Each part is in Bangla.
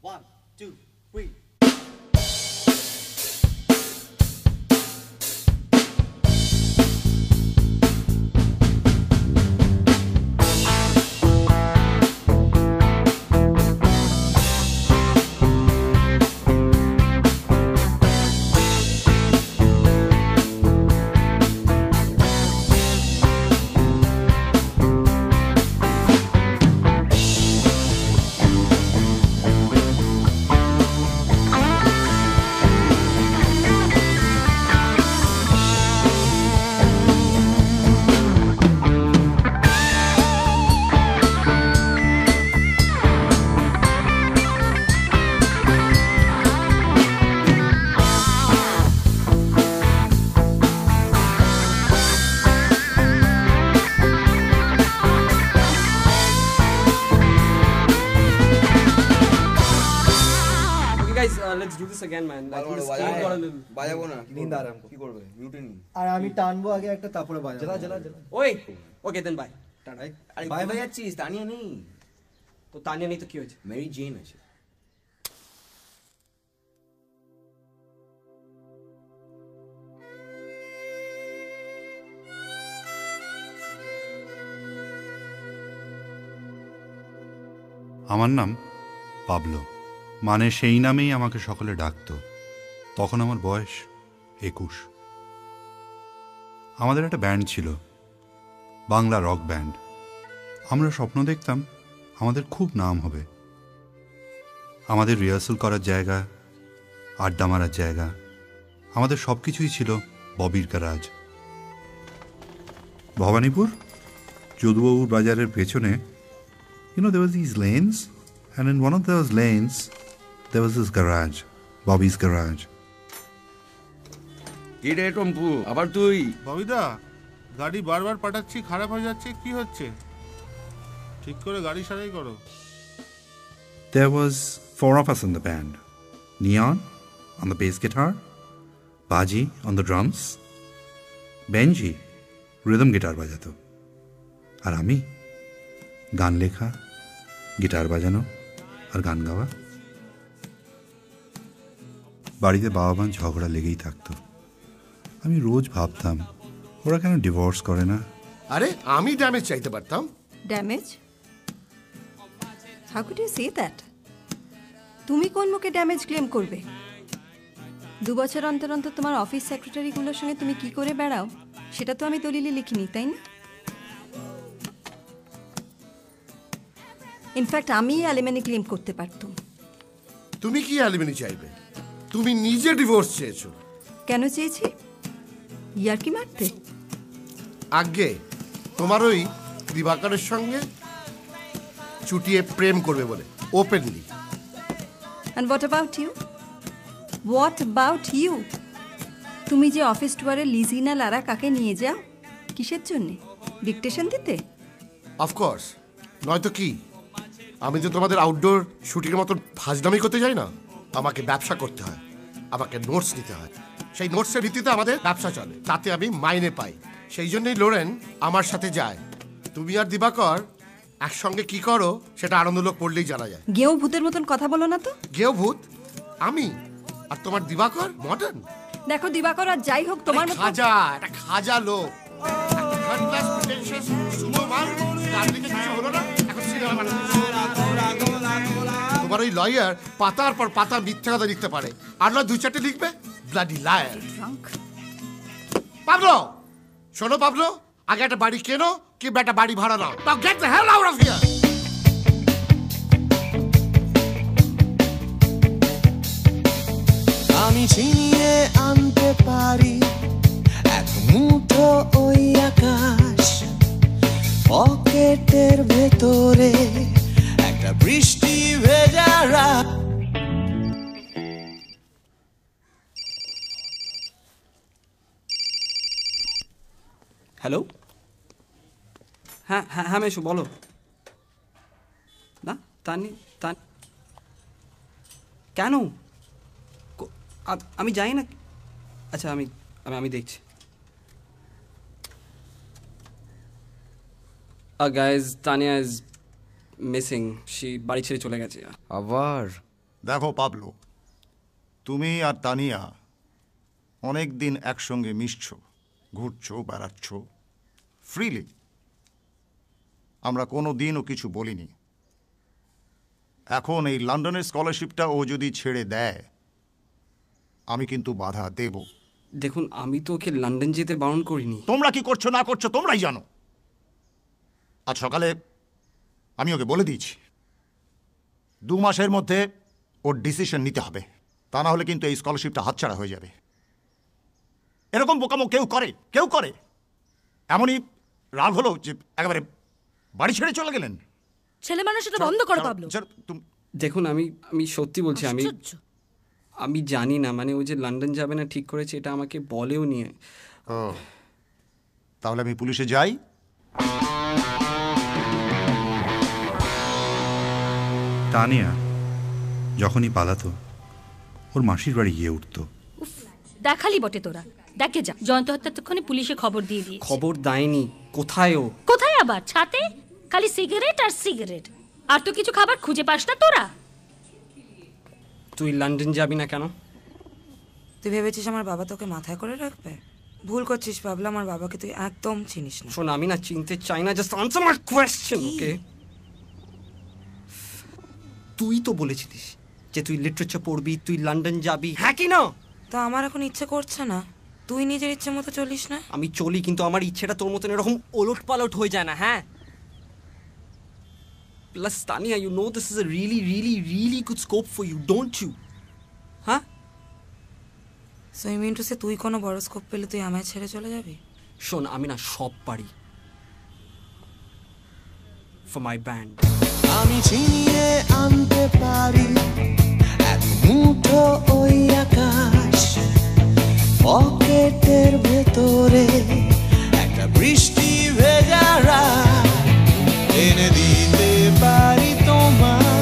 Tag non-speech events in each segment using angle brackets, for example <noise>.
One, two, three. again, man. Like, ভালো this ভালো team got a বাজাবো little. বাজাবো না नींद आ रहा है हमको। কি করবে মিউটে নি আর আমি টানবো আগে একটা তারপরে বাজাবো जला जला जला Oi! Okay, then bye. টাটাই আরে Bye, কোথায় bye. যাচ্ছিস তানিয়া নেই তো তানিয়া নেই তো কি হয়েছে মেরি জেন আছে আমার নাম পাবলো মানে সেই নামেই আমাকে সকলে ডাকতো। তখন আমার বয়স একুশ। আমাদের একটা ব্যান্ড ছিল বাংলা রক ব্যান্ড। আমরা স্বপ্ন দেখতাম আমাদের খুব নাম হবে। আমাদের রিহার্সাল করার জায়গা আড্ডা মারার জায়গা আমাদের সব কিছুই ছিল ববির গ্যারাজ। ভবানীপুর যদুবাবুর বাজারের পেছনে there was these lanes, and in one of those lanes, there was this garage, Bobby's garage. কি রে টম্পু আবার তুই ববিদা গাড়ি বারবার পাঠাচ্ছি খারাপ হয়ে যাচ্ছে কি হচ্ছে ঠিক করে গাড়ি সারাই করো There was four of us in the band. Neon on the bass guitar, Baji on the drums, Benji rhythm guitar বাজাতো আর আমি গান লেখা গিটার বাজানো আর গান গাওয়া বাড়িতে বাবা মা ঝগড়া লেগেই থাকতো। আমি রোজ ভাবতাম ওরা কেন ডিভোর্স করে না? আরে আমি ড্যামেজ চাইতে পারতাম। Damage How could you say that তুমি কোন মুখে ড্যামেজ ক্লেম করবে? দু বছর অন্তর অন্তর তোমার অফিস সেক্রেটারিগুলোর সঙ্গে তুমি কি করে বেড়াও? সেটা তো আমি দলিলে লিখিনি তাই না? ইনফ্যাক্ট আমি অ্যালিমেনি ক্লেম করতে পারতাম। তুমি কি অ্যালিমিনি চাইবে? তুমি নিজে ডিভোর্স চেয়েছো। কেন চেয়েছি? ইয়ার কি মারতে? আগে তোমার ওই দিবাকরের সঙ্গে চুটিয়ে প্রেম করবে বলে openly and what about you what about you তুমি যে অফিস টুয়ারে লিজিনা লারা কাকে নিয়ে যাও কিসের জন্যে? ডিকটেশন দিতে? অফকোর্স নয়তো কি? আমি তো তোমাদের আউটডোর শুটিংয়ের মতন ফাজদামি করতে যাই না? আমাকে ব্যবসা করতে হয় আমাকে নোটস নিতে হয়। সেই নোটসের ভিত্তিতে আমাদের ব্যবসা চলে তাতে আমি মাইনে পাই। সেই জন্যই লোরেন আমার সাথে যায়। তুমি আর দিবাকর একসঙ্গে কি করো সেটা আনন্দলোক পড়লেই জানা যায়। গেও ভূতের মতন কথা বলো না তো। গেও ভূত? আমি? আর তোমার দিবাকর? মডার্ন দেখো দিবাকর আর যাই হোক তোমার মতো খাজা একটা খাজা লোক। থার্ড ক্লাস প্রিটেনশিয়াস সুমো মাল তার দিকে কিছু হলো না এখন সিনেমা বানাচ্ছে। তোমার ওই লয়ার পাতার পর পাতা মিথ্যা কথা লিখতে পারে। আর নয় দুই চারটে লিখবে? Bloody liar Pablo? শোনো পাবলো আগে একটা বাড়ি কেনো কিংবা একটা বাড়ি ভাড়া নাও। Now get the hell out of here আমি ছিনিয়ে আনতে পারি এক মুঠো ওই আকাশ। পকেটের ভেতরে বৃষ্টি ভেজা রাত। হ্যালো? হ্যাঁ হ্যাঁ হ্যাঁ মেশু বলো। না তানি তান কেন? আমি যাই না আচ্ছা আমি আমি আমি দেখছি। গাইজ তানিয়া ইজ মিসিং সে বাড়ি ছেড়ে চলে গেছে আবার? দেখো পাবলো তুমি আর তানিয়া অনেক দিন একসঙ্গে মিশছো ঘুরছো বেড়াচ্ছ ফ্রিলি আমরা কোনো দিনও কিছু বলিনি। এখন এই লন্ডনের স্কলারশিপটা ও যদি ছেড়ে দেয় আমি কিন্তু বাধা দেব। দেখুন আমি তো ওকে লন্ডন যেতে বারণ করিনি। তোমরা কি করছ না করছ তোমরাই জানো। আজ সকালে আমি ওকে বলে দিয়েছি। দু মাসের মধ্যে ওর ডিসিশন নিতে হবে। তা না হলে কিন্তু এই স্কলারশিপটা হাতছাড়া হয়ে যাবে। এরকম বোকামো কেউ করে কেউ করে। এমনই রাগ হলো যে একেবারে বাড়ি ছেড়ে চলে গেলেন। ছেলে মানুষ এটা বন্ধ করো পাবলো। তুমি- দেখুন আমি আমি সত্যি বলছি আমি আমি জানি না মানে ও যে লন্ডন যাবে না ঠিক করেছে এটা আমাকে বলেও নিয়ে ও, তাহলে আমি পুলিশে যাই। তানিয়া যখনই পালাতো ওর মাসির বাড়ি গিয়ে উঠতো। উফ দেখালি বটে তোরা। দেখে যা। জয়ন্ত হত্যা তক্ষণি পুলিশে খবর দিয়ে দিয়েছে। খবর দেয়নি। কোথায় ও? কোথায় আবার? ছাতে? খালি সিগারেট আর সিগারেট। আর তো কিছু খাবার খুঁজে পাস না তোরা। তুই লন্ডন যাবি না কেন? তুই ভেবেছিস আমার বাবা তোকে মাথায় করে রাখবে? ভুল করছিস পাবলা আমার বাবাকে তুই একদম চিনিস না। শোন আমি না চিনতে চাই না। Just answer my question okay তুই তো বলেছিলিস যে তুই লিটারেচার পড়বি তুই লন্ডন যাবি। হ্যাঁ কি না? তা আমার এখন ইচ্ছে করছে না। তুই নিজের ইচ্ছে মতো চলিস না? আমি চলি কিন্তু আমার ইচ্ছেটা তোর মতন এরকম ওলট পালট হয়ে যায় না হ্যাঁ? Plus Tania you know this is a really really really good scope for you don't you হ্যাঁ so I mean to say তুই কোনো বড় স্কোপ পেলে তুই আমায় ছেড়ে চলে যাবি? শোন আমি না সব পারি। ফর মাই ব্যান্ড আমি ছিনিয়ে আনতে পারি। এক মুঠো ওই আকাশ পকেটের ভেতরে একটা বৃষ্টি ভেজারা এনে দিতে পারি তোমার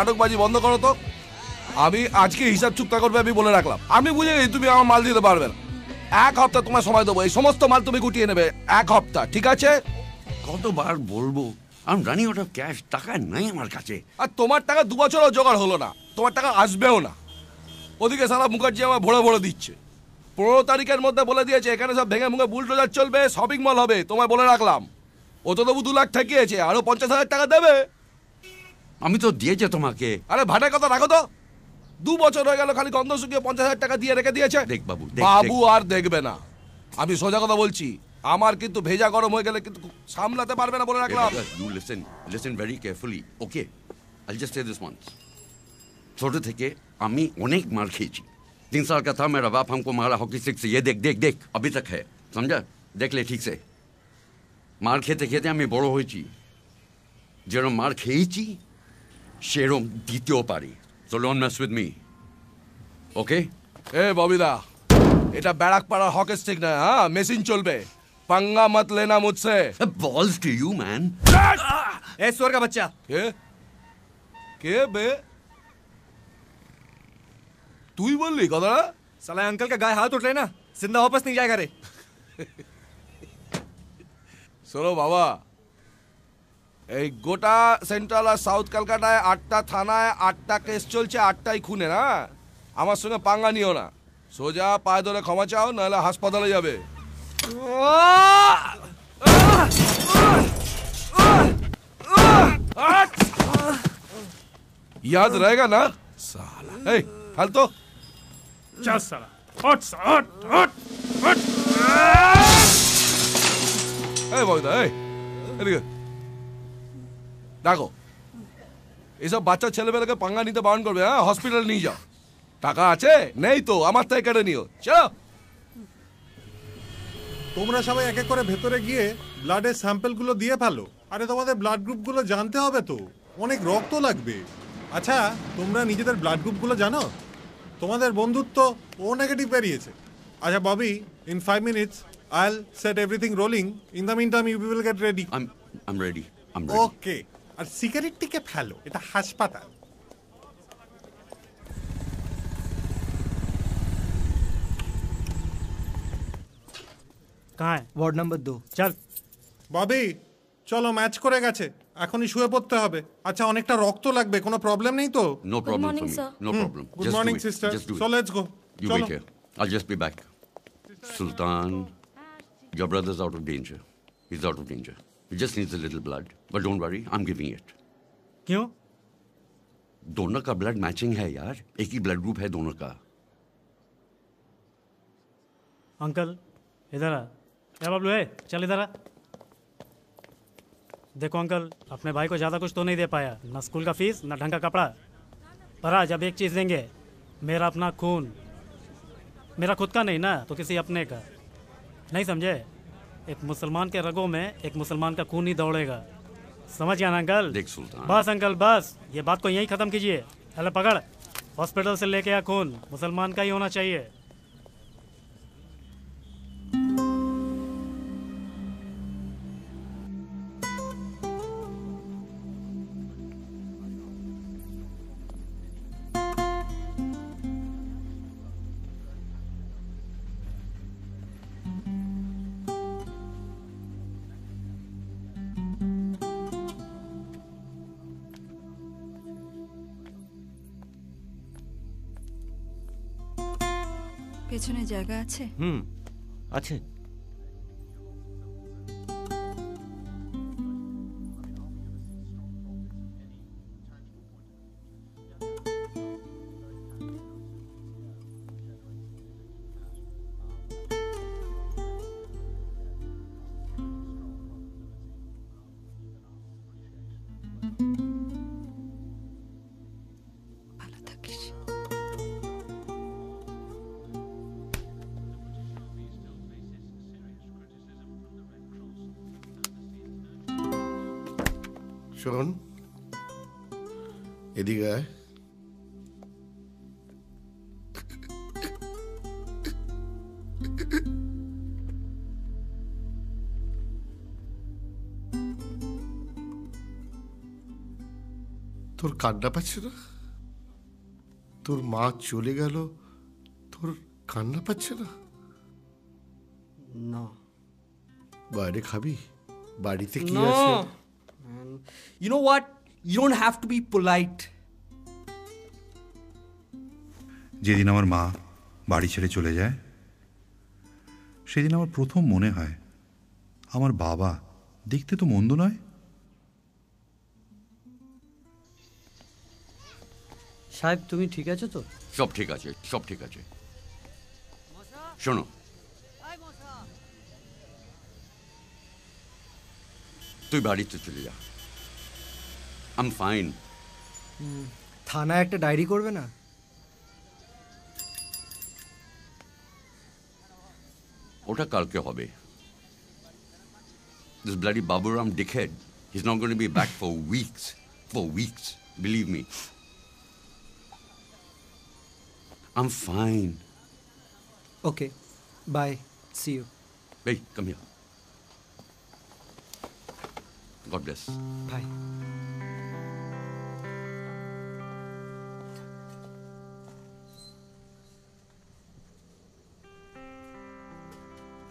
নাটকবাজি বন্ধ করো তো। আমি আজকে হিসাব চুক্তা করবে আমি বলে রাখলাম। আমি বুঝে গেছি তুমি আমার মাল দিতে পারবে না। এক হপ্তাহ তোমার সময় দেবো। এই সমস্ত মাল তুমি গুটিয়ে নেবে। এক হপ্তাহ ঠিক আছে? কতবার বলব? আমি রানিং আউট অফ ক্যাশ টাকা নাই আমার কাছে। আর তোমার টাকা দু বছরও জোগাড় হলো না। তোমার টাকা আসবেও না। ওদিকে সারা মুখার্জি আমার ভরে ভরে দিচ্ছে। পনেরো তারিখের মধ্যে বলে দিয়েছে এখানে সব ভেঙে মুখে বুলডোজার চলবে শপিং মল হবে। তোমায় বলে রাখলাম। ও তো তবু দু লাখ ঠেকিয়েছে আরও পঞ্চাশ হাজার টাকা দেবে? আমি তো দিয়েছে তোমাকে আরে ভাটার কথা রাখো তো দু বছর হয়ে গেল খালি গন্ধ শুকিয়ে পঞ্চাশ হাজার টাকা দিয়ে রেখে দিয়েছে দেখ বাবু দেখ, বাবু দেখ। আর দেখবে না আমি সোজা কথা বলছি আমার কিন্তু ভেজা গরম হয়ে গেলে কিন্তু সামলাতে পারবে না বলে রাখলাম you listen listen very carefully okay I just say this once ছোট থেকে আমি অনেক মার খেয়েছি तीन साल का था मेरा बाप हमको मारा हॉकी स्टिक से ये देख देख देख अभी तक है समझा देख ले ठीक से মার খেতে খেতে আমি বড় হয়েছি যেরকম মার খেয়েছি সেরকম দিতেও পারি so don't mess with me okay এ ববিদা এটা ব্যারাক পাড়ার হকি স্টিক না হ্যাঁ মেশিন চলবে পাঙ্গা মত লেনা মুঝসে বলস টু ইউ ম্যান ए सुअर का बच्चा কে কে বে তুই বললি কথাটা साला अंकल का गाय हाथ उठ लेना जिंदा वापस नहीं जाएगा रे শোনো বাবা এই গোটা সেন্ট্রাল আর সাউথ কলকাতায় আটটা থানায় আটটা কেস চলছে আটটাই খুনে না আমার সঙ্গে পাঙ্গা নিও না সোজা পায়ে ধরে ক্ষমা চাও নাহলে হাসপাতালে যাবে याद रहेगा ना साला ए हाल तो चल साला हट साला, हट हट हट এই ববিদা এই এদিকে দেখো এইসব বাচ্চা ছেলেমেয়েকে পাঙ্গা নিতে বারণ করবে হ্যাঁ? হসপিটাল নিয়ে যাও। টাকা আছে? নেই তো আমার থেকে কেটে নিও। চলো। তোমরা সবাই এক এক করে ভেতরে গিয়ে ব্লাডের স্যাম্পেলগুলো দিয়ে ফেলো। আরে তোমাদের ব্লাড গ্রুপগুলো জানতে হবে তো। অনেক রক্ত লাগবে। আচ্ছা তোমরা নিজেদের ব্লাড গ্রুপগুলো জানো? তোমাদের বন্ধুত্ব ও নেগেটিভ বেরিয়েছে। আচ্ছা Bobby in five minutes I set everything rolling in the meantime you will get ready I am ready I am ready okay আর সিগারেটটিকে ফেলো এটা হাসপাতাল कहाँ है वार्ड नंबर दो चल ববি চলো ম্যাচ করে গেছে এখনই শুয়ে পড়তে হবে আচ্ছা অনেকটা রক্ত লাগবে কোনো প্রবলেম নেই তো No problem morning, for me. sir. No Hmm. problem. Good Just morning, do it. sister. Just do So it. let's go. You Chalo. wait here. I'll just be back. Sultan, your brother's out of danger. He's out of danger. He just needs a little blood. But don't worry, I'm giving it. क्यों? दोनों का ब्लड मैचिंग है यार. एक ही ब्लड ग्रुप है दोनों का. अंकल इधर आ. क्या बबलू है चल इधर आ. देखो अंकल अपने भाई को ज़्यादा कुछ तो नहीं दे पाया. ना स्कूल का फ़ीस ना ढंग का कपड़ा. पर आज अब एक चीज़ देंगे. मेरा अपना खून. मेरा खुद का नहीं ना तो किसी अपने का. नहीं समझे? एक मुसलमान के रगों में एक मुसलमान का खून ही दौड़ेगा। समझ गया ना अंकल? देख सुल्तान। बस अंकल बस। ये बात को यही ख़त्म कीजिए। हेलो पकड़। हॉस्पिटल से लेके आ खून। मुसलमान का ही होना चाहिए। জায়গা আছে? হুম আছে। কান্না পাচ্ছে না তোর মা চলে গেল তোর কান্না পাচ্ছে না No. বাইরে খাবি বাড়িতে কি. আছে you You know what? You don't have to be polite. যেদিন আমার মা বাড়ি ছেড়ে চলে যায় সেদিন আমার প্রথম মনে হয় আমার বাবা দেখতে তো মন্দ নয় সাহেব তুমি ঠিক আছো তো? সব ঠিক আছে সব ঠিক আছে। শোনো। তুই বাড়িতে চলে যা। আম ফাইন থানা একটা ডায়েরি করবে না? ওটা কালকে হবে। This bloody Baburam dickhead he's not gonna be back for weeks for weeks believe me I'm fine. Okay bye See you. Hey, come here. God bless. Bye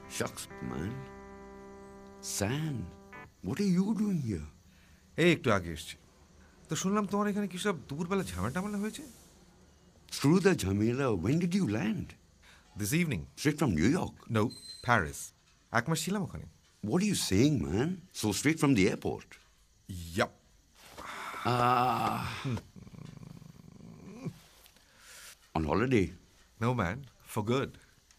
Shucks, man. San, what are you doing here? এই একটু আগে এসছি তো শুনলাম তোমার এখানে কি সব দুপুরবেলা ঝামেলা টামেলা হয়েছে Through the Jamila, when did you land? This evening Straight from New York. No Paris এক মাস ছিলাম ওখানে What are you saying, man? So straight from the airport? Yup. Ah. On holiday? No man for good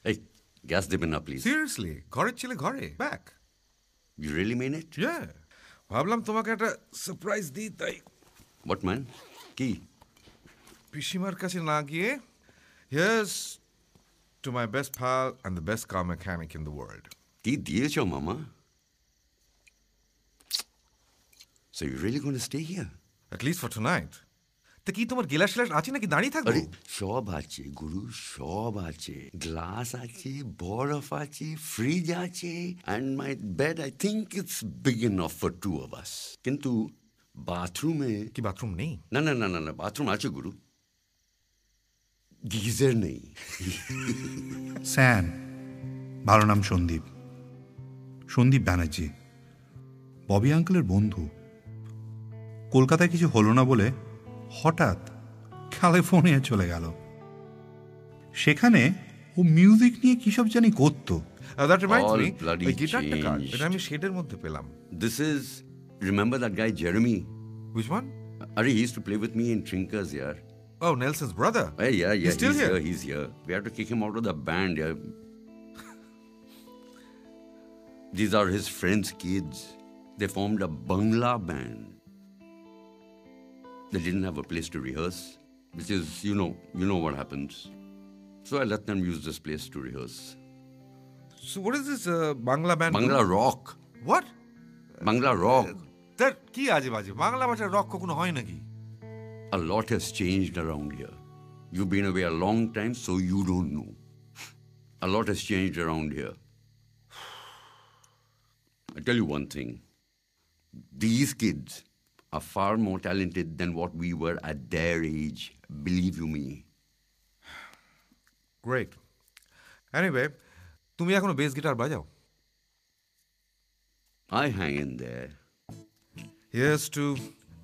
Hey, gas dipping up, please. Seriously ঘরের ছেলে ঘরে back You really mean it? Yeah ভাবলাম তোমাকে একটা সারপ্রাইজ দিই তাই What, man? কি পিসিমার কাছে না গিয়ে here's to my best pal and the best car mechanic in the world কি দিয়েছ মামা So you're really going to stay here? At least for tonight তা কি তোমার গিলাস ফিলাস আছে নাকি দাঁড়িয়ে থাকব আরে সব আছে গুরু সব আছে গ্লাস আছে বরফ আছে ফ্রিজ আছে and my bed I think it's big enough for two of us কিন্তু বাথরুমে কি বাথরুম নেই না না না না না বাথরুম আছে গুরু গিজার নেই। স্যান ভালো নাম সন্দীপ। সন্দীপ ব্যানার্জি। ববি আঙ্কেলের বন্ধু। কলকাতায় কিছু হলো না বলে হঠাৎ ক্যালিফোর্নিয়া চলে গেল। সেখানে ও মিউজিক নিয়ে কিসব জানি করতো। দ্যাট রিমাইন্ডস মি ওই গিটারটা কার? এটা আমি শেডের মধ্যে পেলাম। Is, remember that guy Jeremy? Which one? Ari, he used to play with me in Trinkers, yeah. Oh, Nelson's brother. Hey, yeah, yeah, He's still here? He's here. We had to kick him out of the band, yeah. <laughs> These are his friends' kids. They formed a Bangla band. They didn't have a place to rehearse, which is, you know, you know what happens. So I let them use this place to rehearse. So what is this uh, Bangla band? Bangla rock. What? Bangla rock. That কি আজে বাজে বাংলা ভাষার রক কখনো হয় নাকি A lot has changed around here. You've been away a long time, so you don't know. A lot has changed around here. <sighs> I tell you one thing these kids are far more talented than what we were at their age, believe you me. <sighs> Great anyway তুমি এখনো বেস গিটার বাজাও I hang in there. Here's to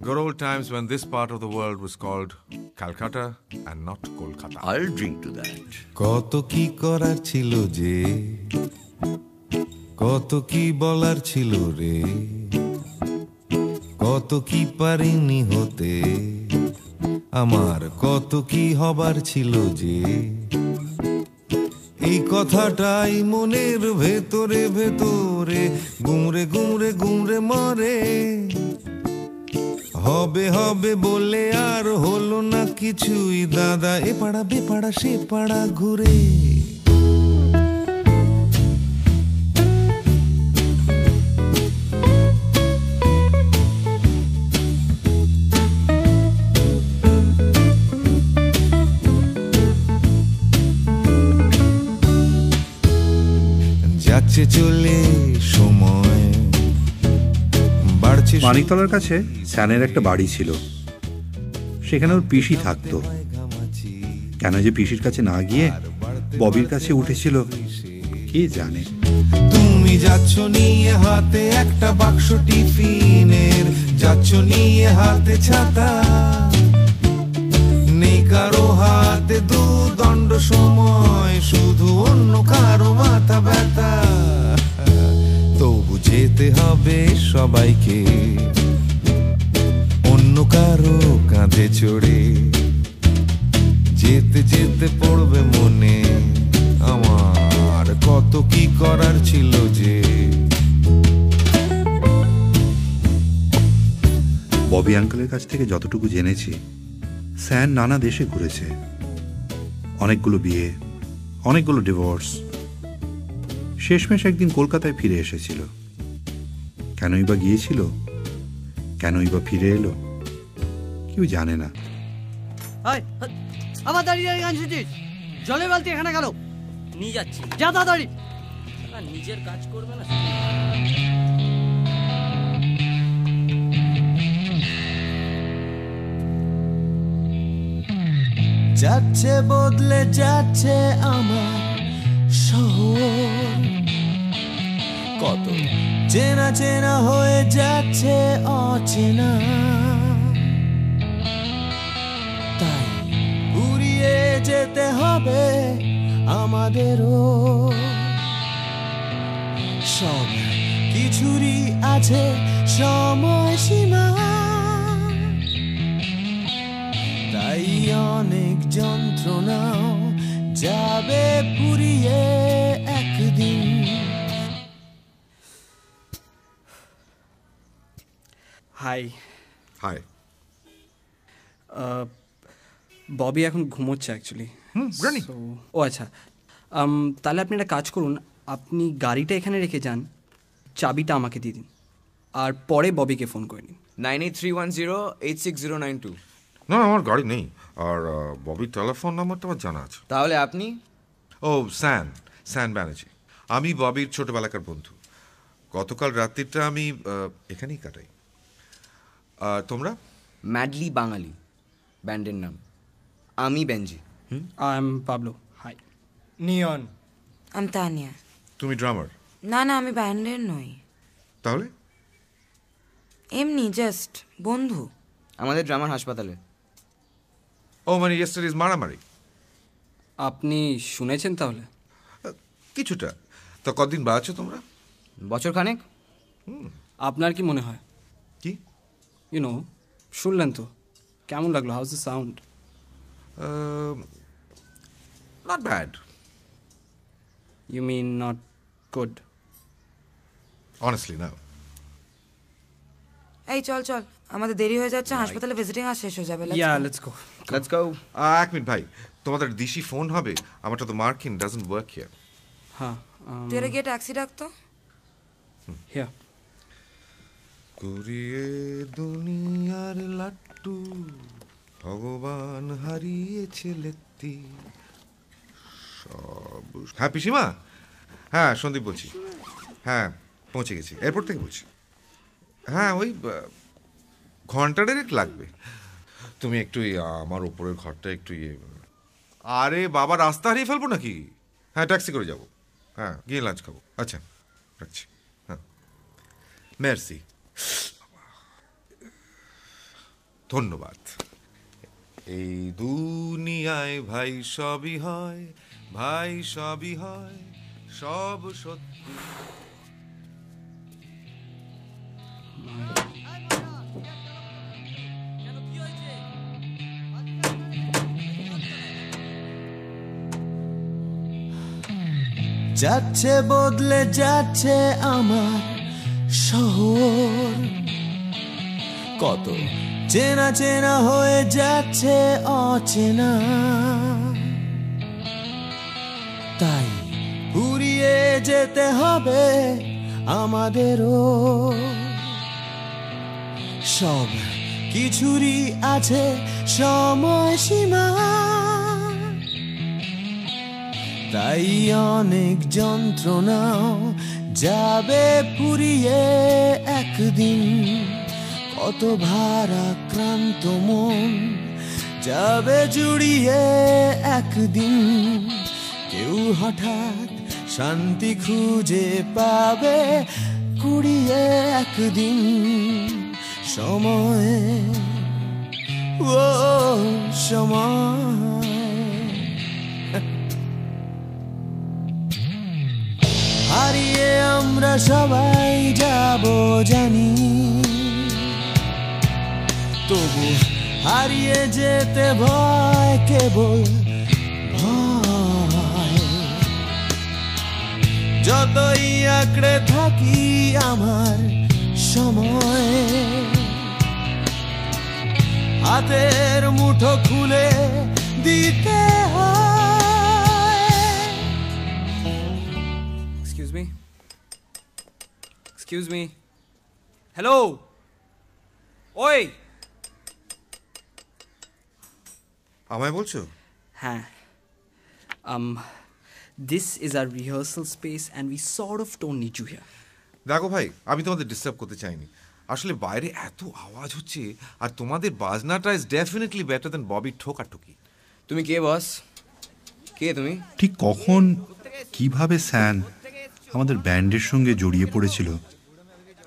Good old times when this part of the world was called Calcutta and not Kolkata. I'll drink to that. কত কি করার ছিল যে কত কি বলার ছিল রে কত কি পারিনি হতে আমার কত কি হবার ছিল যে এই কথাটাই মনের ভেতরে ভেতরে গুমরে গুমরে গুমরে মরে হবে হবে বলে আর হলো না কিছুই। দাদা, এ পাড়া, বে পাড়া, সে পাড়া ঘুরে। যাচ্ছে চলে সময়। মানিকতলার কাছে স্যানের একটা বাড়ি ছিল। সেখানে ওর পিসি থাকতো। কেন যে পিসির কাছে না গিয়ে ববির কাছে উঠেছিল কে জানে। তুমি যাচ্ছ নিয়ে হাতে একটা বাক্স টিফিনের। যাচ্ছ নিয়ে হাতে ছাতা। নেই কারও হাতে দু দণ্ড সময় শুধু অন্য কারও মাথা ব্যথা। যেতে হবে সবাইকে। অন্য কারও কাঁধে চড়ে। যেতে যেতে পড়বে মনে। আমার কত কি করার ছিল যে। ববি আঙ্কেলের কাছ থেকে যতটুকু জেনেছি স্যান নানা দেশে ঘুরেছে। অনেকগুলো বিয়ে, অনেকগুলো ডিভোর্স। শেষমেশ একদিন কলকাতায় ফিরে এসেছিল। কেনই বা গিয়েছিল? কেনই বা ফিরে এলো? কেউ জানে না। আয় আবার দাঁড়িয়ে দাঁড়িয়ে গান শুনছিস জলের বালতি এখানে গেল। নিয়ে যাচ্ছি। যা তাড়াতাড়ি না, নিজের কাজ করবে না যাচ্ছে বদলে যাচ্ছে আমার শহর। কত চেনা চেনা হয়ে যাচ্ছে অচেনা। তাই উড়িয়ে যেতে হবে আমাদেরও। সব কিছুরই আছে সময়সীমা। তাই অনেক যন্ত্রণাও যাবে পুরিয়ে একদিন। হাই। হাই। ববি এখন ঘুমোচ্ছে অ্যাকচুয়ালি হুম, জানি। ও আচ্ছা। তাহলে আপনি একটা কাজ করুন আপনি গাড়িটা এখানে রেখে যান চাবিটা আমাকে দিয়ে দিন আর পরে ববিকে ফোন করে নিন। Nine eight three one zero eight six zero nine two. না আমার গাড়ি নেই আর ববির টেলিফোন নাম্বারটা আমার জানা আছে। তাহলে আপনি? ও স্যান স্যান ব্যানার্জি। আমি ববির ছোটবেলাকার বন্ধু। গতকাল রাত্রিটা আমি এখানেই কাটাই। আর তোমরা? ম্যাডলি বাঙালি ব্যান্ডের নাম। আমি Benjy I am Pablo hi Neon আমি তানিয়া তুমি ড্রামার না না আমি ব্যান্ডের নই। তাহলে? এমনি জাস্ট বন্ধু। আমাদের ড্রামার হাসপাতালে। ও মানে ইয়েস্টার ইজ মারামারি। আপনি শুনেছেন তাহলে? কিছুটা। তো কদিন বাড়াচ্ছ তোমরা? বছর খানেক। আপনার কি মনে হয়? ইউ নো শুনলেন তো? কেমন লাগল? How's the sound not bad you mean not good honestly না এই চল চল। আমাদের দেরি হয়ে যাচ্ছে হাসপাতালে ভিজিটিং আর শেষ হয়ে যাবে। Let's yeah let's go let's go এক মিনিট ভাই তোমাদের দিশি ফোন হবে। আমারটা তো মার্কিন ডাজন্ট ওয়ার্ক হিয়ার হ্যাঁ তুই এরা গিয়ে ট্যাক্সি ডাকতো হিয়া কুড়িয়ে দুনিয়ার লাট্টু ভগবান হারিয়েছে লেত্তি সব হ্যাঁ পিসিমা? হ্যাঁ সন্দীপ বলছি। হ্যাঁ পৌঁছে গেছি। এয়ারপোর্ট থেকে বলছি। হ্যাঁ ওই ঘণ্টা ডেরেক লাগবে। তুমি একটু আমার উপরের ঘরটা একটু ইয়ে আরে বাবা, রাস্তা হারিয়ে ফেলব নাকি? হ্যাঁ ট্যাক্সি করে যাব। হ্যাঁ গিয়ে লাঞ্চ খাব। আচ্ছা রাখছি। হ্যাঁ। মেরসি। ধন্যবাদ। এই দুনিয়ায় ভাই সবই হয়, ভাই সবই হয়, সব সত্যি। যাচ্ছে, বদলে যাচ্ছে আমার শহর। কত চেনা চেনা হয়ে যাচ্ছে অচেনা। তাই উড়িয়ে যেতে হবে আমাদেরও। সব কিছুরই আছে সময়সীমা। তাই অনেক যন্ত্রণাও যাবে পুরিয়ে একদিন। কত ভারাক্রান্ত মন যাবে জুড়িয়ে একদিন। কেউ হঠাৎ শান্তি খুঁজে পাবে কুড়িয়ে একদিন। সময়ে, ও সময়। হারিয়ে আমরা সবাই যাব জানি। তবু হারিয়ে যেতে ভয়, কেবল যতই আঁকড়ে থাকি আমার সময়, হাতের মুঠো খুলে দিতে হয়। Excuse me excuse me hello ওই আমায় বলছো? হ্যাঁ। Um this is our rehearsal space and we sort of don't need you here. দেখো ভাই আমি তোমাদের ডিস্টার্ব করতে চাইনি। আসলে বাইরে এত আওয়াজ হচ্ছে আর তোমাদের বাজনাটা is definitely better than Bobby ঠোকাঠুকি। তুমি কে বস কে তুমি? ঠিক কখন কীভাবে স্যান? আমাদের ব্যান্ডের সঙ্গে জড়িয়ে পড়েছিল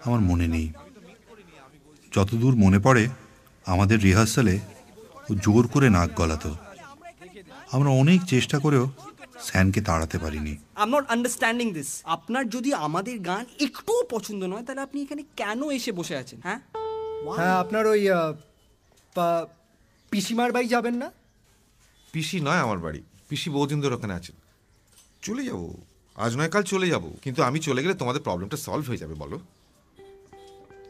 আমার মনে নেই। যতদূর মনে পড়ে আমাদের রিহার্সালে ও জোর করে নাক গলাতো। আমরা অনেক চেষ্টা করেও স্যানকে তাড়াতে পারিনি। আম নট আন্ডারস্ট্যান্ডিং দিস আপনার যদি আমাদের গান একটুও পছন্দ নয় তাহলে আপনি এখানে কেন এসে বসে আছেন হ্যাঁ? হ্যাঁ আপনার ওই পিসিমার বাড়ি যাবেন না? পিসি নয় আমার বাড়ি। পিসি বহুদিন ধরে ওখানে আছেন। চলে যাব। আজ নয় কাল চলে যাব। কিন্তু আমি চলে গেলে তোমাদের প্রবলেমটা সলভ হয়ে যাবে বলো।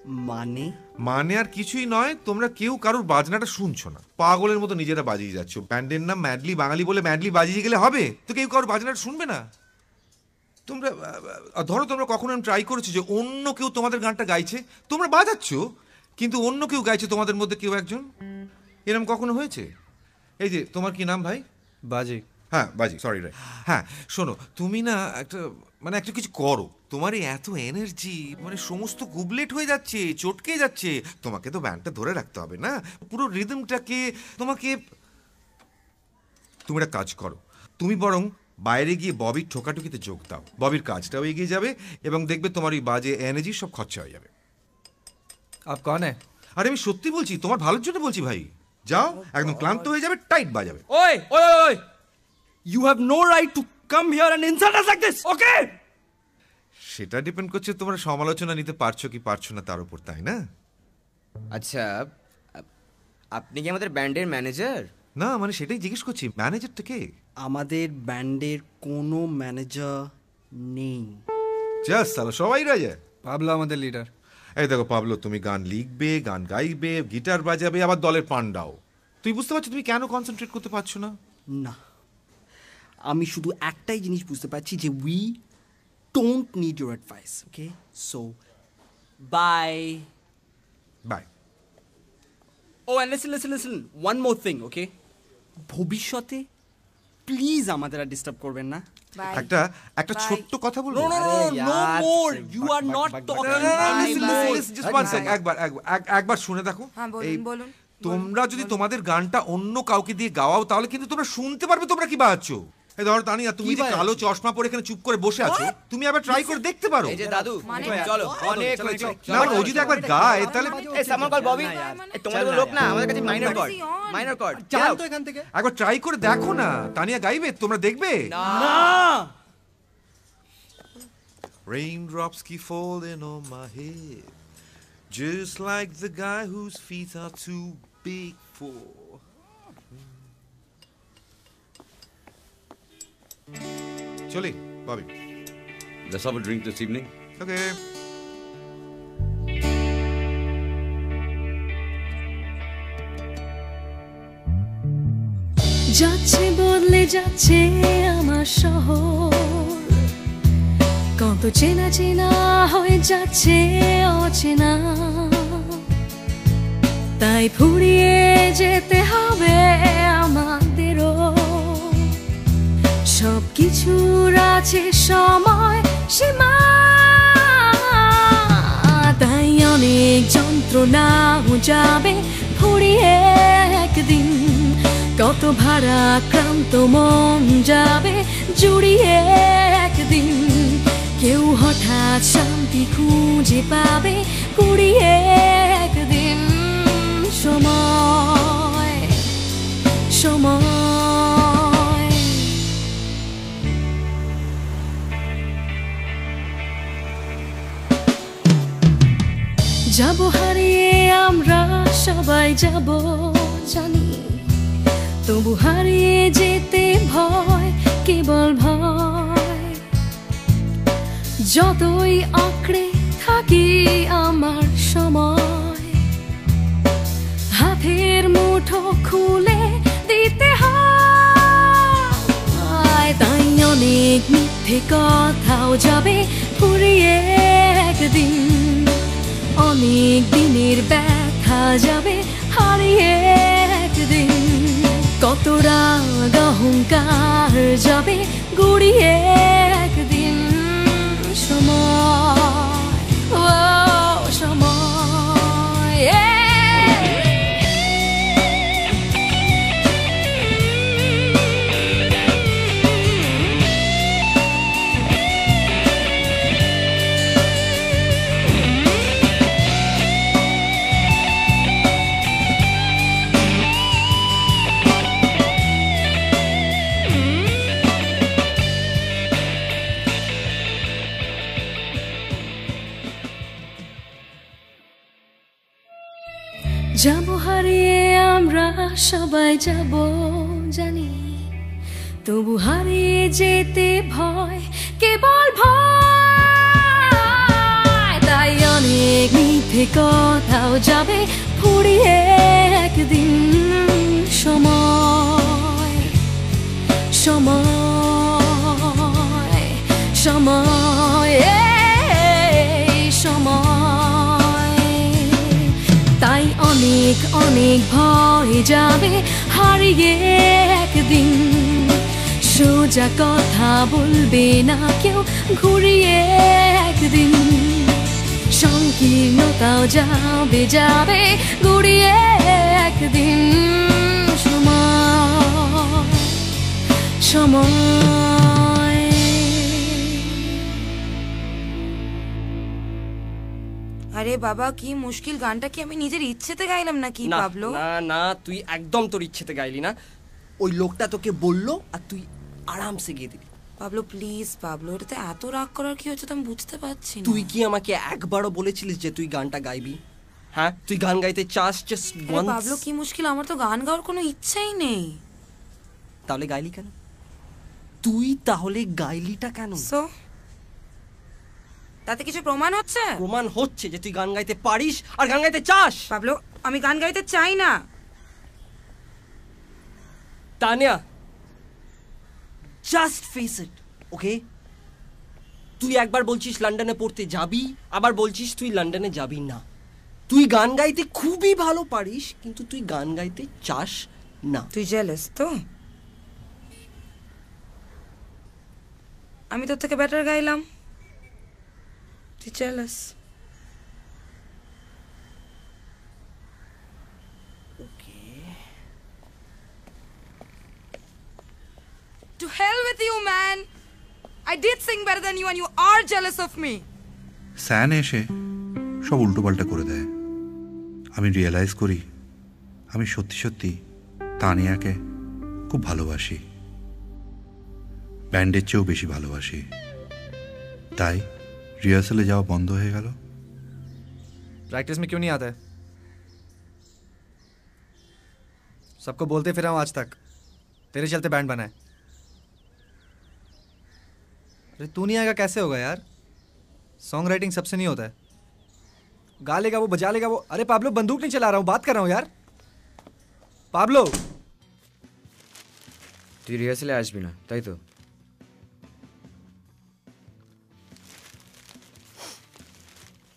মানে? মানে আর কিছুই নয় তোমরা কেউ কারোর বাজনাটা শুনছো না। পাগলের মতো নিজেরা বাজিয়ে যাচ্ছ। ব্যান্ডের নাম ম্যাডলি বাঙালি বলে ম্যাডলি বাজিয়ে গেলে হবে? তো কেউ কারোর বাজনাটা শুনবে না? তোমরা ধরো তোমরা কখনো ট্রাই করেছ যে অন্য কেউ তোমাদের গানটা গাইছে তোমরা বাজাচ্ছ কিন্তু অন্য কেউ গাইছে তোমাদের মধ্যে কেউ একজন? এরকম কখনো হয়েছে? এই যে তোমার কি নাম ভাই? বাজি হ্যাঁ বাজি সরি রে হ্যাঁ শোনো তুমি না একটা মানে একটা কিছু করো। তোমার এই এত এনার্জি মানে সমস্ত গুবলেট হয়ে যাচ্ছে চটকে যাচ্ছে। তোমাকে তো ব্যান্ডটা ধরে রাখতে হবে না। পুরো রিদমটাকে তোমাকে তুমি একটা কাজ করো। তুমি বরং বাইরে গিয়ে ববির ঠোকাঠুকিতে যোগ দাও। ববির কাজটাও এগিয়ে যাবে এবং দেখবে তোমার ওই বাজে এনার্জি সব খরচা হয়ে যাবে। আপ কন আরে আমি সত্যি বলছি তোমার ভালোর জন্য বলছি ভাই। যাও একদম ক্লান্ত হয়ে যাবে টাইট বাজাবে। ওই ওই ওই, you have no right to come here and insult us like this okay সেটা ডিপেন্ড করছে তোমরা সমালোচনা নিতে পারছ কি পারছ না তার উপর তাই না? আচ্ছা আপনি কি আমাদের ব্যান্ডের ম্যানেজার? না মানে সেটাই জিজ্ঞেস করছি ম্যানেজারটা কে? আমাদের ব্যান্ডের কোনো ম্যানেজার নেই। জাস্ট সালা সবাই রাজা? পাবলো আমাদের লিডার। এই দেখো পাবলো তুমি গান লিখবে গান গাইবে গিটার বাজাবে আবার দলের পান্ডাও। তুই বুঝতে পারছ তুমি কেন কনসেন্ট্রেট করতে পারছ না? না। আমি শুধু একটাই জিনিস বুঝতে পারছি যে we don't need your advice okay so bye bye oh and listen listen listen one more thing okay ভবিষ্যতে প্লিজ আমাদের আর ডিস্টার্ব করবেন না। একটা একটা ছোট্ট কথা বলব? No, no, no, no, no more. You are not talking. anymore. Just one sec, একবার একবার- একবার শুনে দেখো। হ্যাঁ, বলুন, বলুন, তোমরা যদি তোমাদের গানটা অন্য কাউকে দিয়ে গাওয়াও তাহলে কিন্তু তোমরা শুনতে পারবে তোমরা কি বাজাচ্ছ? এই ধরো তানিয়া তুমি যে কালো চশমা পরে এখানে চুপ করে বসে আছো তুমি আবার ট্রাই করে দেখতে পারো। এই যে দাদু চলো অনেক হয়েছে। না মানে ও যদি একবার গায় তাহলে এই কল ববি। এই তোমাদের তো লোক না আমাদের কাছে মাইনর কর্ড মাইনর কর্ড চাল তো এখান থেকে। একবার ট্রাই করে দেখো না। তানিয়া গাইবে? তোমরা দেখবে? না। Raindrops keep falling on my head, just like the guy whose feet are too big for. Choli, Bobby. Let's have a drink this evening. Okay. যাচ্ছে বদলে যাচ্ছে আমার শহর কত চেনা চেনা হয়ে যাচ্ছে অচেনা তাই ফুরিয়ে যেতে হবে আমাদেরও সব কিছুর আছে সময়, সীমা। তাই অনেক যন্ত্রণাও যাবে ফুরিয়ে একদিন। কত ভাড়া ভারাক্রান্ত মন যাবে জুড়িয়ে একদিন। কেউ হঠাৎ শান্তি খুঁজে পাবে কুড়িয়ে একদিন। সময় সময়। যাব হারিয়ে আমরা সবাই যাব, জানি। তবু হারিয়ে যেতে ভয়, কেবল ভয়। যতই আঁকড়ে থাকি আমার সময়, হাতের মুঠো খুলে দিতে হয়। তাই অনেক মিথ্যে কথাও যাবে ফুরিয়ে একদিন। অনেক দিনের ব্যথা যাবে হারিয়ে একদিন। কত রাগ অহংকার যাবে গুড়িয়ে একদিন। সময় সবাই যাব জানি। তবু হারিয়ে যেতে ভয়, কেবল ভয়। তাই অনেক মিথ্যে কথাও যাবে ফুরিয়ে একদিন সময়। সময় সময় অনেক অনেক ভয় যাবে হারিয়ে একদিন। সোজা কথা বলবে না কেউ ঘুরিয়ে একদিন। সংকীর্ণতাও যাবে যাবে ঘুরিয়ে একদিন। সময় সময়। আরে বাবা কি মুশকিল গানটা কি আমি নিজের ইচ্ছেতে গাইলাম নাকি না পাবলো? না না তুই একদম তোর ইচ্ছেতে গাইলি না। ওই লোকটা তোকে বলল আর তুই আরামসে গিয়ে দিলি। পাবলো প্লিজ পাবলো এটাতে এত রাগ করার কি হচ্ছে তো আমি বুঝতে পারছি না। তুই কি আমাকে একবারও বলেছিলিস যে তুই গানটা গাইবি? হ্যাঁ তুই গান গাইতে চাস জাস্ট আরে ওয়ান্স পাবলো কি মুশকিল আমার তো গান গাওয়ার কোনো ইচ্ছাই নেই। তাহলে গাইলি কেন? তুই তাহলে গাইলিটা কেন? সো তাতে কিছু প্রমাণ হচ্ছে? প্রমাণ হচ্ছে যে তুই গান গাইতে পারিস আর গান গাইতে চাস। পাবলো আমি গান গাইতে চাই না। Tania just face it okay তুই একবার বলছিস লন্ডনে পড়তে যাবি আবার বলছিস তুই লন্ডনে যাবি না। তুই গান গাইতে খুবই ভালো পারিস কিন্তু তুই গান গাইতে চাস না। তুই জেলাস তো? আমি তোর থেকে বেটার গাইলাম। তুই jealous To hell with you, man! I did sing better than you and you are jealous of me! স্যান এসে সব উল্টোপাল্টা করে দেয়। আমি রিয়েলাইজ করি আমি সত্যি সত্যি তানিয়াকে খুব ভালোবাসি। ব্যান্ডের চেয়েও বেশি ভালোবাসি। তাই রিহার্সালে যাওয়া বন্ধ হয়ে গেল प्रैक्टिस में क्यों नहीं आता है सबको बोलते फिर हम आज तक तेरे चलते बैंड बना है अरे तू नहीं आएगा कैसे होगा यार सॉन्ग राइटिंग सबसे नहीं होता है गा लेगा वो बजा लेगा वो अरे पाब्लो बंदूक नहीं चला रहा हूँ बात कर रहा हूँ यार पाब्लो তুই রিহার্সালে আসবি না তাই তো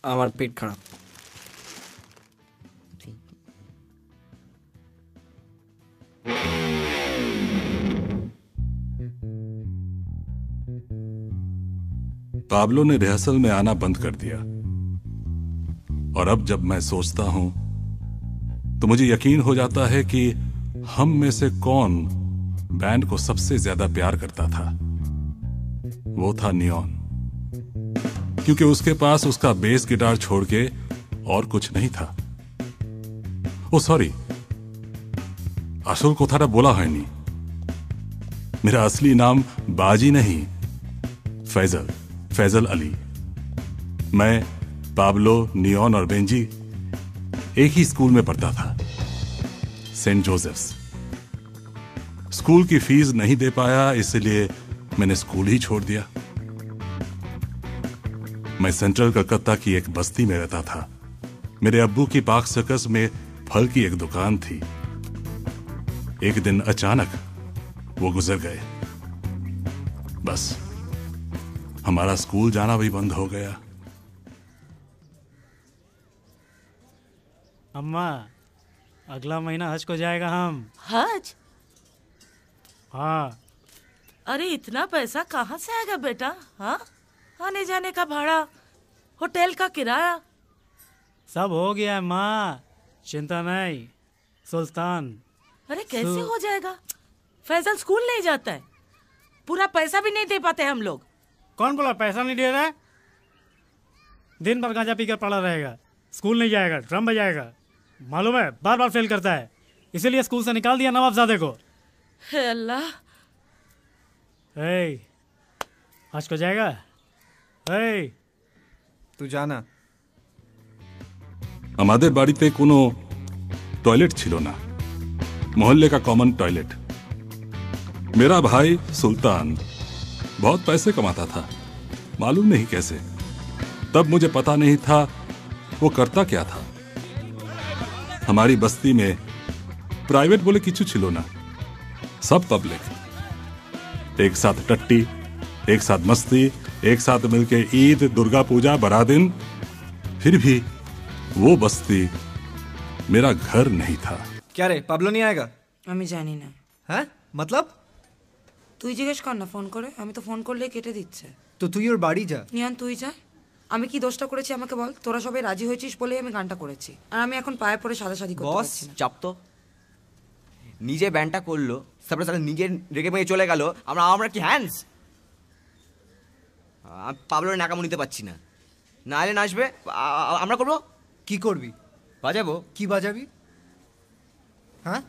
আমার পেট খারাপ पाब्लो ने रिहर्सल में आना बंद कर दिया और अब जब मैं सोचता हूं तो मुझे यकीन हो जाता है कि हम में से कौन बैंड को सबसे ज्यादा प्यार करता था वो था नियॉन क्योंकि उसके पास उसका बेस गिटार छोड़ के और कुछ नहीं था ओ सॉरी আসল কথাটা বলা হয়নি मेरा असली नाम बाजी नहीं फैजल फैजल अली मैं पाब्लो नियॉन और बेंजी एक ही स्कूल में पढ़ता था सेंट जोसेफ्स स्कूल की फीस नहीं दे पाया इसलिए मैंने स्कूल ही छोड़ दिया मैं सेंट्रल कलकत्ता की एक बस्ती में रहता था। मेरे अब्बू की पाक सर्कस में फल की एक दुकान थी। एक दिन अचानक वो गुजर गए। बस हमारा स्कूल जाना भी बंद हो गया। अम्मा अगला महीना हज को जाएगा हम। हज? हाँ। अरे इतना पैसा कहाँ से आएगा बेटा हाँ? आने जाने का भाड़ा होटल का किराया। सब हो गया है माँ। चिंता नहीं। सुल्तान। अरे कैसे हो जाएगा? फैजल स्कूल नहीं जाता है। पूरा पैसा भी नहीं दे पाते हम लोग। कौन बोला पैसा नहीं दे रहा है? दिन भर गांजा पीकर पड़ा रहेगा। स्कूल नहीं जाएगा ड्रम बजाएगा। मालूम है बार बार फेल करता है। इसीलिए स्कूल से निकाल दिया नवाबजादे को। अल्लाह। आज को जाएगा? ए, तू जाना আমাদের বাড়িতে কোনো টয়লেট ছিল না मोहल्ले का कॉमन टॉयलेट मेरा भाई सुल्तान बहुत पैसे कमाता था मालूम नहीं कैसे तब मुझे पता नहीं था वो करता क्या था हमारी बस्ती में प्राइवेट बोले किचु छिलो ना सब पब्लिक एक साथ टट्टी एक साथ मस्ती एक साथ मिलके ईद दुर्गा पूजा बड़ा दिन फिर भी वो बस्ती मेरा घर नहीं था क्या रे पाब्लो नहीं आएगा আমি জানি না হ্যাঁ मतलब তুই জিজ্ঞেস কর না ফোন করে আমি তো ফোন করলেই কেটে দিচ্ছে তো তুই ওর বাড়ি যা নিয়ান তুই যা আমি কি দোষটা করেছি আমাকে বল তোরা সবাই রাজি হয়েছিস বলেই আমি গানটা করেছি আর আমি এখন পায়ে পড়ে সাদা সাদি করতে বস পারছি না চাপ তো নিজে ব্যান্ডটা করলো তারপরে তাহলে নিজের রেগে মেগে চলে গেল আমরা আমরা কি হ্যান্ডস আমি পাবলোর নাকামো নিতে পারছি না। না এলে না আসবে আমরা করব? কি করবি? বাজাবো। কি বাজাবি? হ্যাঁ?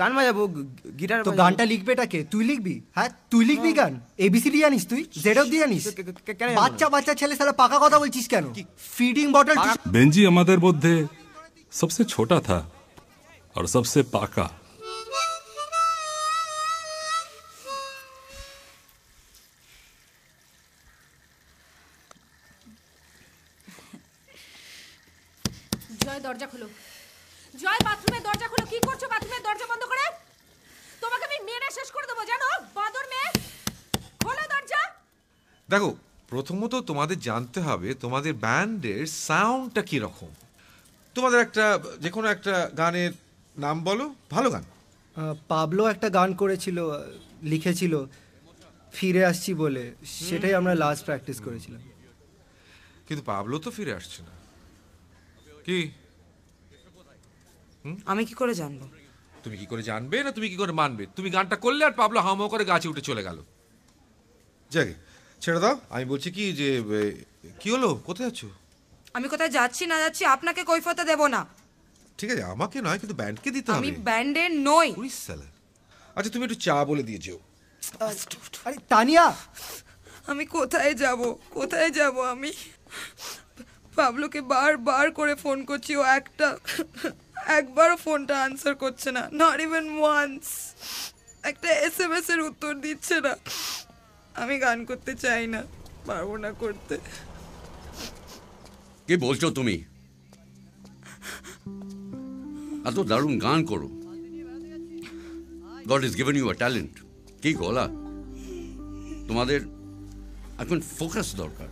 গান বাজাবো গিটার তো গানটা লিখবে এটাকে তুই লিখবি? হ্যাঁ? তুই লিখবি গান? এবিসিডি জানিস তুই? জেডও দিয়ে জানিস বাচ্চা বাচ্চা ছেলে সারা পাকা কথা বলছিস কেন? ফিডিং বটল বেঞ্জি আমাদের মধ্যে সবচেয়ে ছোটা থা আর সবচেয়ে পাকা। দরজা খোলো। জয় বাথরুমের দরজা খোলো। কি করছ বাথরুমের দরজা বন্ধ করে? তোমাকে আমি মেরে শেষ করে দেবো জানো? বাদর মেয়ে খোলো দরজা। দেখো প্রথমত তোমাদের জানতে হবে তোমাদের ব্যান্ডের সাউন্ডটা কি রকম তোমাদের একটা যে কোনো একটা গানের নাম বলো ভালো গান। পাবলো একটা গান করেছিল লিখেছিল ফিরে আসছি বলে। সেটাই আমরা লাস্ট প্র্যাকটিস করেছিলাম। কিন্তু পাবলো তো ফিরে আসছে না। কি? আমি কি করে জানব? তুমি কি করে জানবে না তুমি কি করে মানবে? তুমি গানটা করলে আর পাবলো হামো করে গাছে উঠে চলে গেল। যাকে ছেড়ে দাও। আমি বলছি কি যে এ, কি হলো? কোথায় আছো আমি কোথায় যাচ্ছি না যাচ্ছি আপনাকে কৈফতে দেব না। ঠিক আছে আমাকে নয় কিন্তু ব্যান্ডকে দিতে আমি হবে। ব্যান্ডের নই। সালা। আচ্ছা তুমি একটু চা বলে দিয়ে যেও। আরে তানিয়া! আমি কোথায় যাব? কোথায় যাব আমি? পাবলোকে বারবার করে ফোন করছি ও একটা। একবারও ফোনটা আনসার করছে না নট ইভেন ওয়ান্স একটা এস এম এস এর উত্তর দিচ্ছে না। আমি গান করতে চাই না পারব না করতে। কি বলছো তুমি? এত দারুণ গান করো। God is given you a talent কি গলা? তোমাদের এখন ফোকাস দরকার।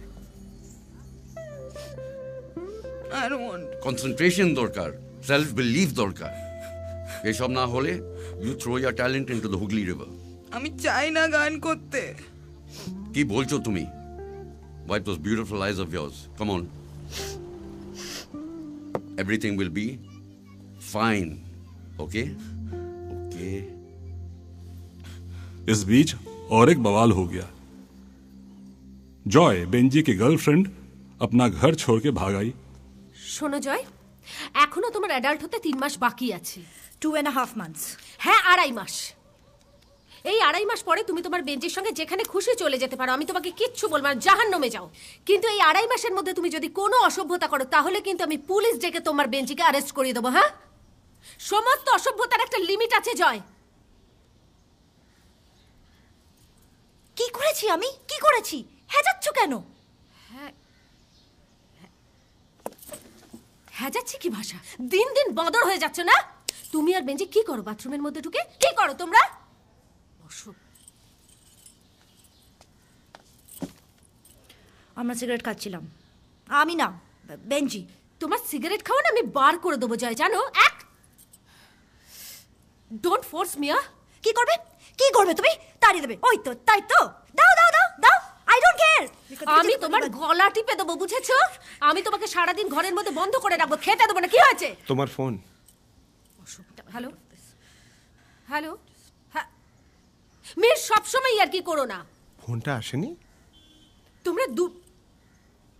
আই ডোন্ট ওয়ান্ট কনসেন্ট্রেশন দরকার। সেলফ বিলিভ দরকার এসব না হলে you throw your talent into the Hooghly river আমি চাই না গান করতে কি বলছো তুমি wipe those beautiful eyes of yours come on everything will be fine okay okay इस बीच और एक बवाल हो गया जॉय बेंजी की गर्लफ्रेंड अपना घर छोड़ के भाग आई শোনো জয় এখনও তোমার অ্যাডাল্ট হতে তিন মাস বাকি আছে। টু অ্যান্ড হাফ মান্থস হ্যাঁ আড়াই মাস। এই আড়াই মাস পরে তুমি তোমার বেঞ্চের সঙ্গে যেখানে খুশি চলে যেতে পারো আমি তোমাকে কিচ্ছু বলব না জাহান নমে যাও। কিন্তু এই আড়াই মাসের মধ্যে তুমি যদি কোনো অসভ্যতা করো তাহলে কিন্তু আমি পুলিশ ডেকে তোমার বেঞ্চিকে অ্যারেস্ট করিয়ে দেবো হ্যাঁ? সমস্ত অসভ্যতার একটা লিমিট আছে জয়। কি করেছি আমি? কি করেছি? হ্যাঁ যাচ্ছ কেন? হ্যাজাচ্ছে কি ভাষা? দিন দিন বাঁদর হয়ে যাচ্ছে না? তুমি আর বেঞ্জি কি করো বাথরুমের মধ্যে ঢুকে? কি করো তোমরা? আমরা সিগারেট খাচ্ছিলাম। আমি না বেঞ্জি তোমার সিগারেট খাও না, আমি বার করে দেবো জয়, জানো? এক। ডোন্ট ফোর্স মিয়া কি করবে? কি করবে তুমি? তাড়িয়ে দেবে। ওই তো, তাই তো। দাও। ডোন্ট কেয়ার আমি তোমার গলা টিপে দেবো বুঝেছো আমি তোমাকে সারাদিন ঘরের মধ্যে বন্ধ করে রাখবো খেতে দেবো না কি হয়েছে তোমার ফোন হ্যালো হ্যালো হ্যাঁ মেয়ের সবসময় আর কি করো না ফোনটা আসেনি তোমরা দু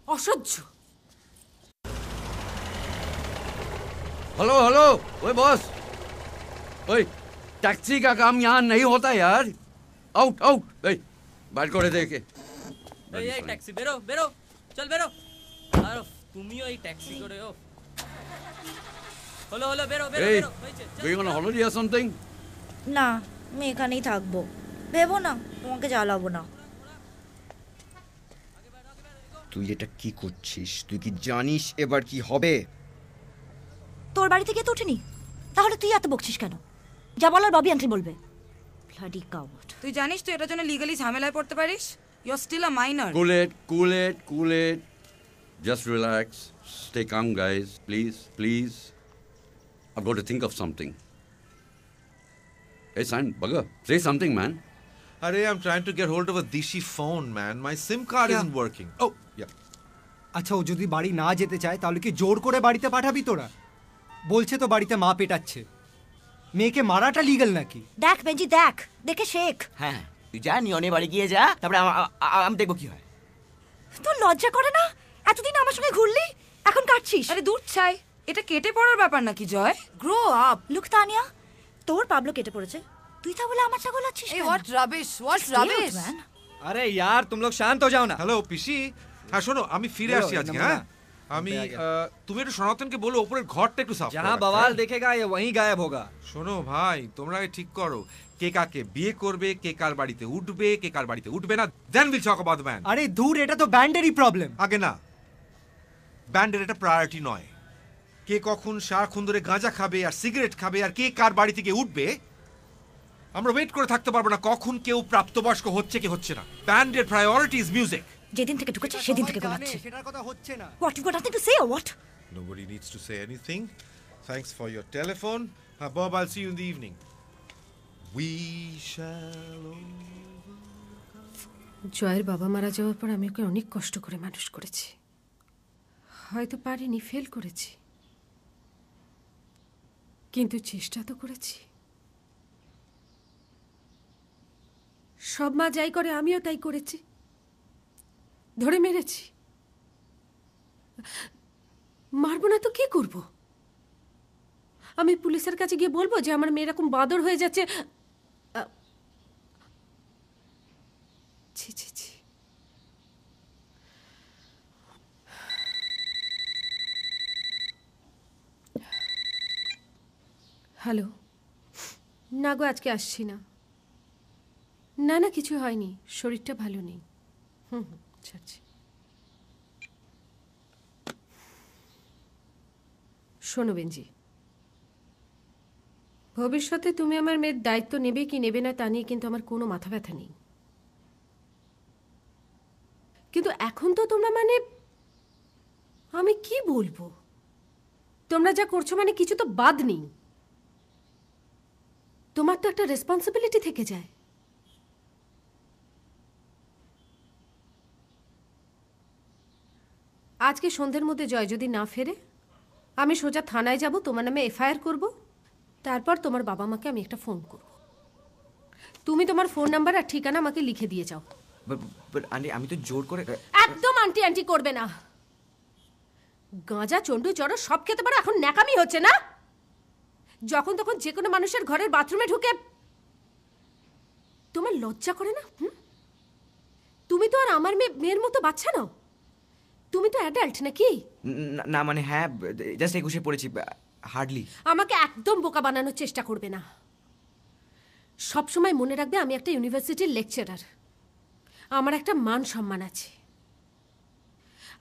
অসহ্য हेलो हेलो ओए बॉस ओए टैक्सी का काम यहाँ नहीं होता यार आउट आउट ओए बैठ করে দেখে এই এই ট্যাক্সি বেরো বেরো চল বেরো আর তুমিও এই ট্যাক্সি করে ও হলো হলো বেরো বেরো বেরো হয়েছে অর সামথিং না আমি এখানেই থাকব ভেবো না তোমাকে জ্বালাবো না তুই এটা কি করছিস তুই কি জানিস এবার কি হবে তোর বাড়ি থেকে তো ওঠেনি তাহলে তুই এত বকছিস কেন যা বলার ববি আন্টি বলবে ব্লাডি কাউট তুই জানিস তুই এটার জন্য লিগালি ঝামেলায় পড়তে পারিস? You still a minor Cool it, cool it, cool it. Just relax. Stay calm, guys. Please, please. I've got to think of something. Hey, son, bugger, say something, man. Are I'm trying to get hold of a Dishi phone, man. My SIM card Yeah. isn't working. Oh, yeah. আচ্ছা ও যদি বাড়ি না যেতে চায় তাহলে কি জোর করে বাড়িতে পাঠাবি তোরা বলছে তো বাড়িতে মা পেটাচ্ছে মেয়েকে মারাটা লিগ্যাল নাকি দেখ বেঞ্জি দেখ দেখে শেখ হ্যাঁ তুই যা নিয়নের বাড়ি গিয়ে যা তারপরে আমা- আ- আ- আমি দেখবো কি হয় তোর লজ্জা করে না এতদিন আমার সঙ্গে ঘুরলি এখন কাটছিস আরে দূর চাই এটা কেটে পড়ার ব্যাপার নাকি Joy grow up look Tania তোর পাবলো কেটে পড়েছে তুই তা বলে আমার ছাগল আছিস এই হোয়াট রাবিশ হোয়াট রাবিশ আরে यार तुम लोग शांत हो जाओ ना হ্যালো পিসি হ্যাঁ শোনো আমি ফিরে বলো, আসছি আজকে নমুনা। হ্যাঁ আমি আহ, তুমি একটু সনাতনকে বলো ওপরের ঘরটা একটু সাফ করে जहाँ রাখতে, बवाल হ্যাঁ? देखेगा ये वहीं गायब होगा শোনো ভাই তোমরা আগে ঠিক করো কে কাকে বিয়ে করবে কে কার বাড়িতে উঠবে কে কার বাড়িতে উঠবে না then will talk about band আরে দূর এটা তো ব্যান্ডেরই প্রবলেম আগে না ব্যান্ডের এটা প্রায়োরিটি নয় কে কখন সারাক্ষণ ধরে গাঁজা খাবে আর সিগারেট খাবে আর কে কার বাড়ি থেকে উঠবে আমরা ওয়েট করে থাকতে পারব না কখন কেউ প্রাপ্তবয়স্ক হচ্ছে কি হচ্ছে না ব্যান্ডের প্রায়োরিটি ইজ মিউজিক যেদিন থেকে ঢুকেছে সেদিন থেকে গোলাচ্ছে সেটার কথা হচ্ছে না what you got nothing to say or what Nobody needs to say anything. Thanks for your telephone. Uh, Bob, I'll see you in the evening. We shall. জয়ের বাবা মারা যাওয়ার পর আমি ওকে অনেক কষ্ট করে মানুষ করেছি। হয়তো পারিনি ফেল করেছি। কিন্তু চেষ্টা তো করেছি। সব মা যাই করে, আমিও তাই করেছি। ধরে মেরেছি। মারবো না তো কি করব? আমি পুলিশের কাছে গিয়ে বলব যে আমার মেয়ে এরকম বাদর হয়ে যাচ্ছে ছি ছি ছি। হ্যালো। না গো, আজকে আসছি না। না না, কিছু হয়নি। শরীরটা ভালো নেই। হুম হুম, ছাড়ছি। শোনো বেঞ্জি ভবিষ্যতে তুমি আমার মেয়ের দায়িত্ব নেবে কি নেবে না তা নিয়ে কিন্তু আমার কোনো মাথা ব্যথা নেই। কিন্তু এখন তো তোমরা মানে আমি কি বলব? তোমরা যা করছ মানে কিছু তো বাদ নেই। তোমার তো একটা রেসপন্সিবিলিটি থেকে যায়। আজকে সন্ধ্যের মধ্যে জয় যদি না ফেরে আমি সোজা থানায় যাব, তোমার নামে এফআইআর করব, তারপর তোমার বাবা মাকে আমি একটা ফোন করব। তুমি তোমার ফোন নাম্বার আর ঠিকানা আমাকে লিখে দিয়ে যাও। বাট আন্টি আমি তো জোর করে একদম আন্টি আন্টি করবে না। গাঁজা চন্ডু চড়ো সব খেতে পারো এখন ন্যাকামি হচ্ছে না? যখন তখন যে কোনো মানুষের ঘরের বাথরুমে ঢুকে তোমার লজ্জা করে না? তুমি তো আর আমার মেয়ে মেয়ের মতো বাচ্চা নাও। তুমি তো অ্যাডাল্ট নাকি? না মানে হ্যাঁ জাস্ট একুশে পড়েছি হার্ডলি আমাকে একদম বোকা বানানোর চেষ্টা করবে না। সবসময় মনে রাখবে আমি একটা ইউনিভার্সিটির লেকচারার আমার একটা মান সম্মান আছে।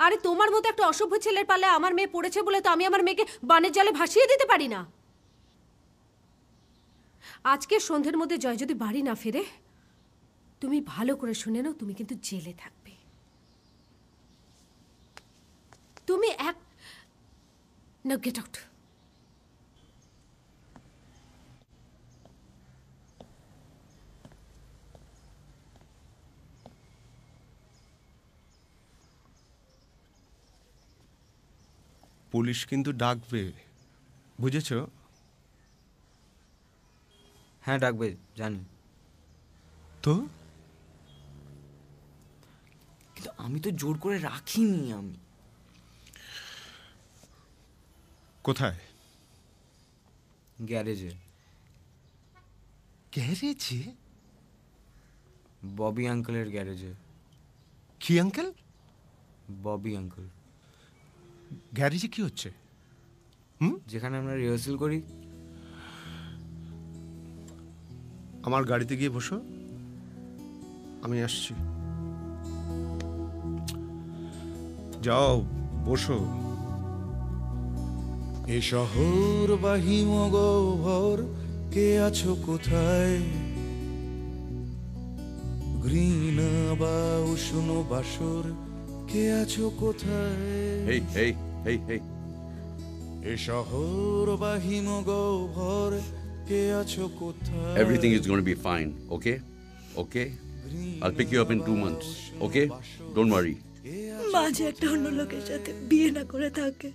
আরে তোমার মতো একটা অসভ্য ছেলের পালে আমার মেয়ে পড়েছে বলে তো আমি আমার মেয়েকে বানের জলে ভাসিয়ে দিতে পারি না। আজকে সন্ধ্যের মধ্যে জয় যদি বাড়ি না ফেরে, তুমি ভালো করে শুনে নাও, তুমি কিন্তু জেলে থাকবে। তুমি এক না গেট আউট পুলিশ কিন্তু ডাকবে বুঝেছ? হ্যাঁ ডাকবে জানি। তো? কিন্তু আমি তো জোর করে রাখিনি আমি। কোথায়? গ্যারেজে। গ্যারেজে? ববি আঙ্কেলের গ্যারেজে। কি আঙ্কেল? ববি আঙ্কেল। গ্যারেজে কি হচ্ছে? হুম? যেখানে আমরা রিহার্সেল করি। আমার গাড়িতে গিয়ে বসো। আমি আসছি। যাও বসো। এ শহর বা হিমগহ্বর কে আছো কোথায়? ঘৃণা বা উষ্ণ বাসর কে আছো কোথায় Hey, hey, hey, hey. এ শহর বা হিমগহ্বর কে আছো কোথায় Everything is going to be fine, okay? Okay? I'll pick you up in two months, okay? Don't worry. মা যে একটা অন্য লোকের সাথে বিয়ে না করে থাকে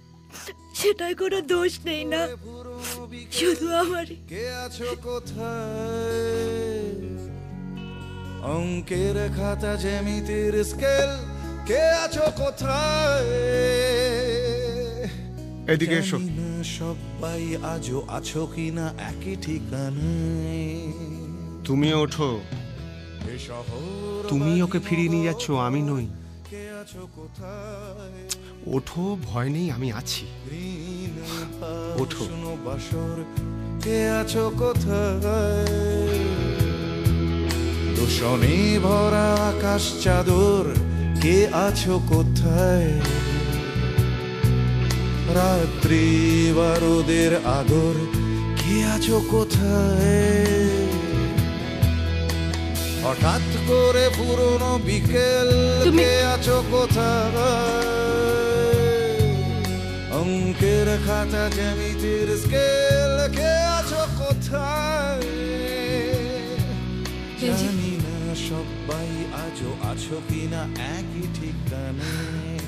সেটাই কোনো দোষ নেই না শুধু আমারই কে আছো কোথায় অঙ্কের খাতা জ্যামিতির স্কেল কে আছো কোথায়? এদিকে এসো। সবাই আজও আছো কিনা একই ঠিকানায়। তুমি ওঠো। তুমি ওকে ফিরিয়ে নিয়ে যাচ্ছ আমি নই। কে আছো কোথায়? ওঠো ভয় নেই আমি আছি। ওঠো। বাসর কে আছো কোথায়? দূষণে ভরা আকাশ চাদর কে আছো কোথায়? রাত্রি বারোদের আদর কে আছো কোথায়? হঠাৎ করে পুরনো বিকেল কে আছো কোথায়? অঙ্কের খাতা জ্যামিতির স্কেল কে আছো কোথায়? সবাই আজও আছো কিনা একই ঠিকানায়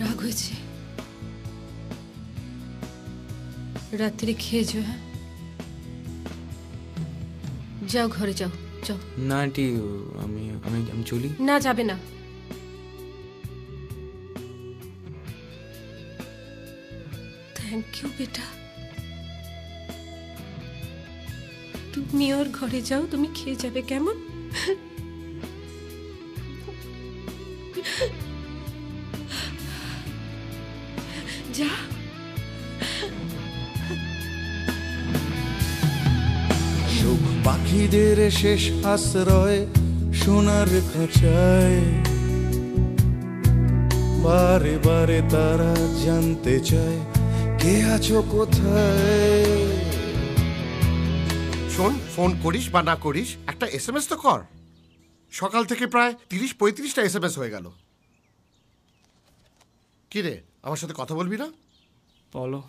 রাগ হয়েছে। রাত্রে খেয়েছো হ্যাঁ? যাও ঘরে যাও যাও। না আন্টি আমি আমি আমি চলি। না যাবে না। থ্যাংক ইউ বেটা। তুমি ওর ঘরে যাও, তুমি খেয়ে যাবে, কেমন? যা। সুখ পাখিদের শেষ আশ্রয় সোনার খাঁচায়। বারে বারে তারা জানতে চায়, কে আছো কোথায়? শোন ফোন করিস বা না করিস একটা এস এম এস তো কর। সকাল থেকে প্রায় তিরিশ পঁয়ত্রিশটা এস এম এস হয়ে গেল। কি রে আমার সাথে কথা বলবি না? বলো।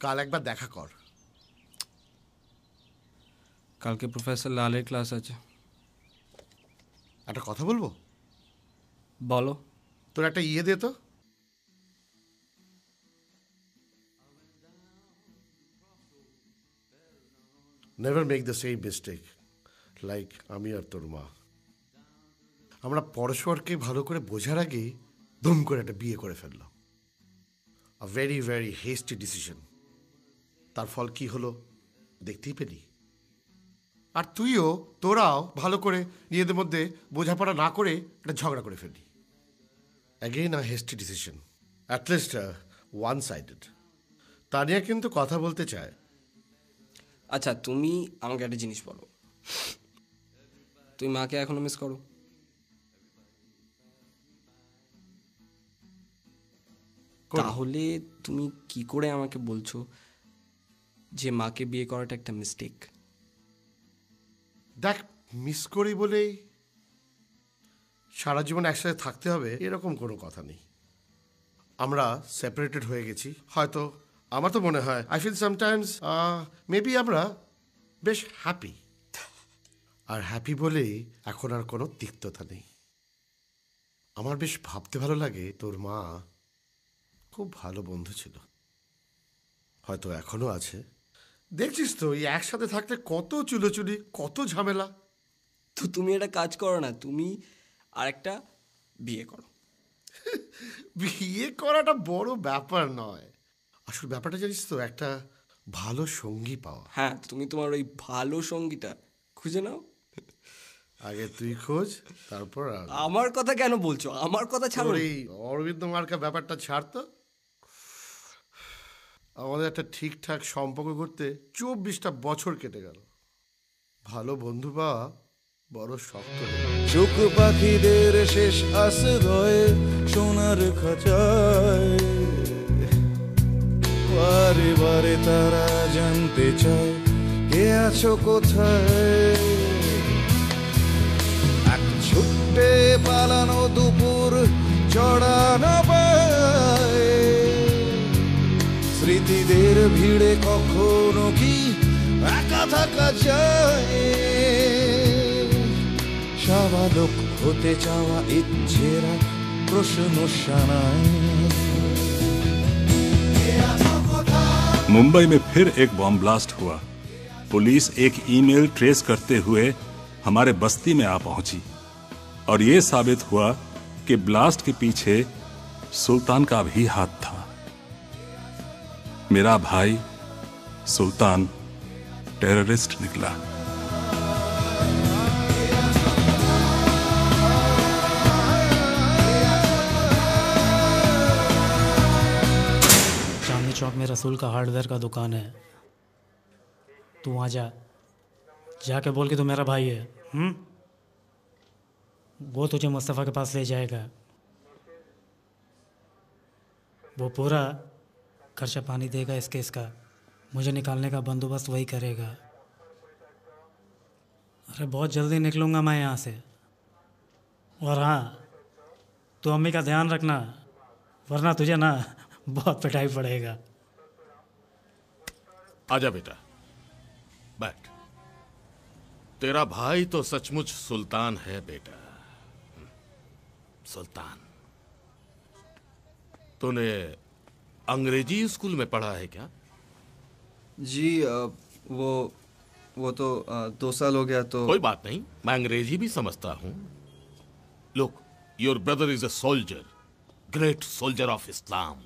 কাল একবার দেখা কর। কালকে প্রফেসর লালের ক্লাস আছে। একটা কথা বলব? বলো। তোর একটা ইয়ে দে তো। Never make the same mistake like আমি আর তোর মা। আমরা পরস্পরকে ভালো করে বোঝার আগেই ধুম করে একটা বিয়ে করে ফেললাম। A very very hasty decision তার ফল কি হলো দেখতেই পেলি? আর তুইও তোরাও ভালো করে নিজেদের মধ্যে বোঝাপড়া না করে একটা ঝগড়া করে ফেললি again a hasty decision at least one sided Tania কিন্তু কথা বলতে চায়। আচ্ছা তুমি আমাকে একটা জিনিস বলো। তুমি মাকে এখনও মিস করো? তাহলে তুমি কি করে আমাকে বলছো যে মাকে বিয়ে করাটা একটা মিস্টেক দেখ মিস করি বলেই সারা জীবন একসাথে থাকতে হবে এরকম কোনো কথা নেই। আমরা সেপারেটেড হয়ে গেছি হয়তো আমার তো মনে হয় আই ফিল সামটাইমস মেবি আমরা বেশ হ্যাপি আর হ্যাপি বলেই এখন আর কোনো তিক্ততা নেই। আমার বেশ ভাবতে ভালো লাগে তোর মা খুব ভালো বন্ধু ছিল। হয়তো এখনও আছে। দেখছিস তো এই একসাথে থাকলে কত চুলোচুলি কত ঝামেলা। তো তুমি একটা কাজ করো না তুমি আরেকটা বিয়ে করো। <laughs> বিয়ে করাটা বড় ব্যাপার নয়। আসল ব্যাপারটা জানিস তো একটা ভালো সঙ্গী পাওয়া। হ্যাঁ তুমি তোমার ওই ভালো সঙ্গীটা খুঁজে নাও। আগে তুই খোঁজ তারপর আমি। আমার কথা কেন বলছো? আমার কথা ছাড়ো। এই অরবিন্দ মার্কা ব্যাপারটা ছাড়তো আমাদের একটা ঠিকঠাক সম্পর্ক করতে চব্বিশটা বছর কেটে গেল। ভালো বন্ধু পাওয়া বড় শক্ত চোখ পাখিদের শেষ আশ্রয়ে সোনার খাঁচায়। বারে বারে তারা জানতে চায়, কে আছো কোথায়? ছুটে পালানো দুপুর চড়ানো স্মৃতিদের ভিড়ে কখনো কি একা থাকা যায়? সাবালক হতে চাওয়া ইচ্ছেরা প্রশ্ন শানায় मुंबई में फिर एक बॉम्ब ब्लास्ट हुआ। पुलिस एक ईमेल ट्रेस करते हुए हमारे बस्ती में आ पहुँची। और यह साबित हुआ कि ब्लास्ट के पीछे सुल्तान का भी हाथ था। मेरा भाई सुल्तान टेररिस्ट निकला। चौक में रसूल का हार्डवेयर का दुकान है। तू वहाँ जा। जाके बोल के तू मेरा भाई है। हम्म? वो तुझे मुस्तफ़ा के पास ले जाएगा। वो पूरा खर्चा पानी देगा इस केस का। मुझे निकालने का बंदोबस्त वही करेगा। अरे बहुत जल्दी निकलूँगा मैं यहाँ से। और हाँ तू अम्मी का ध्यान रखना, वरना तुझे ना <laughs> बहुत पिटाई पड़ेगा। आजा बेटा। बैठ। तेरा भाई तो सचमुच सुल्तान है बेटा। सुल्तान। तूने अंग्रेज़ी स्कूल में पढ़ा है क्या? जी वो वो तो दो साल हो गया तो कोई बात नहीं मैं अंग्रेज़ी भी समझता हूँ। Look your brother is a soldier great soldier of Islam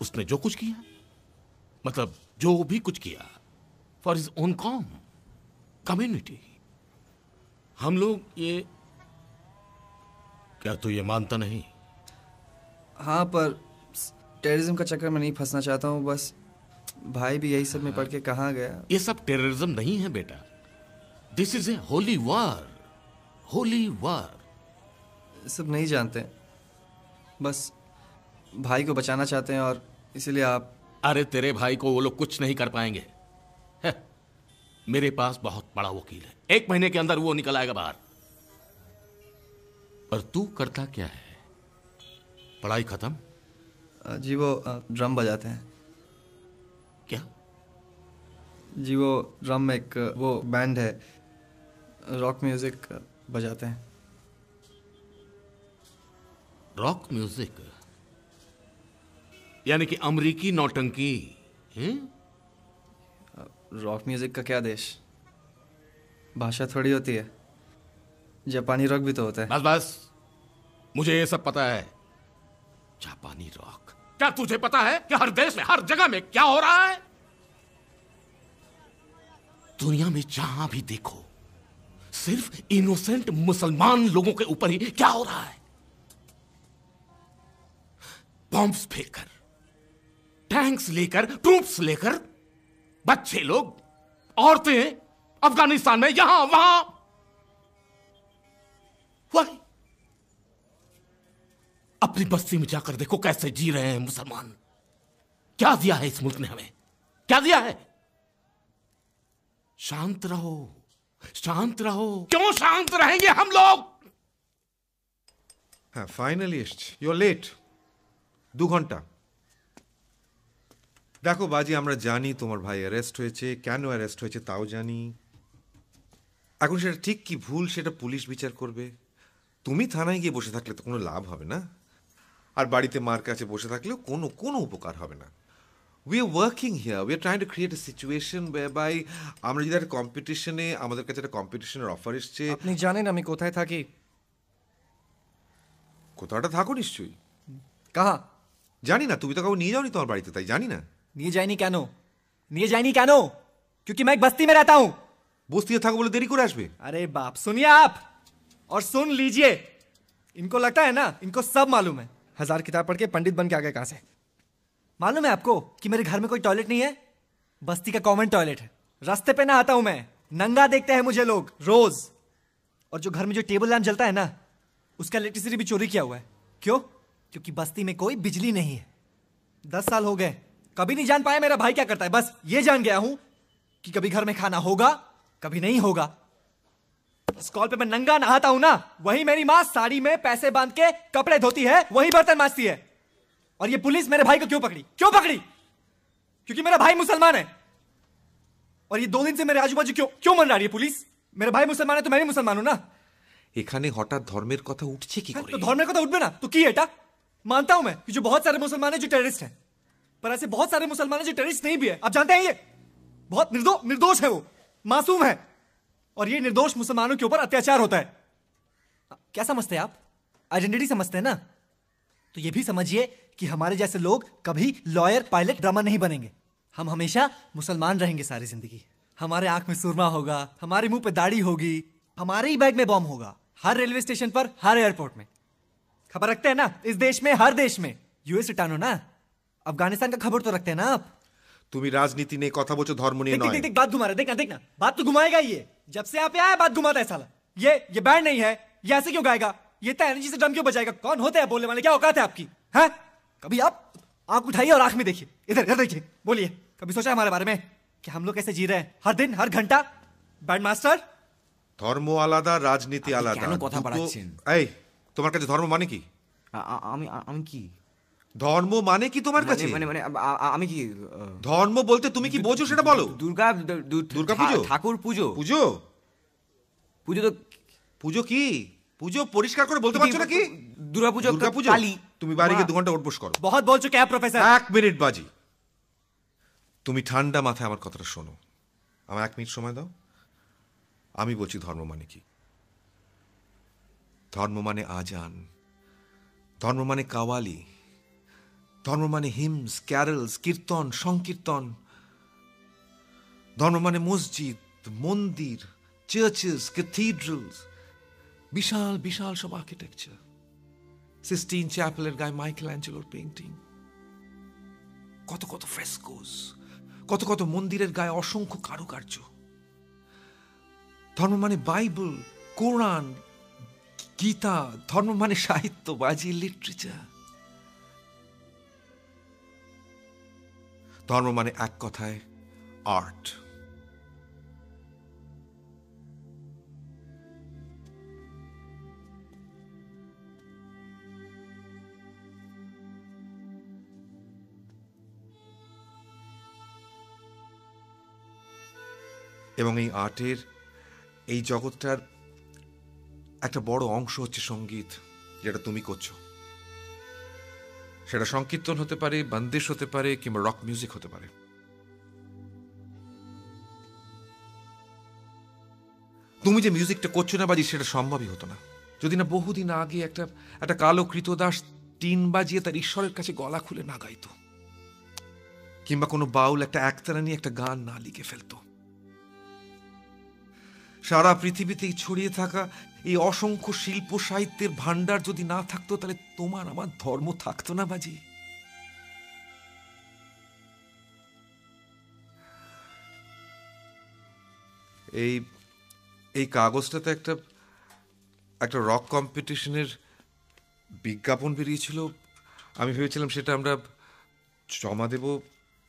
उसने जो कुछ किया? मतलब जो भी कुछ किया for his own com community हम लोग ये क्या तू ये मानता नहीं? हाँ पर टेररिज्म का चक्कर में नहीं फंसना चाहता हूँ बस भाई भी यही सब में पढ़ के कहाँ गया? ये सब टेररिज्म नहीं है बेटा। This is a holy war holy war सब नहीं जानते। बस भाई को बचाना चाहते हैं और इसीलिए आप अरे तेरे भाई को वो लोग कुछ नहीं कर पाएँगे। है, मेरे पास बहुत बड़ा वकील है। एक महीने के अंदर वो निकल आएगा बाहर। पर तू करता क्या है? पढ़ाई खत्म? जी वो ड्रम बजाते हैं। क्या? जी वो ड्रम एक वो बैंड है। रॉक म्यूज़िक बजाते हैं। Rock music? यानी कि अमरीकी नौटंकी। रॉक म्यूज़िक का क्या देश? भाषा थोड़ी होती है। जापानी रॉक भी तो होता है। बस बस। मुझे ये सब पता है। जापानी रॉक क्या तुझे पता है कि हर देश में हर जगह में क्या हो रहा है? दुनिया में जहाँ भी देखो सिर्फ़ इनोसेंट मुसलमान लोगों के ऊपर ही क्या हो रहा है? बॉम्ब्स फेंककर टैंक्स लेकर ट्रूप्स लेकर, बच्चे लोग, औरतें अफ़गानिस्तान में यहाँ, वहाँ। वही। अपनी बस्ती में जाकर देखो कैसे जी रहे हैं मुसलमान। क्या दिया है इस मुल्क ने हमें? क्या दिया है? शांत रहो शांत रहो। क्यों शांत रहेंगे हम लोग? हाँ यू आर लेट दो घंटा। দেখো বাজি আমরা জানি তোমার ভাই অ্যারেস্ট হয়েছে। কেন অ্যারেস্ট হয়েছে তাও জানি। এখন সেটা ঠিক কি ভুল সেটা পুলিশ বিচার করবে। তুমি থানায় গিয়ে বসে থাকলে তো কোনো লাভ হবে না। আর বাড়িতে মার কাছে বসে থাকলেও কোনো কোনো উপকার হবে না। We are working here we are trying to create a situation by আমরা যদি একটা কম্পিটিশনে আমাদের কাছে একটা কম্পিটিশনের অফার এসছে। আপনি জানেন আমি কোথায় থাকি? কোথাও একটা থাকো নিশ্চয়ই। কাহা? জানি না তুমি তো কাউ নিয়ে যাওনি তোমার বাড়িতে তাই জানি না। নিয়ে যায়নি কেন নিয়ে যায়নি কেন क्योंकि मैं एक बस्ती में रहता हूँ। बस्ती था बोले देरी को আসবে अरे बाप सुनिए आप और सुन लीजिए। इनको लगता है ना इनको सब मालूम है। हज़ार किताब पढ़ के पंडित बन के आ गए कहाँ से? मालूम है आपको कि मेरे घर में कोई टॉयलेट नहीं है? बस्ती का कॉमन टॉयलेट है। रास्ते पे ना आता हूँ मैं। नंगा देखते हैं मुझे लोग रोज। और जो घर में जो टेबल लैम्प जलता है ना उसका इलेक्ट्रिसिटी भी चोरी किया हुआ है। क्यों? क्योंकि बस्ती में कोई बिजली नहीं है। दस साल हो गए। कभी नहीं जान पाया मेरा भाई क्या करता है बस ये जान गया हूं कि कभी घर में खाना होगा कभी नहीं होगा इस कॉल पे मैं नंगा नहाता हूं ना वही मेरी माँ साड़ी में पैसे बांध के कपड़े धोती है वही बर्तन माजती है और ये पुलिस मेरे भाई को क्यों पकड़ी क्यों पकड़ी क्योंकि मेरा भाई मुसलमान है और ये दो दिन से मेरे आजू बाजू क्यों क्यों मन रही है पुलिस मेरा भाई मुसलमान है तो मैं भी मुसलमान हूं ना এখানে হঠাৎ ধর্মের কথা উঠছে কি করে तो धर्म का तो उठबे ना तो की एटा मानता हूं मैं कि जो बहुत सारे मुसलमान हैं जो टेररिस्ट हैं पर ऐसे बहुत सारे मुसलमान हैं जो टेररिस्ट नहीं भी है। आप जानते हैं ये? बहुत निर्दो, निर्दोष है वो। मासूम है। और ये निर्दोष मुसलमानों के ऊपर अत्याचार होता है। क्या समझते हैं आप? आइडेंटिटी समझते हैं ना? तो ये भी समझिए कि हमारे जैसे लोग कभी लॉयर पायलट ड्रामा नहीं बनेंगे। हम हमेशा मुसलमान रहेंगे सारी ज़िंदगी। हमारे आँख में सुरमा होगा, हमारे मुँह पे दाढ़ी होगी, हमारे ही बैग में बॉम्ब होगा, हर रेलवे स्टेशन पर, हर एयरपोर्ट में। खबर रखते हैं ना? इस देश में, हर देश में। यूएस रिटर्न हो ना? अफगानिस्तान का खबर तो रखते हैं ना आप তুমি রাজনীতি নিয়ে কথা বলছো ধর্ম নিয়ে देख देख নয় देख देख बात घुमा रहा है देखना देखना बात तो घुमाएगा ही ये जब से यहाँ पे आया बात घुमाता है साला ये ये बैंड नहीं है ये ऐसे क्यों गाएगा ये इतना एनर्जी से ड्रम क्यों बजाएगा कौन होते हैं बोलने वाले क्या औकात है आपकी हैं कभी आप आंख उठाइए और आंख में देखिए इधर इधर देखिए बोलिए कभी सोचा है हमारे बारे में कि हम लोग कैसे जी रहे हैं हर दिन हर घंटा बैंड मास्टर ধর্ম আলাদা রাজনীতি আলাদা কেন কথা দুটো- বাড়াচ্ছেন? এই তোমার কাছে ধর্ম মানে কি আমি আমি কি ধর্ম মানে কি তোমার মানে- কাছে মানে মানে আ- আ- আমি কি ধর্ম বলতে তুমি কি বোঝো সেটা বলো দুর্গা দুর্গা পুজো ঠাকুর পুজো পুজো পুজো তো পুজো কি পুজো পরিষ্কার করে বলতে পারছো নাকি দুর্গা পুজো দুর্গা পুজো কালী তুমি বাড়ি গিয়ে দু ঘন্টা উঠবোস করো बहुत बोल चुके हैं आप प्रोफेसर এক মিনিট বাজি তুমি ঠান্ডা মাথায় আমার কথাটা শোনো আমার এক মিনিট সময় দাও আমি বলছি ধর্ম মানে কি ধর্ম মানে আজান ধর্ম মানে কাওয়ালি ধর্ম মানে হিমস ক্যারলস কীর্তন, সংকীর্তন। ধর্ম মানে মসজিদ, মন্দির চার্চেস ক্যাথিড্রালস বিশাল বিশাল সব আর্কিটেকচার সিস্টিন চ্যাপেলের গায়ে মাইকেল অ্যাঞ্জেলোর পেন্টিং কত কত ফ্রেস্কোস কত কত মন্দিরের গায়ে অসংখ্য কারুকার্য। ধর্ম মানে বাইবেল কোরআন গীতা ধর্ম মানে সাহিত্য বাজি লিটারেচার ধর্ম মানে এক কথায় আর্ট এবং এই আর্টের এই জগৎটার একটা বড় অংশ হচ্ছে সংগীত, যেটা তুমি করছ। সেটা সংকীর্তন হতে পারে, বন্দিশ হতে পারে, কিংবা রক মিউজিক হতে পারে। তুমি যে মিউজিকটা করছ না বাজি, সেটা সম্ভবই হতো না। যদি না বহুদিন আগে একটা একটা কালো কৃতদাস টিন বাজিয়ে তার ঈশ্বরের কাছে গলা খুলে না গাইত, কিংবা কোনো বাউল একটা একতারা নিয়ে একটা গান না লিখে ফেলতো। সারা পৃথিবীতে ছড়িয়ে থাকা এই অসংখ্য শিল্প সাহিত্যের ভান্ডার যদি না থাকতো, তাহলে তোমার আমার ধর্ম থাকতো না বাজি এই এই কাগজটাতে একটা একটা রক কম্পিটিশনের বিজ্ঞাপন বেরিয়েছিল। আমি ভেবেছিলাম সেটা আমরা জমা দেব,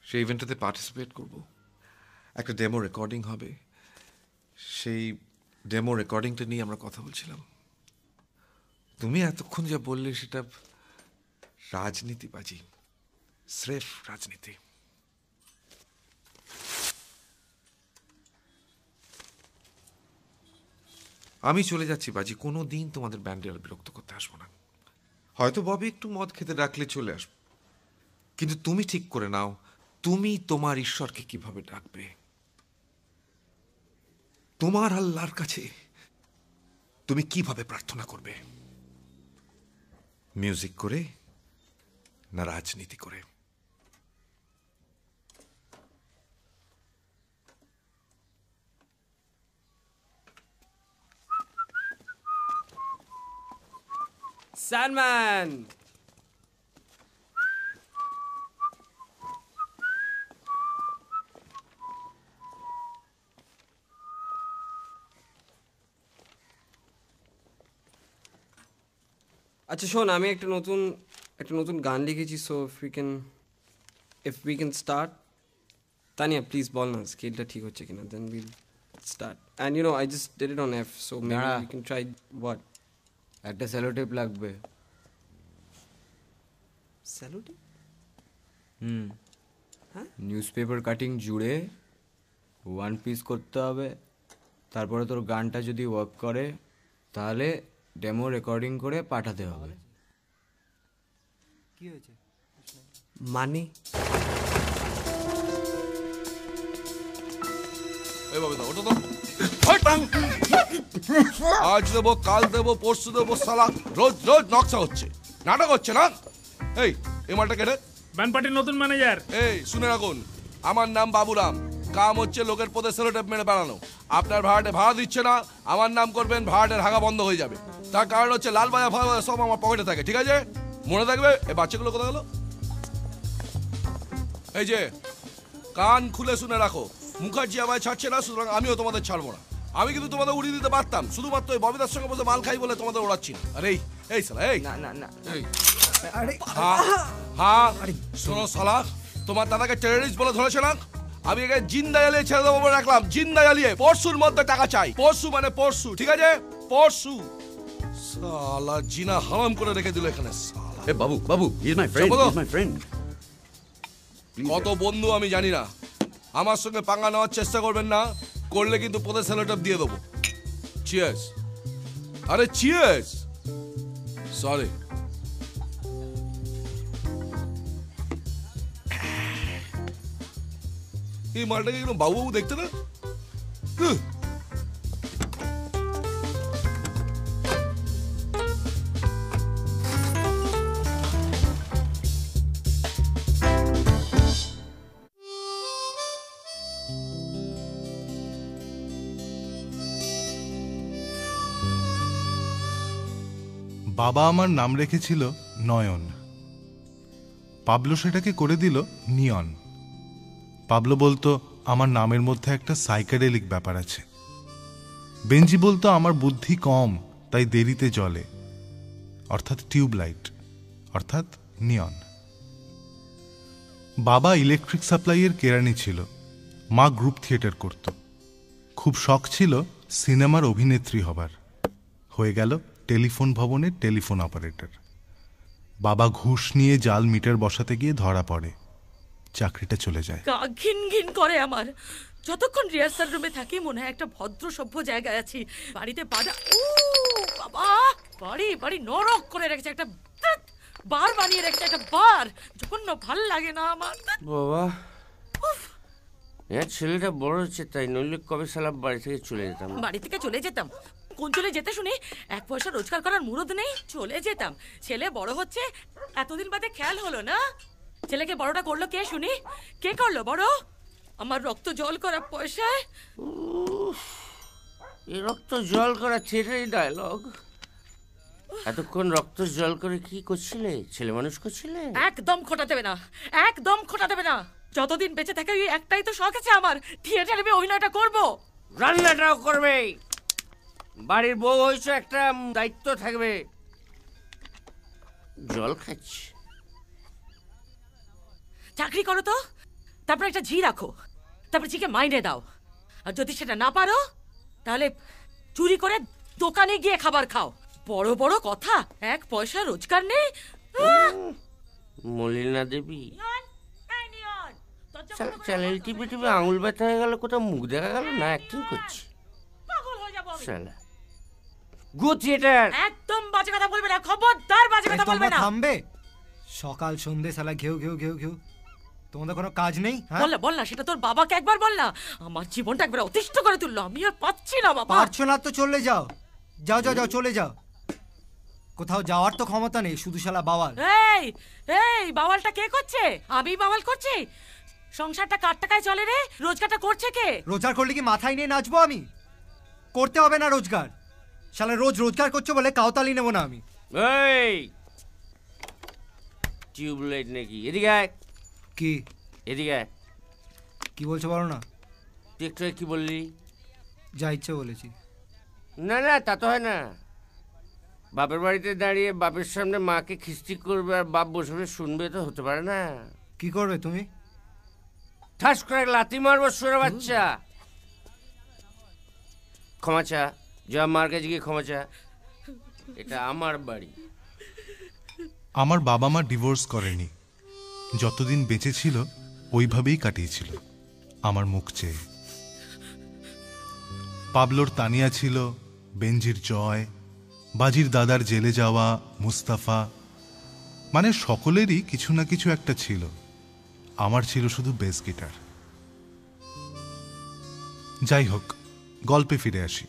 সেই ইভেন্টটাতে পার্টিসিপেট করব। একটা ডেমো রেকর্ডিং হবে। সেই ডেমো রেকর্ডিংটা নিয়ে আমরা কথা বলছিলাম। তুমি এতক্ষণ যা বললে সেটা রাজনীতিবাজি, স্রেফ রাজনীতি। আমি চলে যাচ্ছি বাজি, কোনো দিন তোমাদের ব্যান্ডে আর বিরক্ত করতে আসব না। হয়তো ববি একটু মদ খেতে ডাকলে চলে আসব। কিন্তু তুমি ঠিক করে নাও, তুমি তোমার ঈশ্বরকে কীভাবে ডাকবে? তোমার আল্লাহর কাছে তুমি কীভাবে প্রার্থনা করবে মিউজিক করে না রাজনীতি করে Sandman! আচ্ছা শোন আমি একটা নতুন একটা নতুন গান লিখেছি so if we can if we can start Tania please বল না স্কেলটা ঠিক হচ্ছে কিনা then will start and you know I just did it on F so maybe. We can try what একটা স্যালোটেপ লাগবে। স্যালুটি হুম। হ্যাঁ? নিউজ পেপার কাটিং জুড়ে ওয়ান পিস করতে হবে তারপরে তোর গানটা যদি ওয়ার্ক করে তাহলে ডেমো রেকর্ডিং করে পাঠাতে হবে। কি হয়েছে? মানে। ওটা তো আজ দেবো কাল দেবো পরশু দেবো সালা। রোজ রোজ নকশা হচ্ছে। নাটক হচ্ছে না? এই এই মালটা কেটে। ব্যান পার্টির নতুন ম্যানেজার। এই শুনে রাখুন আমার নাম বাবুরাম। কাম হচ্ছে লোকের পদে সেলোটেপ মেরে বেড়ানো। আপনার ভাড়াটে ভাড়া দিচ্ছে না আমার নাম করবেন ভাড়াটের হাগা বন্ধ হয়ে যাবে। তার কারণ হচ্ছে লাল বাজা ফাল বাজা সব আমার পকেটে থাকে ঠিক আছে? মনে থাকবে? এই বাচ্চাগুলো কোথায় গেলো? এই যে কান খুলে শুনে রাখো। মুখার্জি আমায় ছাড়ছে না সুতরাং আমিও তোমাদের ছাড়বো না। আমি কিন্তু তোমাদের উড়িয়ে দিতে পারতাম শুধুমাত্র ওই ববিদার সঙ্গে বসে মাল খাই বলে তোমাদের ওড়াচ্ছি না। আরে এই এই সালা এই। না না না। এই। হ্যাঁ হ্যাঁ শোনো সালা তোমার দাদাকে টেররিস্ট বলে ধরেছে না? আমি একে জিন্দা জ্বালিয়ে ছেড়ে দেবো বলে রাখলাম। জিন্দা জ্বালিয়ে পরশুর মধ্যে টাকা চাই। পরশু মানে পরশু ঠিক আছে? পরশু। সালা জিনা হারাম করে রেখে দিল এখানে সালা। এ Babu Babu is my friend বলো। ইজ মাই ফ্রেন্ড কত বন্ধু আমি জানি না। আমার সঙ্গে পাঙ্গা নেওয়ার চেষ্টা করবেন না করলে কিন্তু পদে স্যালোটাপ দিয়ে দেবো। চিয়ার্স আরে চিয়ার্স সরি এই মালটাকে একদম বাবু বাবু দেখতে না? বাবা আমার নাম রেখেছিল নয়ন। পাবলো সেটাকে করে দিল নিয়ন। পাবলো বলতো, আমার নামের মধ্যে একটা সাইকাডেলিক ব্যাপার আছে। বেঞ্জি বলতো, আমার বুদ্ধি কম, তাই দেরিতে জলে অর্থাৎ টিউবলাইট, অর্থাৎ নিয়ন। বাবা ইলেকট্রিক সাপ্লাইয়ের কেরানি ছিল। মা গ্রুপ থিয়েটার করত। খুব শখ ছিল সিনেমার অভিনেত্রী হবার। হয়ে গেল টেলিফোন ভবনের টেলিফোন অপারেটর। বাবা ঘুষ নিয়ে জাল মিটার বসাতে গিয়ে ধরা পড়ে। চাকরিটা চলে যায়। ঘিন ঘিন করে আমার। যতক্ষণ রিহার্সাল রুমে থাকি মনে হয় একটা ভদ্র সভ্য জায়গায় আছি। বাড়িতে বাজা ও বাবা! বাড়ি বাড়ি নরক করে রেখেছে একটা বার বানিয়ে রেখেছে একটা বার। যখন না ভালো লাগে না আমার। বাবা। এর ছেলেটা বড় হচ্ছে তাই নইলে কবে সালাম বাড়ি থেকে চলে যেতাম? বাড়ি থেকে চলে যেতাম। কোন যেতে শুনি এক পয়সা রোজগার করার মুরদ নেই চলে যেতাম। ছেলে বড় হচ্ছে এতদিন বাদে খেয়াল হলো না। ছেলেকে বড়টা করল কে শুনি? কে করল বড়? আমার রক্ত জল করা পয়সায়। এই রক্ত জল করা থিয়েটারি ডায়লগ এতক্ষণ রক্ত জল করে কি করছিলে? ছেলে মানুষ করছিলে? একদম খোটা দেবে না একদম খোটা দেবে না। যতদিন বেঁচে থাকে ওই একটাই তো শখ আছে আমার থিয়েটারে আমি অভিনয়টা করব। রান্নাটাও করবে। বাড়ির বউ হয়েছে একটা দায়িত্ব থাকবে। জল খাচ্ছি। চাকরি করো তো। তারপর একটা ঝি রাখো। তারপর ঝিকে মাইনে দাও। আর যদি সেটা না পারো তাহলে চুরি করে দোকানে গিয়ে খাবার খাও। বড় বড় কথা। এক পয়সা রোজগার নেই। মলিনা দেবী। চ্যানেল টিপে টিপে আঙুল ব্যথা হয়ে গেল কোথাও মুখ দেখা গেল? না অ্যাক্টিং করছি শালা। গো থিয়েটার একদম বাজে কথা বলবে না খবরদার বাজে কথা বলবে না। থামবে? সকাল সন্ধে সালা ঘেউ ঘেউ ঘেউ ঘেউ। তোমাদের কোনো কাজ নেই হ্যাঁ? বল না বল না সেটা তোর বাবাকে একবার বল না। আমার জীবনটা একবার অতিষ্ঠ করে তুললো আমি আর পাচ্ছি না বাবা। পারছ না তো চলে যাও। যাও যাও যাও চলে যাও। কোথাও যাওয়ার তো ক্ষমতা নেই শুধু শালা বাওয়াল। এই এই বাওয়ালটা কে করছে? আমি বাওয়াল করছি? সংসারটা কার টাকায় চলে রে? রোজগারটা করছে কে? রোজগার করলে কি মাথায় নিয়ে নাচবো আমি? করতে হবে না রোজগার। শালা রোজ রোজগার করছ বলে কাউতালি নেব না আমি। এই! টিউবলাইট নাকি? এদিকে আয়। কি? এদিকে আয়। কি বলছো বলো না। তুই একটু আগে কি বললি? যা ইচ্ছে বলেছি। না না তা তো হয় না। বাপের বাড়িতে দাঁড়িয়ে বাপের সামনে মাকে খিস্তি করবে আর বাপ বসে বসে শুনবে তো হতে পারে না। কি করবে তুমি? ঠাস করে লাথি মারবো সুরে বাচ্চা। ক্ষমা চা। যা মার কাছে গিয়ে ক্ষমা চা এটা আমার বাড়ি। আমার বাবা মা ডিভোর্স করেনি। যতদিন বেঁচে ছিল, ওইভাবেই কাটিয়েছিল। আমার মুখ চেয়ে। পাবলোর তানিয়া ছিল বেঞ্জির জয়, বাজির দাদার জেলে যাওয়া মুস্তাফা। মানে সকলেরই কিছু না কিছু একটা ছিল। আমার ছিল শুধু বেস গিটার। যাই হোক, গল্পে ফিরে আসি।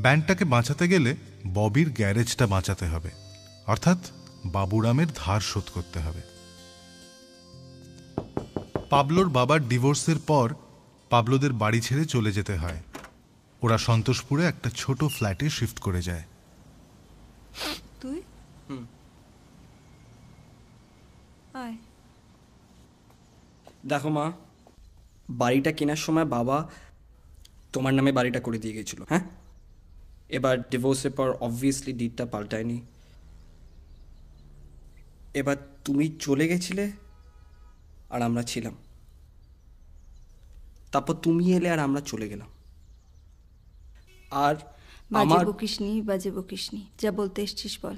ব্যান্ডটাকে বাঁচাতে গেলে ববির গ্যারেজটা বাঁচাতে হবে। অর্থাৎ বাবুরামের ধার শোধ করতে হবে। পাবলোর বাবার ডিভোর্সের পর পাবলোদের বাড়ি ছেড়ে চলে যেতে হয়। ওরা সন্তোষপুরে একটা ছোট ফ্ল্যাটে শিফট করে যায়। তুই? দেখো মা বাড়িটা কেনার সময় বাবা তোমার নামে বাড়িটা করে দিয়ে গেছিল হ্যাঁ? এবার ডিভোর্সের পর অবভিয়াসলি ডিটটা পাল্টায়নি। এবার তুমি চলে গেছিলে আর আমরা ছিলাম। তারপর তুমি এলে আর আমরা চলে গেলাম। আর বাজে আমার বকিসনি বাজে বকিসনি যা বলতে এসছিস বল।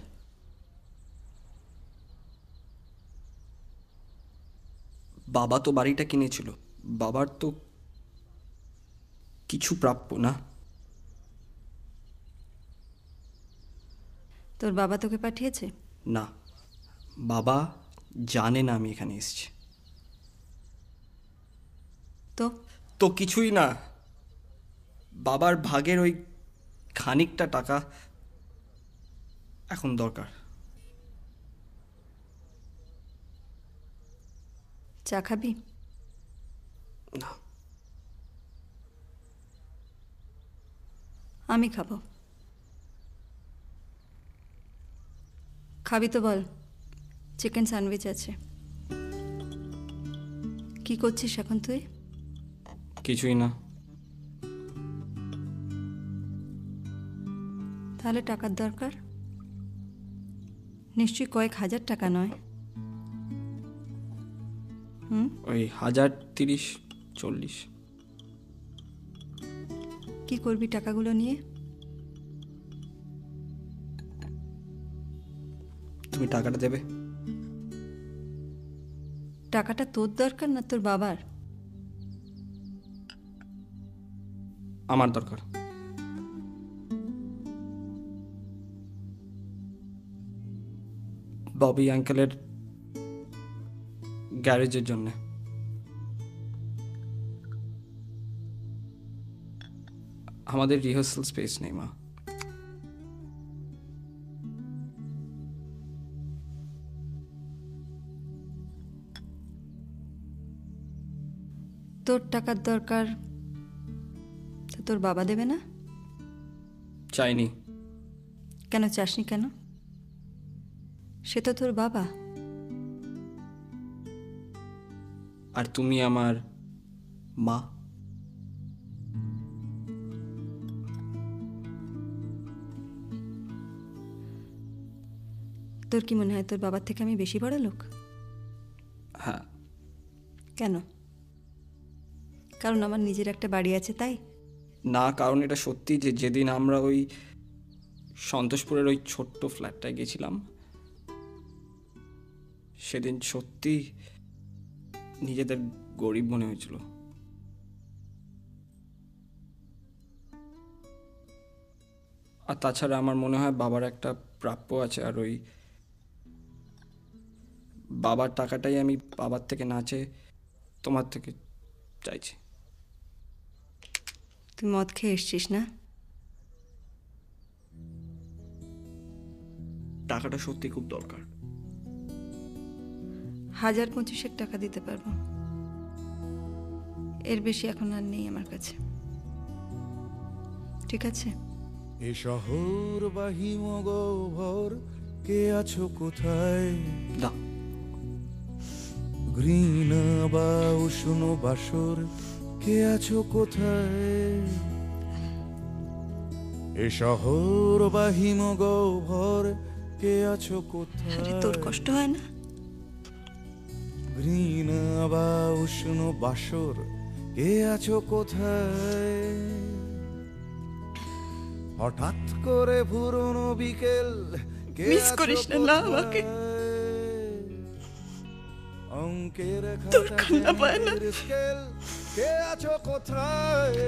বাবা তো বাড়িটা কিনেছিল। বাবার তো কিছু প্রাপ্য না। তোর বাবা তোকে পাঠিয়েছে? না। বাবা জানে না আমি এখানে এসেছি। তো? তো কিছুই না। বাবার ভাগের ওই খানিকটা টাকা এখন দরকার। চা খাবি? না। আমি খাব। খাবি তো বল। চিকেন স্যান্ডউইচ আছে। কি করছিস এখন তুই? কিছুই না। তাহলে টাকার দরকার? নিশ্চয়ই কয়েক হাজার টাকা নয়। হুম? ওই হাজার তিরিশ চল্লিশ। কি করবি টাকাগুলো নিয়ে? তুমি টাকাটা দেবে। টাকাটা তোর দরকার না তোর বাবার? আমার দরকার। ববি আঙ্কেলের গ্যারেজের জন্যে। আমাদের রিহার্সাল স্পেস নেই মা। টাকার দরকার তো তোর বাবা দেবে না? চাইনি। কেন চাসনি কেন? সে তো তোর বাবা। আর তুমি আমার মা। তোর কি মনে হয় তোর বাবার থেকে আমি বেশি বড় লোক? হ্যাঁ। কেন? কারণ আমার নিজের একটা বাড়ি আছে, তাই? না, কারণ এটা সত্যি যে যেদিন আমরা ওই সন্তোষপুরের ওই ছোট্ট ফ্ল্যাটটায় গেছিলাম, সেদিন সত্যি নিজেদের গরিব মনে হয়েছিল। আর তাছাড়া আমার মনে হয় বাবার একটা প্রাপ্য আছে, আর ওই বাবার টাকাটাই আমি বাবার থেকে না চেয়ে তোমার থেকে চাইছি। তুই মদ খেয়ে এসছিস না টাকাটা সত্যি খুব দরকার হাজার পঁচিশেক টাকা দিতে পারব। এর বেশি এখন আর নেই আমার কাছে। ঠিক আছে? এ শহর বাহি মগভর কে আছো কোথায়? ঘৃণা বা উষ্ণ বাসর কে আছো কোথায়? এ শহর বাহি মগভর কে আছো কোথায়? তোর কষ্ট হয় না? ঘৃণা বা উষ্ণ বাসর কে আছো কোথায়? হঠাৎ করে পুরনো বিকেল কে Miss করিস না, না আমাকে। অঙ্কের তোর খাতা পায় না। কে আছো কোথায়?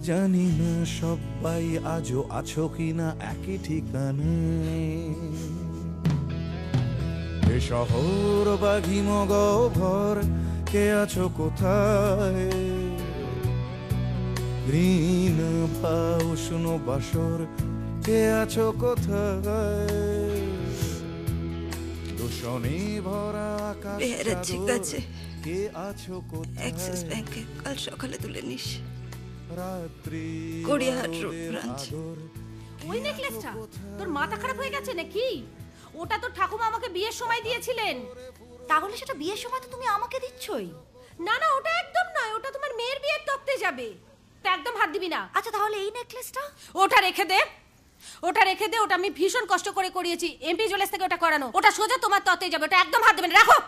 জানি না সবাই আজও আছো কিনা একই ঠিকানায় এ শহর বাঘি মগভর কে আছো কোথায়? ঋণ বা উষ্ণ বাসর কে আছো কোথায়? দূষণে ভরা আকাশ ঠিক আছে। কে আছো অ্যাক্সিস কোথায় ব্যাংকে কাল সকালে তুলে নিস। রাত্রি গড়িয়াহাট রোড ব্রাঞ্চ ওই নেকলেসটা তোর মাথা খারাপ হয়ে গেছে নাকি? ওটা তো ঠাকুমা আমাকে বিয়ের সময় দিয়েছিলেন। তাহলে সেটা বিয়ের সময় তো তুমি আমাকে দিচ্ছই। না না ওটা একদম নয় ওটা তোমার মেয়ের বিয়ের তত্ত্বে যাবে। তা একদম হাত দিবি না। আচ্ছা তাহলে এই নেকলেসটা ওটা রেখে দে ওটা রেখে দে ওটা আমি ভীষণ কষ্ট করে করিয়েছি। এমপি জুয়েলার্স থেকে ওটা করানো ওটা সোজা তোমার তত্ত্বে যাবে ওটা একদম হাত দেবে না রাখো!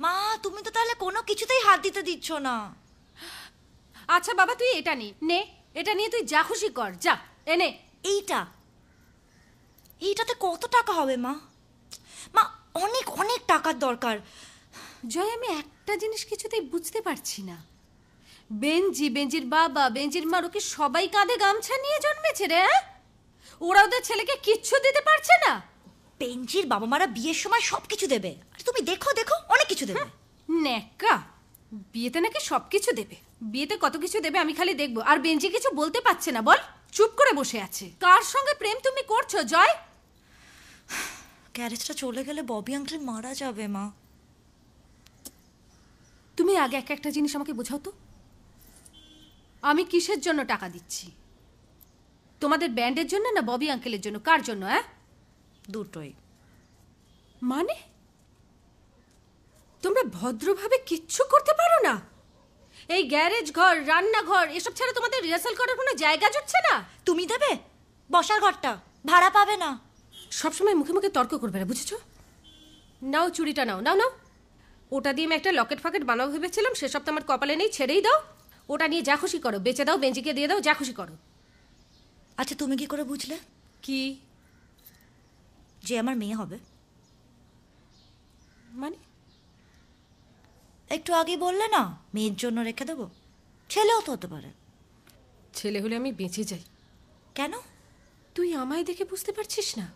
মা তুমি তো তাহলে কোনো কিছুতেই হাত দিতে দিচ্ছ না। আচ্ছা বাবা তুই এটা নি। নে এটা নিয়ে তুই যা খুশি কর যা এনে এইটা? এইটাতে কত টাকা হবে মা? মা অনেক অনেক টাকার দরকার। জয় আমি একটা জিনিস কিছুতেই বুঝতে পারছি না। বেঞ্জি বেঞ্জির বাবা বেঞ্জির মা ওকে সবাই কাঁধে গামছা নিয়ে জন্মেছে রে? ওরা ওদের ছেলেকে কিচ্ছু দিতে পারছে না। বেঞ্জির বাবা মারা বিয়ের সময় সব কিছু দেবে। আর তুমি দেখো দেখো অনেক কিছু দেবে। নেকা বিয়েতে নাকি সব কিছু দেবে। বিয়েতে কত কিছু দেবে আমি খালি দেখব। আর বেঞ্জি কিছু বলতে পারছে না বল। চুপ করে বসে আছে। কার সঙ্গে প্রেম তুমি করছ জয়? গ্যারেজটা চলে গেলে ববি আঙ্কেল মারা যাবে মা। তুমি আগে এক একটা জিনিস আমাকে বোঝাও তো। আমি কিসের জন্য টাকা দিচ্ছি? তোমাদের ব্যান্ডের জন্য না ববি আঙ্কেলের জন্য? কার জন্য হ্যাঁ দুটোই। মানে? তোমরা ভদ্রভাবে কিচ্ছু করতে পারো না? এই গ্যারেজ ঘর রান্নাঘর এসব ছাড়া তোমাদের রিহার্সাল করার কোনো জায়গা জুটছে না? তুমি দেবে? বসার ঘরটা ভাড়া পাবে না। সবসময় মুখে মুখে তর্ক করবে না বুঝেছ? নাও চুড়িটা নাও নাও নাও। ওটা দিয়ে আমি একটা লকেট ফকেট বানাবো ভেবেছিলাম সেসব তো আমার কপালে নেই ছেড়েই দাও। ওটা নিয়ে যা খুশি করো বেচে দাও বেঞ্জিকে দিয়ে দাও যা খুশি করো। আচ্ছা তুমি কি করে বুঝলে? কি? যে আমার মেয়ে হবে। মানে? একটু আগে বললে না মেয়ের জন্য রেখে দেবো। ছেলেও তো হতে পারে। ছেলে হলে আমি বেঁচে যাই। কেন? তুই আমায় দেখে বুঝতে পারছিস না।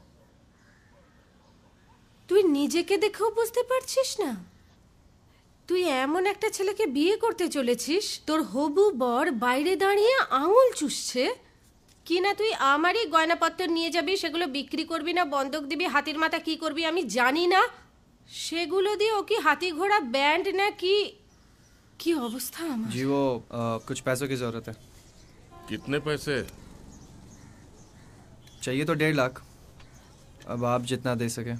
তুই নিজেকে দেখেও বুঝতে পারছিস না। তুই এমন একটা ছেলেকে বিয়ে করতে চলেছিস তোর হবু বর বাইরে দাঁড়িয়ে আঙুল চুষছে কি না তুই আমারই গয়নাপত্র নিয়ে যাবি সেগুলো বিক্রি করবি না বন্ধক দিবি হাতির মাথা কি করবি আমি জানি না সেগুলো দিয়ে ও কি হাতি ঘোড়া ব্যান্ড না কি কি অবস্থা আমার जी वो आ, कुछ पैसों की ज़रूरत है कितने पैसे चाहिए तो डेढ़ लाख अब आप जितना दे सके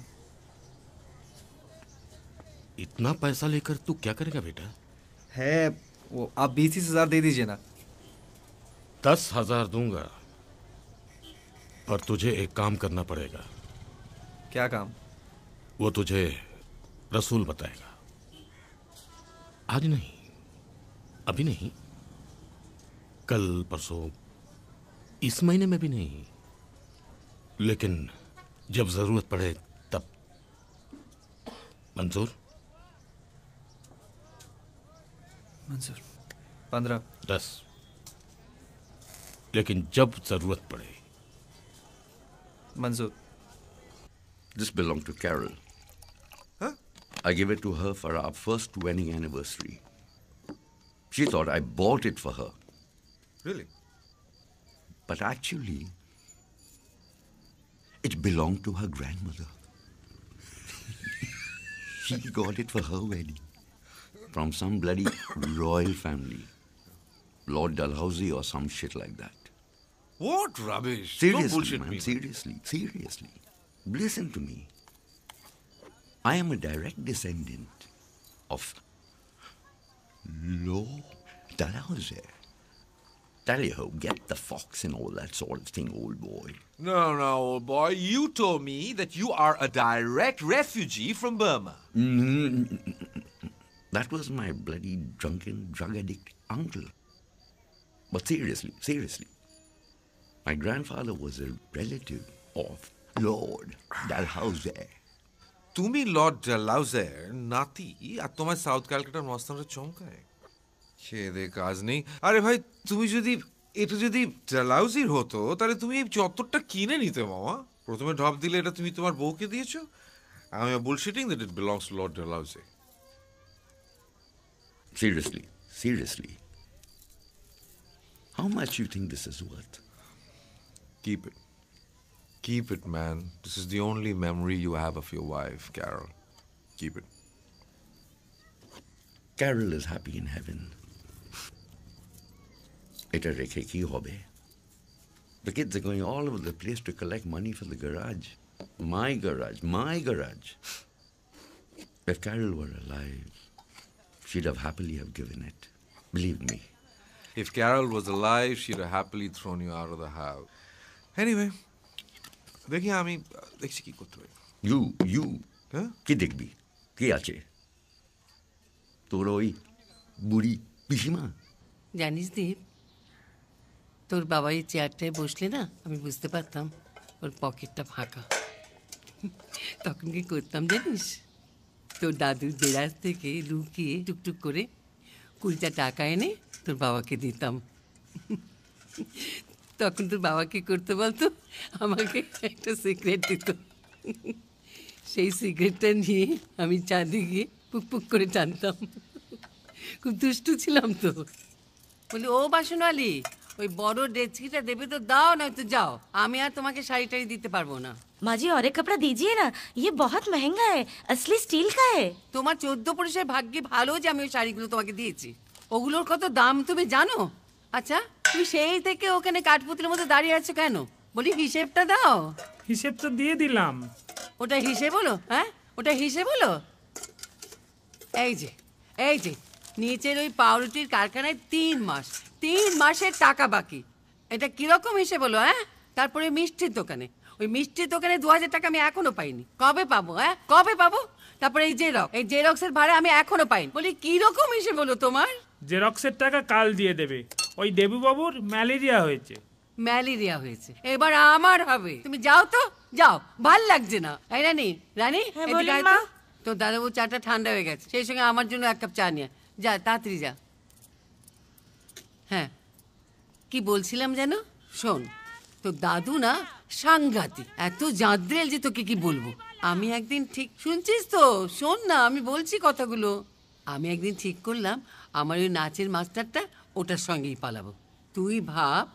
इतना पैसा लेकर तू क्या करेगा बेटा है वो आप बीस तीस हज़ार दे दीजिए ना दस हजार दूंगा पर तुझे एक काम करना पड़ेगा। क्या काम? वो तुझे रसूल बताएगा। आज नहीं अभी नहीं कल परसों इस महीने में भी नहीं। लेकिन जब ज़रूरत पड़े तब। मंजूर? मंजूर। पंद्रह। दस। लेकिन जब ज़रूरत पड़े Manzoor. This belonged to Carol. Huh? I gave it to her for our first wedding anniversary. She thought I bought it for her. Really? But actually, it belonged to her grandmother. <laughs> she got it for her wedding from some bloody royal family. Lord Dalhousie or some shit like that. What rubbish? Don't Seriously, bullshit man, me. seriously, seriously. Listen to me. I am a direct descendant of Lord Dalhousie. Tally ho, get the fox and all that sort of thing, old boy. No, no, old boy. You told me that you are a direct refugee from Burma. Mm, That was my bloody drunken drug addict uncle. But seriously, seriously, my grandfather was a relative of Lord Dalhousie. তুমি লর্ড ডালাউজের নাতি আর তোমার সাউথ ক্যালকাটার মস্তানরা চমকায় খেয়ে দে কাজ নেই আরে ভাই তুমি যদি এটা যদি ডালাউজির হতো তাহলে তুমি এই চত্বরটা কিনে নিতে মামা প্রথমে ঢপ দিলে এটা তুমি তোমার বউকে দিয়েছ আমি bullshitting that it belongs to Lord Dalhousie Seriously, seriously. How much you think this is worth? Keep it. Keep it, man. This is the only memory you have of your wife, Carol. Keep it. Carol is happy in heaven. এটা রেখে কি হবে The kids are going all over the place to collect money for the garage. My garage, my garage. If Carol were alive, she'd have happily have given it. Believe me. If Carol was alive, she'd have happily thrown you out of the house. Anyway, দেখি আমি দেখছি কি করতে পারি। ইউ ইউ হ্যাঁ? কি দেখবি? কি আছে? তোর ওই বুড়ি পিসিমা? জানিস দীপ তোর বাবা এই চেয়ারটায় বসলে না আমি বুঝতে পারতাম ওর পকেটটা ফাঁকা। তখন কি করতাম জানিস? তোর দাদুর দেরাজ থেকে লুকিয়ে টুকটুক করে কুড়িটা টাকা এনে তোর বাবাকে দিতাম। তখন তোর বাবা কি করতে বলতো আমাকে একটা সিগারেট দিত সেই সিগারেটটা নিয়ে আমি চাঁদে গিয়ে পুক পুক করে টানতাম খুব দুষ্টু ছিলাম তো বলি ও বাসনওয়ালি ওই বড় ডেচকিটা দেবে তো দাও নয়তো যাও আমি আর তোমাকে শাড়ি টাড়ি দিতে পারবো না माँ जी और एक कपड़ा दीजिए ना ये बहुत महंगा है असली स्टील का है তোমার চোদ্দ পুরুষের ভাগ্যে ভালো যে আমি ওই শাড়িগুলো তোমাকে দিয়েছি ওগুলোর কত দাম তুমি জানো আচ্ছা তুমি সেই থেকে ওখানে কাঠপুতলির মতো দাঁড়িয়ে আছো কেন? বলি হিসেবটা দাও। হিসেব তো দিয়ে দিলাম। ওটা হিসেব হলো হ্যাঁ? ওটা হিসেব হলো? এই যে এই যে নিচের ওই পাউরুটির কারখানায় তিন মাস তিন মাসের টাকা বাকি। এটা কীরকম হিসেব হলো হ্যাঁ? তারপরে মিষ্টির দোকানে। ওই মিষ্টির দোকানে দু হাজার টাকা আমি এখনও পাইনি। কবে পাবো হ্যাঁ? কবে পাবো? তারপরে এই জেরক্স এই জেরক্সের ভাড়া আমি এখনও পাইনি। বলি কীরকম হিসেব হলো তোমার? জেরক্সের টাকা কাল দিয়ে দেবে। ওই দেবুবাবুর ম্যালেরিয়া হয়েছে। ম্যালেরিয়া হয়েছে। এবার আমার হবে। তুমি যাও তো যাও। ভালো লাগছে না। এই রানী রানী হ্যাঁ, এদিকে আয় মা। তো। তো দাদাবু চাটা ঠান্ডা হয়ে গেছে। সেই সঙ্গে আমার জন্য এক কাপ চা নিয়ে আয়। যা তাড়াতাড়ি যা। হ্যাঁ। কি বলছিলাম যেন? শোন তো দাদু না সাংঘাতিক। এত জাঁদরেল যে তোকে কি বলব? আমি একদিন ঠিক শুনছিস তো? শোন না আমি বলছি কথাগুলো। আমি একদিন ঠিক করলাম। আমার ওই নাচের মাস্টারটা ওটার সঙ্গেই পালাবো। তুই ভাব,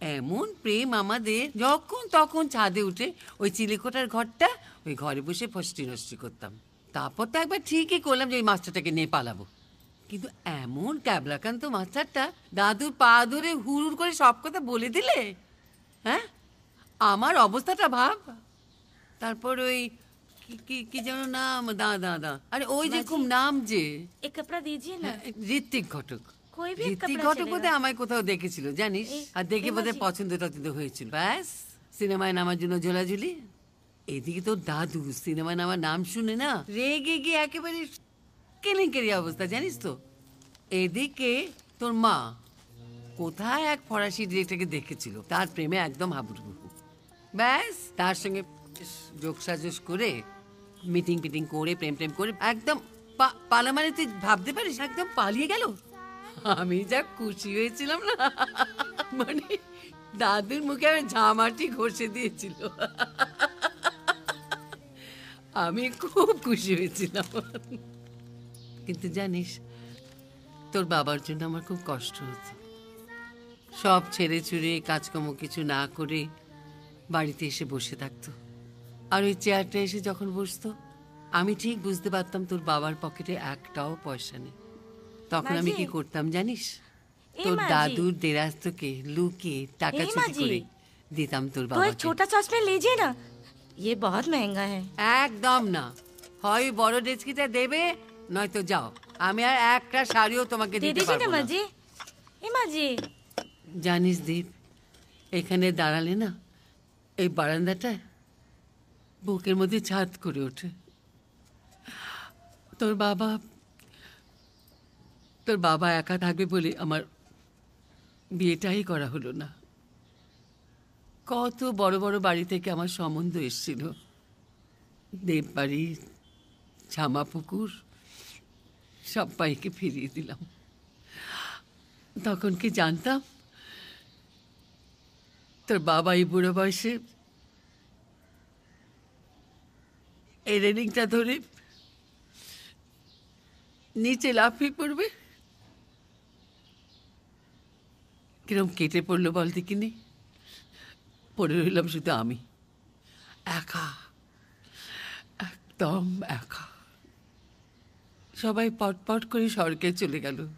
এমন প্রেম আমাদের যখন তখন ছাদে উঠে ওই চিলেকোটার ঘরটা ওই ঘরে বসে ফষ্টি নষ্টি করতাম। তারপর তো একবার ঠিকই করলাম যে ওই মাস্টারটাকে নিয়ে পালাবো। কিন্তু এমন ক্যাবলাকান্ত মাস্টারটা দাদুর পা ধরে হুড় করে সব কথা বলে দিলে হ্যাঁ? আমার অবস্থাটা ভাব। তারপর ওই কি কি যেন নাম দা দা দা আরে ওই যে খুব নাম যে কাপড়া না ঋত্বিক ঘটক আমায় কোথাও দেখেছিল জানিস আর দেখে হয়েছিল ব্যাস সিনেমায় নামার জন্য ঝোলাঝুলি এদিকে তো দাদু সিনেমায় নামার নাম শুনে না রেগে গিয়ে একেবারে কেলেঙ্কারি অবস্থা জানিস তো এদিকে তোর মা কোথায় এক ফরাসি ডিরেক্টরকে দেখেছিল তার প্রেমে একদম হাবুডুবু ব্যাস তার সঙ্গে যোগসাজস করে মিটিং পিটিং করে, প্রেম প্রেম করে, একদম পালা মানে তুই ভাবতে পারিস, একদম পালিয়ে গেল? আমি যা খুশি হয়েছিলাম না। মানে দাদুর মুখে আমি ঝামাটি ঘষে দিয়েছিল। আমি খুব খুশি হয়েছিলাম। কিন্তু জানিস, তোর বাবার জন্য আমার খুব কষ্ট হতো সব ছেড়ে ছুড়ে কাজকর্ম কিছু না করে বাড়িতে এসে বসে থাকতো। আর ওই চেয়ারটা এসে যখন বসতো আমি ঠিক বুঝতে পারতাম তোর বাবার পকেটে একটাও পয়সা নেই তখন আমি কি মাজি। করতাম জানিস এ তোর মাজি। দাদুর দেরাজ থেকে লুকিয়ে টাকা ए চুরি माजी। করে দিতাম তোর तो एक বাবাকে छोटा सॉसपेन लीजिए ना ये बहुत महंगा है একদম না হয় বড় ডেচকিটা দেবে নয়তো যাও আমি আর একটা শাড়িও তোমাকে दे দিতে दीजिए ना পারবো না माजी ए माजी জানিস দীপ এখানে দাঁড়ালে না এই বারান্দাটায় বুকের মধ্যে ছাদ করে ওঠে। তোর বাবা তোর বাবা একা থাকবে বলে আমার বিয়েটাই করা হলো না। কত বড় বড় বাড়ি থেকে আমার সম্বন্ধ এসেছিল। দেববাড়ি, ছামাপুকুর সবাইকে ফিরিয়ে দিলাম। তখন কি জানতাম? তোর বাবা এই বুড়ো বয়সে এই রেলিংটা ধরে নিচে লাফিয়ে পড়বে। কিরম কেটে পড়ল বল দেখিনি। পড়ে রইলাম শুধু আমি। একা। একদম একা। সবাই পটপট করে স্বর্গে চলে গেল।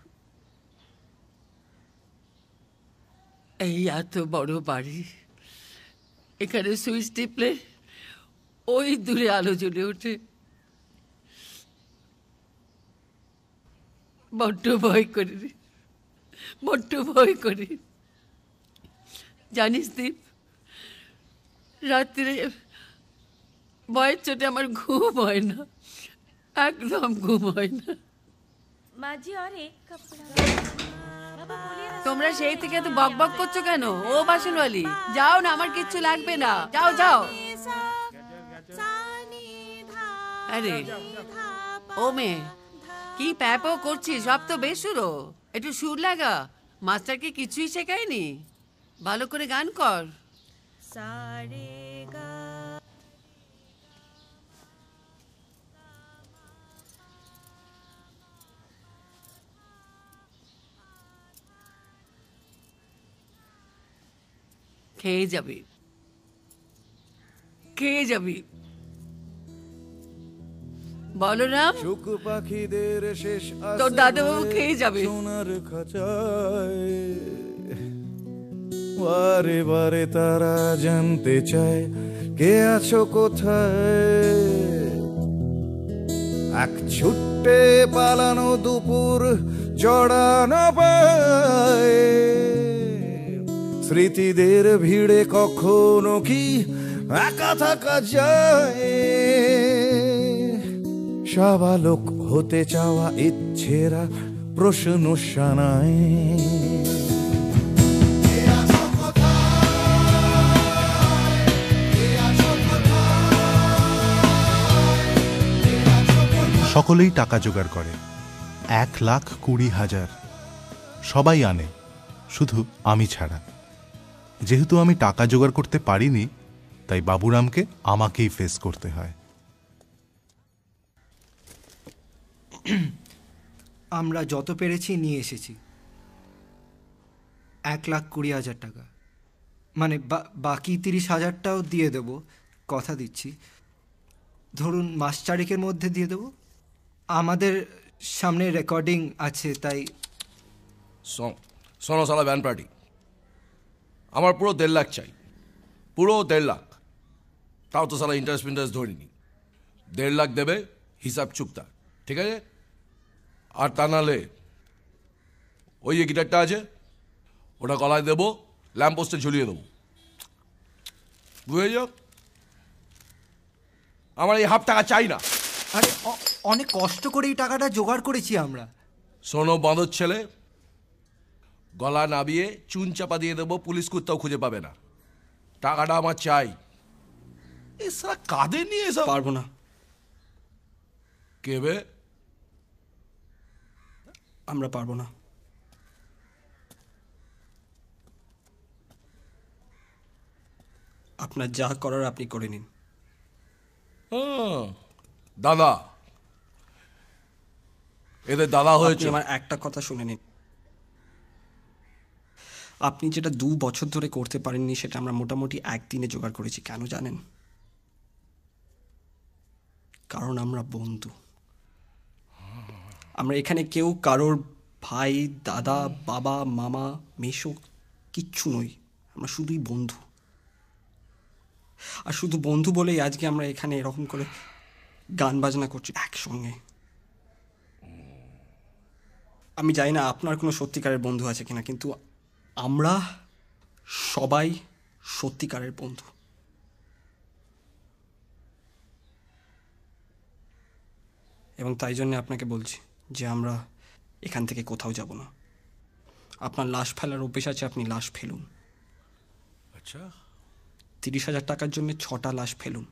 এই এত বড় বাড়ি। এখানে সুইচ টিপলে ওই দূরে আলো জ্বলে ওঠে। বড্ড ভয় করি বড্ড ভয় করি। জানিস দীপ রাত্রে ভয়ের চোটে আমার ঘুম হয় না। একদম ঘুম হয় না। তোমরা সেই থেকে এত বক বক করছ কেন? ও বাসনওয়ালি। যাও না আমার কিচ্ছু লাগবে না। যাও যাও। আরে ও মেয়ে কি প্যাপো করছিস সব তো বেসুরো। একটু সুর লাগা। মাস্টারকে কিছুই শেখায়নি। ভালো করে গান কর। খেয়ে যাবি। খেয়ে যাবি। বলো না পাখিদের শেষ তোর দাদাবাবু খেয়ে যাবে। সোনার খাঁচায়। বারে বারে তারা জানতে চায় কে আছো কোথায়? এক ছুট্টে পালানো দুপুর জড়ানো পায়। স্মৃতিদের ভিড়ে কখনো কি একা থাকা যায়? সাবালক হতে চাওয়া ইচ্ছেরা প্রশ্ন শানায়। সকলেই টাকা জোগাড় করে। এক লাখ কুড়ি হাজার। সবাই আনে, শুধু আমি ছাড়া। যেহেতু আমি টাকা জোগাড় করতে পারিনি, তাই বাবুরামকে আমাকেই ফেস করতে হয়। <clears throat> আমরা যত পেরেছি নিয়ে এসেছি। এক লাখ কুড়ি হাজার টাকা। মানে বাকি তিরিশ হাজারটাও দিয়ে দেবো, কথা দিচ্ছি। ধরুন মাস চারেকের মধ্যে দিয়ে দেবো। আমাদের সামনে রেকর্ডিং আছে, তাই শোনো সালা ব্যান্ড পার্টি। আমার পুরো দেড় লাখ চাই। পুরো দেড় লাখ। তাও তো সালা ইন্টারেস্ট ফিন্টারেস্ট ধরিনি। দেড় লাখ দেবে, হিসাব চুক্তা ঠিক আছে? আর তা নালে ওই যে গিটারটা আছে ওটা গলায় দেবো ল্যাম্প পোস্টে ঝুলিয়ে দেবো। বুঝে যাও আমার এই হাফ টাকা চাই না। আরে অনেক কষ্ট করে এই টাকাটা জোগাড় করেছি আমরা। শোনো বাঁদর ছেলে গলা নাবিয়ে চুন চাপা দিয়ে দেবো পুলিশ কুত্তাও খুঁজে পাবে না। টাকাটা আমার চাই। এ সারা কাঁধে নিয়ে এসব? পারব না। কেবে আমরা পারব না। আপনার যা করার আপনি করে নিন। দাদা। এদের দাদা হয়েছে। আমার একটা কথা শুনে নিন। আপনি যেটা দু বছর ধরে করতে পারেননি সেটা আমরা মোটামুটি একদিনে জোগাড় করেছি কেন জানেন? কারণ আমরা বন্ধু। আমরা এখানে কেউ, কারোর ভাই, দাদা, বাবা, মামা মেশো কিচ্ছু নই। আমরা শুধুই বন্ধু। আর শুধু বন্ধু বলেই আজকে আমরা এখানে এরকম করে গান বাজনা করছি একসঙ্গে। আমি জানি না আপনার কোনো সত্যিকারের বন্ধু আছে কিনা, কিন্তু আমরা সবাই সত্যিকারের বন্ধু। এবং তাই জন্য আপনাকে বলছি যে আমরা এখান থেকে কোথাও যাব না। আপনার লাশ ফেলার অভ্যেস আছে আপনি লাশ ফেলুন। আচ্ছা। তিরিশ হাজার টাকার জন্য ছটা লাশ ফেলুন।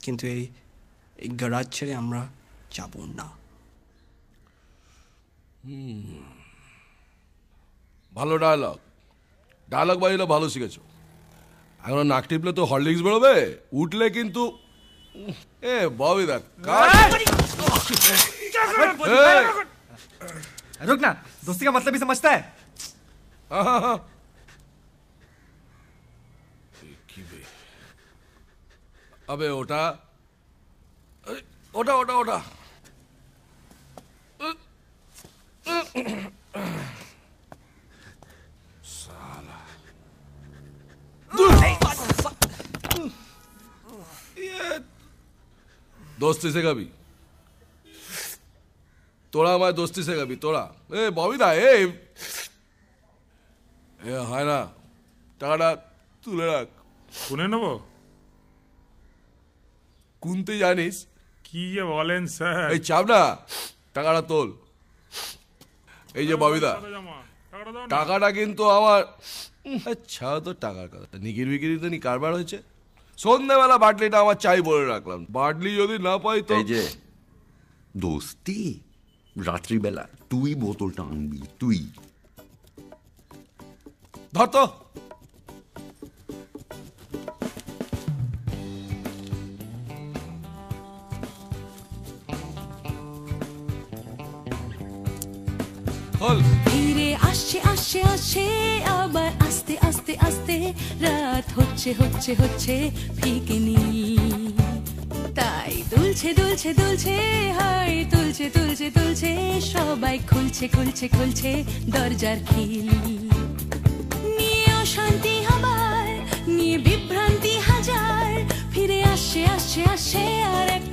কিন্তু এই এই গ্যারাজ ছেড়ে আমরা যাব না। ভালো ডায়লগ ডায়লগ বাজিলে ভালো শিখেছো। এখন নাক টিপলে তো হরলিক্স বেরোবে। উঠলে কিন্তু ಏ ಬಾವಿದ रुकना दोस्ती का मतलब भी समझता है? अबे ओटा ओटा ओटा ओटा साला। ये দোস্তি শেখাবি। তোরা আমায় দোস্তি শেখাবি তোরা। এ ববিদা এ। এ হয় না টাকাটা তুলে রাখ। শুনে নেব? কুনতে জানিস? কি যে বলেন স্যার। এই চাপনা টাকাটা তোল। এই যে ববিদা টাকাটা কিন্তু আমার আচ্ছা তো টাকার কথা। নিগির বিগিরি তো নি কারবার হয়েছে। সন্ধ্যাবেলা বাটলিটা আমার চাই বলে রাখলাম। বাটলি যদি না পাই তো এই যে। দোস্তি রাত্রিবেলা তুই বোতলটা আনবি তুই। ধর তো। ধীরে আসছে আসছে আসছে, আবার আস্তে আস্তে আস্তে রাত হচ্ছে হচ্ছে হচ্ছে ফিকে নীল তাই দুলছে দুলছে দুলছে, হাই, তুলছে তুলছে তুলছে, সবাই খুলছে খুলছে খুলছে দরজার খিল। নিয়ে অশান্তি আবার, নিয়ে বিভ্রান্তি হাজার, ফিরে আসছে আসছে আসছে আর একটা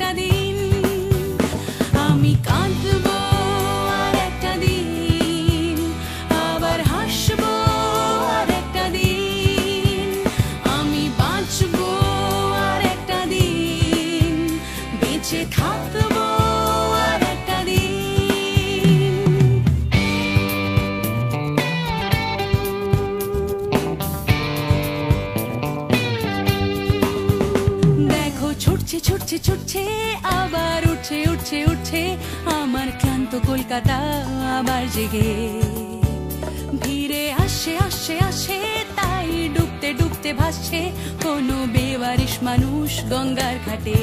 ছুটছে ছুটছে, আবার উঠছে উঠছে উঠছে। আমার ক্লান্ত কলকাতা আবার জেগে। ভিড়ে আসে আসে আসে, তাই ডুবতে ডুবতে ভাসছে কোনো বেওয়ারিশ মানুষ গঙ্গার ঘাটে।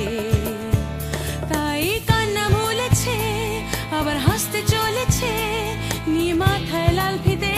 তাই কান্না ভুলেছে, আবার হাসতে চলেছে, নিয়ে মাথায় লাল ফিতে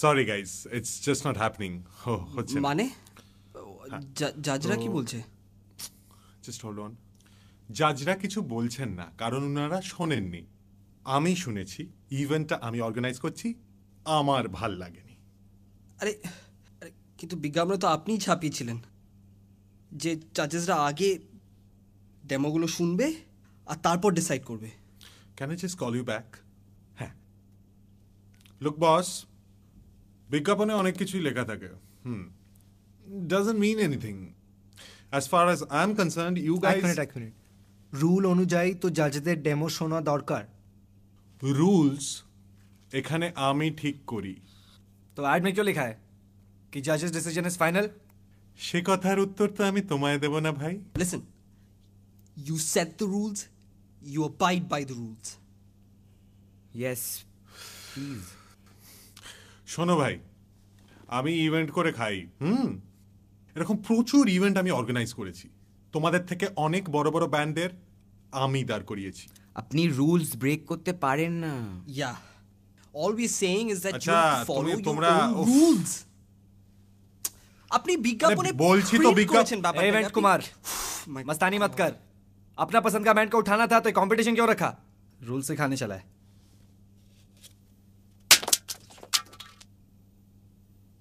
sorry guys it's just not happening হচ্ছে মানে? হ্যাঁ। জাজরা কি বলছে? জাস্ট হোল্ড অন জাজরা কিছু বলছেন না কারণ ওনারা শোনেননি। আমি শুনেছি ইভেন্টটা আমি অর্গানাইজ করছি আমার ভালো লাগেনি। আরে আরে, কিন্তু বিজ্ঞাপনে তো আপনিই ছাপিয়েছিলেন। যে জাজেসরা আগে ডেমোগুলো শুনবে আর তারপর ডিসাইড করবে। Can I just call you back হ্যাঁ। লুক বস বিজ্ঞাপনে অনেক কিছুই লেখা থাকে হুম। Mean anything as far as I am concern you এক রুল অনুযায়ী তো জাজেদের ডেমো শোনা দরকার। রুলস এখানে আমি ঠিক করি। তো অ্যাড মে কেউ লেখায় কি জাজেস ডিসিশন ইজ ফাইনাল সে কথার উত্তর তো আমি তোমায় দেব না ভাই। Listen you set the rules you abide by the rules yes please শোনো ভাই আমি ইভেন্ট করে খাই হুম? এরকম প্রচুর ইভেন্ট আমি অর্গানাইজ করেছি। তোমাদের থেকে অনেক বড় বড় ব্যান্ডের আমি দাঁড় করিয়েছি। আপনি রুলস ব্রেক করতে পারেন না। Yeah all we saying is that you follow তোমরা রুলস আপনি বিজ্ঞাপনে মানে বলছি তো বিজ্ঞাপন রেভেন্ট কুমার মস্তানি মত কর। আপনা পছন্দ কা ব্যান্ড কো উঠানা থা তো কম্পিটিশন কিউ রাখা রুলস से खाने चला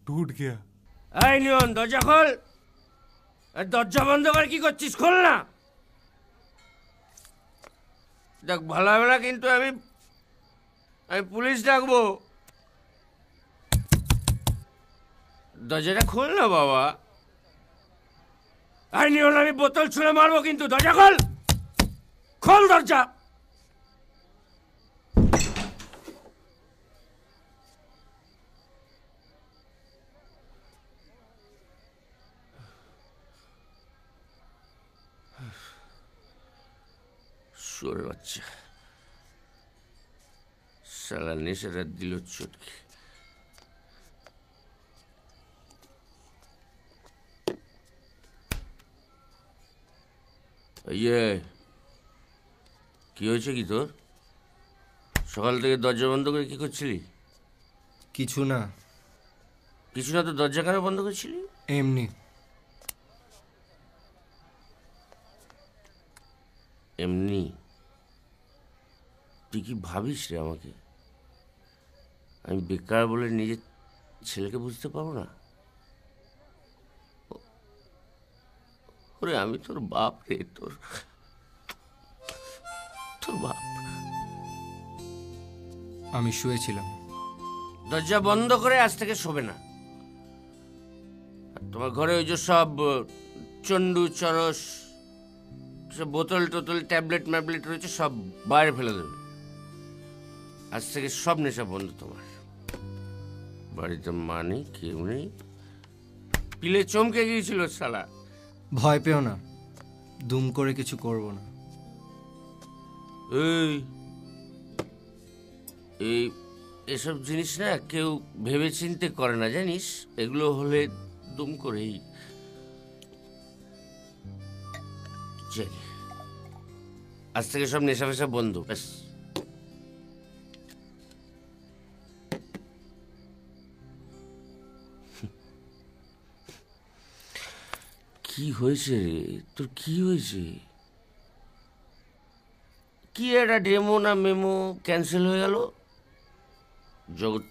টুট গিয়া এই নিয়ন, দরজা খোল। এই দরজা বন্ধ করে কি করছিস? খোল না। দেখ ভালো হবে না কিন্তু আমি আমি পুলিশ ডাকবো। দরজাটা খোল না বাবা। এই নিয়ন, আমি বোতল ছুঁড়ে মারবো কিন্তু। দরজা খোল। খোল দরজা। শুয়োর বাচ্চা সালা নেশাটা দিল চটকে। ইয়ে কি হয়েছে কি তোর? সকাল থেকে দরজা বন্ধ করে কি করছিলি? কিছু না। কিছু না তো দরজা কেন বন্ধ করছিলি? এমনি। এমনি? তুই কি ভাবিস রে আমাকে? আমি বেকার বলে নিজের ছেলেকে বুঝতে পারব না? ওরে আমি তোর বাপ রে তোর তোর বাপ। আমি শুয়েছিলাম। দরজা বন্ধ করে আজ থেকে শোবে না। আর তোমার ঘরে ওই যে সব চন্ডু চরস সব বোতল টোতল ট্যাবলেট ম্যাবলেট রয়েছে সব বাইরে ফেলে দেবে। আজ থেকে সব নেশা বন্ধ তোমার। বাড়িতে মা নেই কেউ নেই। পিলে চমকে গিয়েছিল শালা। ভয় পেও না দুম করে কিছু করব না। এই এই এসব জিনিস না কেউ ভেবে চিনতে করে না জানিস? এগুলো হলে দুম করেই আজ থেকে সব নেশা ফেশা বন্ধ ব্যাস। কি হয়েছে রে? তোর কি হয়েছে? কি একটা ডেমো না মেমো ক্যান্সেল হয়ে গেল?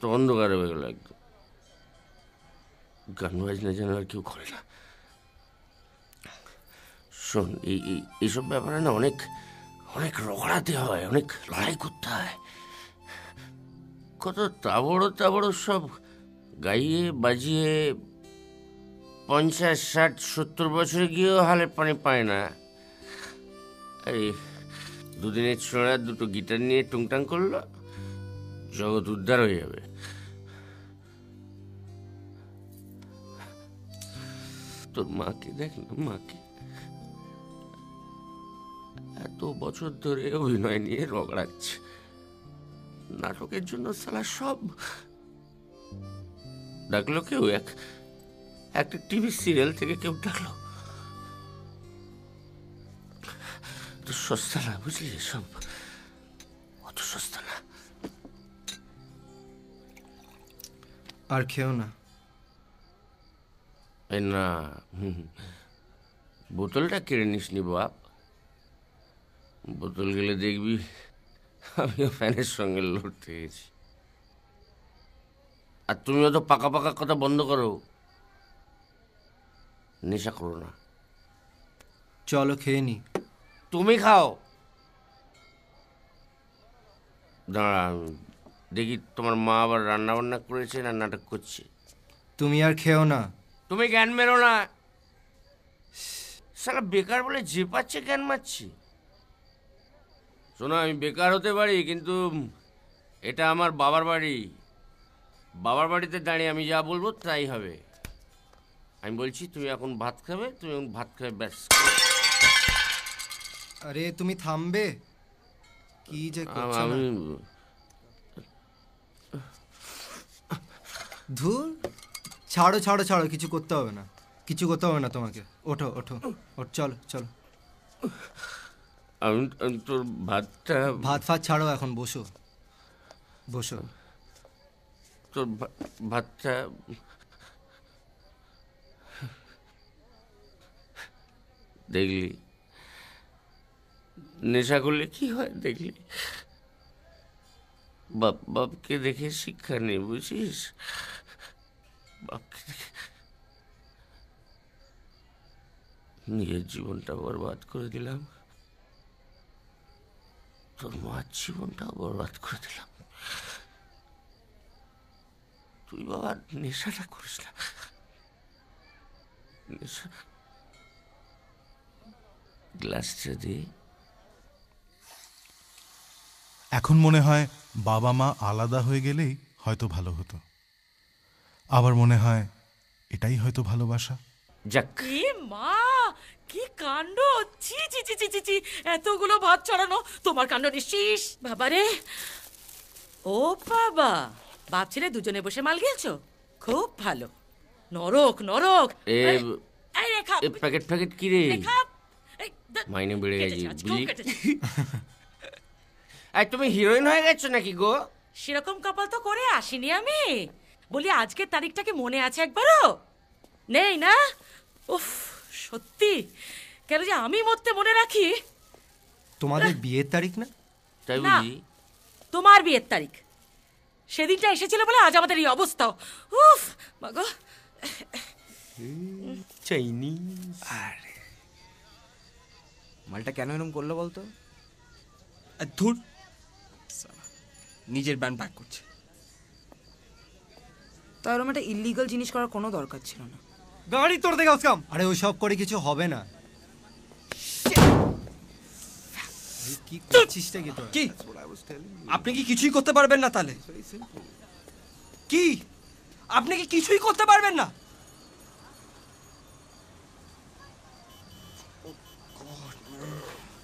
তো অন্ধকার হয়ে গেল একদম। গান বাজনা যেন আর কেউ করে না। শোন এই, এইসব ব্যাপারে না অনেক অনেক রগড়াতে হয়, অনেক লড়াই করতে হয়। কত তাবড়ো তাবড়ো সব গাইয়ে বাজিয়ে পঞ্চাশ, ষাট, সত্তর বছরে গিয়েও হালে পানি পায় না। এই দুদিনের ছোঁড়া দুটো গিটার নিয়ে টুংটাং করল, জগৎ উদ্ধার হয়ে যাবে। তোর মাকে দেখ না, মাকে। এত বছর ধরে অভিনয় নিয়ে রগড়াচ্ছে। নাটকের জন্য সালা সব। ডাকলো কেউ এক? একটা টিভি সিরিয়াল থেকে কেউ ডাকলো। তো সস্তা না বুঝলি সব অত সস্তা না। আর খেও না। না। বোতলটা কেড়ে নিস নি বাপ। বোতল গেলে দেখবি আমিও ফ্যানের সঙ্গে লড়তে গেছি। আর তুমিও তো পাকা পাকা কথা বন্ধ করো। নেশা করো না। চলো খেয়ে নি। তুমি খাও। দাঁড়া দেখি তোমার মা আবার রান্না বান্না করেছে না নাটক করছে? তুমি আর খেও না। তুমি জ্ঞান মেরো না। সারা বেকার বলে যে পাচ্ছে জ্ঞান মারছি। শোনো আমি বেকার হতে পারি কিন্তু এটা আমার বাবার বাড়ি। বাবার বাড়িতে দাঁড়িয়ে আমি যা বলব তাই হবে। আমি বলছি তুমি এখন ভাত খাবে? তুমি এখন ভাত খাবে ব্যাস। আরে তুমি থামবে? কি যে করছ আমি ধুর। ছাড়ো ছাড়ো ছাড়ো কিছু করতে হবে না। কিছু করতে হবে না তোমাকে। ওঠো ওঠো ওঠ চলো চলো। আমি আমি তোর ভাতটা ভাত ফাত ছাড়ো এখন বসো। বসো। তোর ভাতটা দেখলি। নেশা করলে কি হয় দেখলি? বাপ, বাপকে দেখে শিক্ষা নেই, বুঝিস? বাপকে দেখে নিজের জীবনটা বরবাদ করে দিলাম। তোর মার জীবনটাও বরবাদ করে দিলাম। তুই বাবা, নেশাটা করিস না। নেশা গ্লাসটা দিয়ে এখন মনে হয় বাবা মা আলাদা হয়ে গেলেই হয়তো ভালো হতো। আবার মনে হয় এটাই হয়তো ভালোবাসা। যাক। এ মা কি কাণ্ড! ছি ছি ছি ছি ছি ছি এতগুলো ভাত ছড়ানো তোমার কাণ্ড নিশ্চিস। বাবারে। ও বাবা বাপ ছেলে দুজনে বসে মাল গেলছো? খুব ভালো। নরক নরক। প্যাকেট প্যাকেট কি রে? দে- মাইনে বেড়ে গেছে বুঝলি? আর তুমি হিরোইন হয়ে গেছো নাকি গো? সেরকম কপাল তো করে আসিনি আমি। বলি আজকের তারিখটা কি মনে আছে একবারও? নেই না? উফ সত্যি। কেন যে আমি মরতে মনে রাখি? তোমাদের বিয়ের তারিখ না? তাই না। তোমার বিয়ের তারিখ। সেদিনটা এসেছিল বলে আজ আমাদের এই অবস্থা। উফ মাগো চাইনিজ। মালটা কেন এরকম করল বলতো? আর ধুর। নিজের ব্যান্ড ব্যাক করছে। তার এরকম একটা ইলিগাল জিনিস করার কোনো দরকার ছিল না। গাড়ি তোর দেখা উসকাম আরে ওই সব করে কিছু হবে না। এই কি করছিসটা কি তোরা? কি? আপনি কি কিছুই করতে পারবেন না তাহলে? কি? আপনি কি কিছুই করতে পারবেন না?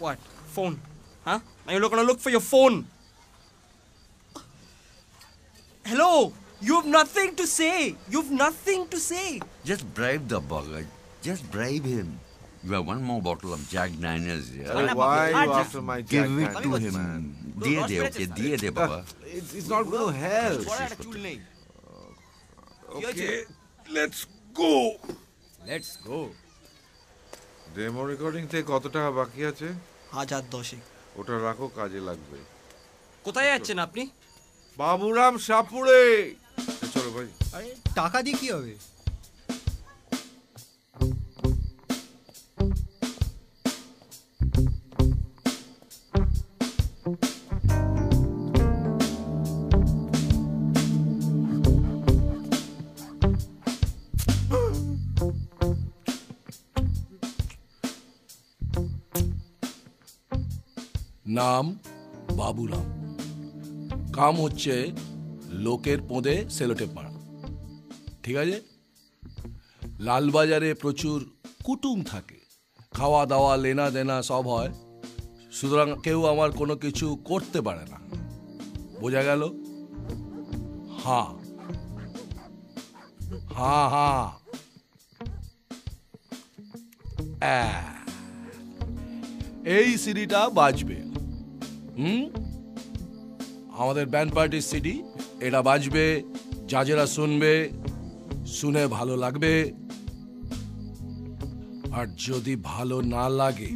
What? Phone? Huh? Now you're gonna look for your phone. Hello? You have nothing to say. You have nothing to say. Just bribe the bugger. Just bribe him. You have one more bottle of Jack Daniels here. Aरे, why are you after my Jack Give it to him. man? দিয়ে দে ওকে দিয়ে দে বাবা It's, it's not going to help. Okay, let's go. Let's go demo recording থেকে কত টাকা বাকি আছে হাজার দশে ওটা রাখো কাজে লাগবে। কোথায় যাচ্ছেন আপনি? বাবুরাম সাপুরে চলো ভাই। আরে টাকা দিয়ে কি হবে? নাম বাবুরাম কাম হচ্ছে লোকের পোঁদে সেলোটেপ মারা। ঠিক আছে? লালবাজারে প্রচুর কুটুম থাকে। খাওয়া দাওয়া, লেনা দেনা সব হয়। সুতরাং কেউ আমার কোনো কিছু করতে পারে না। বোঝা গেল? হ্যাঁ। হ্যাঁ আহ। এই সিঁড়িটা বাজবে। হুম? আমাদের ব্যান্ড পার্টির সিডি এটা বাজবে জাজেরা শুনবে, শুনে ভালো লাগবে। আর যদি ভালো না লাগে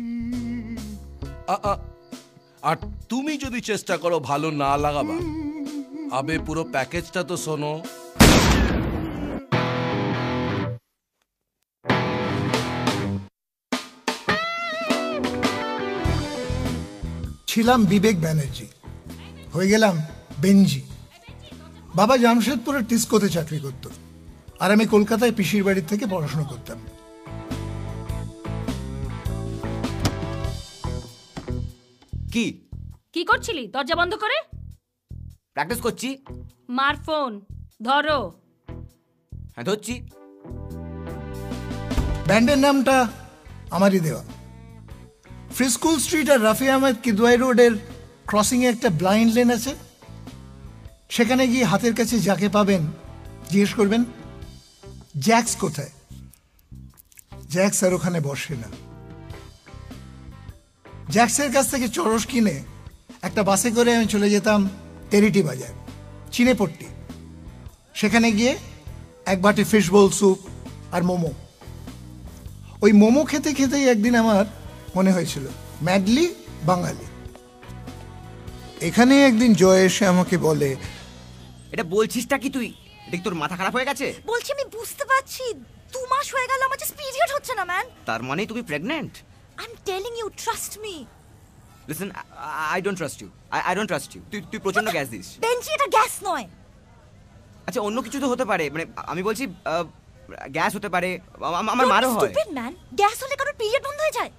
আর তুমি যদি চেষ্টা করো ভালো না লাগাবা আবে পুরো প্যাকেজটা তো শোনো। ছিলাম বিবেক ব্যানার্জি। হয়ে গেলাম বেঞ্জি বাবা জামশেদপুরের টিস্কোতে চাকরি করত। আর আমি কলকাতায় পিসির বাড়ির থেকে পড়াশোনা করতাম। কি? কি করছিলি? দরজা বন্ধ করে? প্র্যাকটিস করছি। মার ফোন। ধরো। হ্যাঁ ধরছি। ব্যান্ডের নামটা আমারই দেওয়া। ফ্রি স্কুল স্ট্রিট আর রাফি আহমেদ কিদওয়াই রোডের ক্রসিংয়ে একটা ব্লাইন্ড লেন আছে। সেখানে গিয়ে হাতের কাছে যাকে পাবেন, জিজ্ঞেস করবেন, জ্যাক্স কোথায়? জ্যাক্স আর ওখানে বসে না। জ্যাক্সের কাছ থেকে চরস কিনে একটা বাসে করে আমি চলে যেতাম তেরিটি বাজার, চিনেপট্টি। সেখানে গিয়ে এক বাটি ফিশ বোল স্যুপ আর মোমো। ওই মোমো খেতে খেতেই একদিন আমার মনে হয়েছিল। ম্যাডলি বাঙালি। এখানে একদিন জয় এসে আমাকে বলে এটা বলছিসটা কি তুই? এটা তোর মাথা খারাপ হয়ে গেছে? বলছি আমি বুঝতে পারছি। দু মাস হয়ে গেল আমার জাস্ট পিরিয়ড হচ্ছে না ম্যান তার মানে তুমি pregnant I am telling you trust me listen I don't trust you I I don't trust you তুই তুই প্রচণ্ড গ্যাস দিস। বেঞ্চি এটা গ্যাস নয়। আচ্ছা অন্য কিছু তো হতে পারে। মানে আমি বলছি গ্যাস হতে পারে। আমার মারও হয়। স্টুপিড ম্যান গ্যাস হলে কারোর পিরিয়ড বন্ধ হয়ে যায়।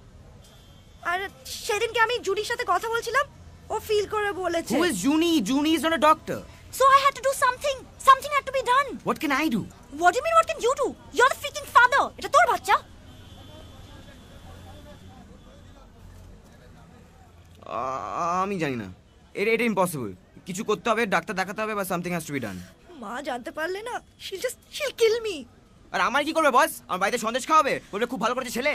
আর সেদিনকে আমি জুনির সাথে কথা বলছিলাম ও ফিল করে বলেছে। Who is Juni Juni is not a doctor so I had to do something something had to be done what can I do what you mean what can you do you are the freaking father এটা তোর বাচ্চা আমি জানি না। এটা এটা ইম্পসিবল কিছু করতে হবে ডাক্তার দেখাতে হবে বা something has to be done মা জানতে পারলে না শিল জাস্ট শিল কিল মি আর আমার কি করবে বস আমার বাড়িতে সন্দেশ খাওয়াবে বলবে খুব ভালো করেছে ছেলে।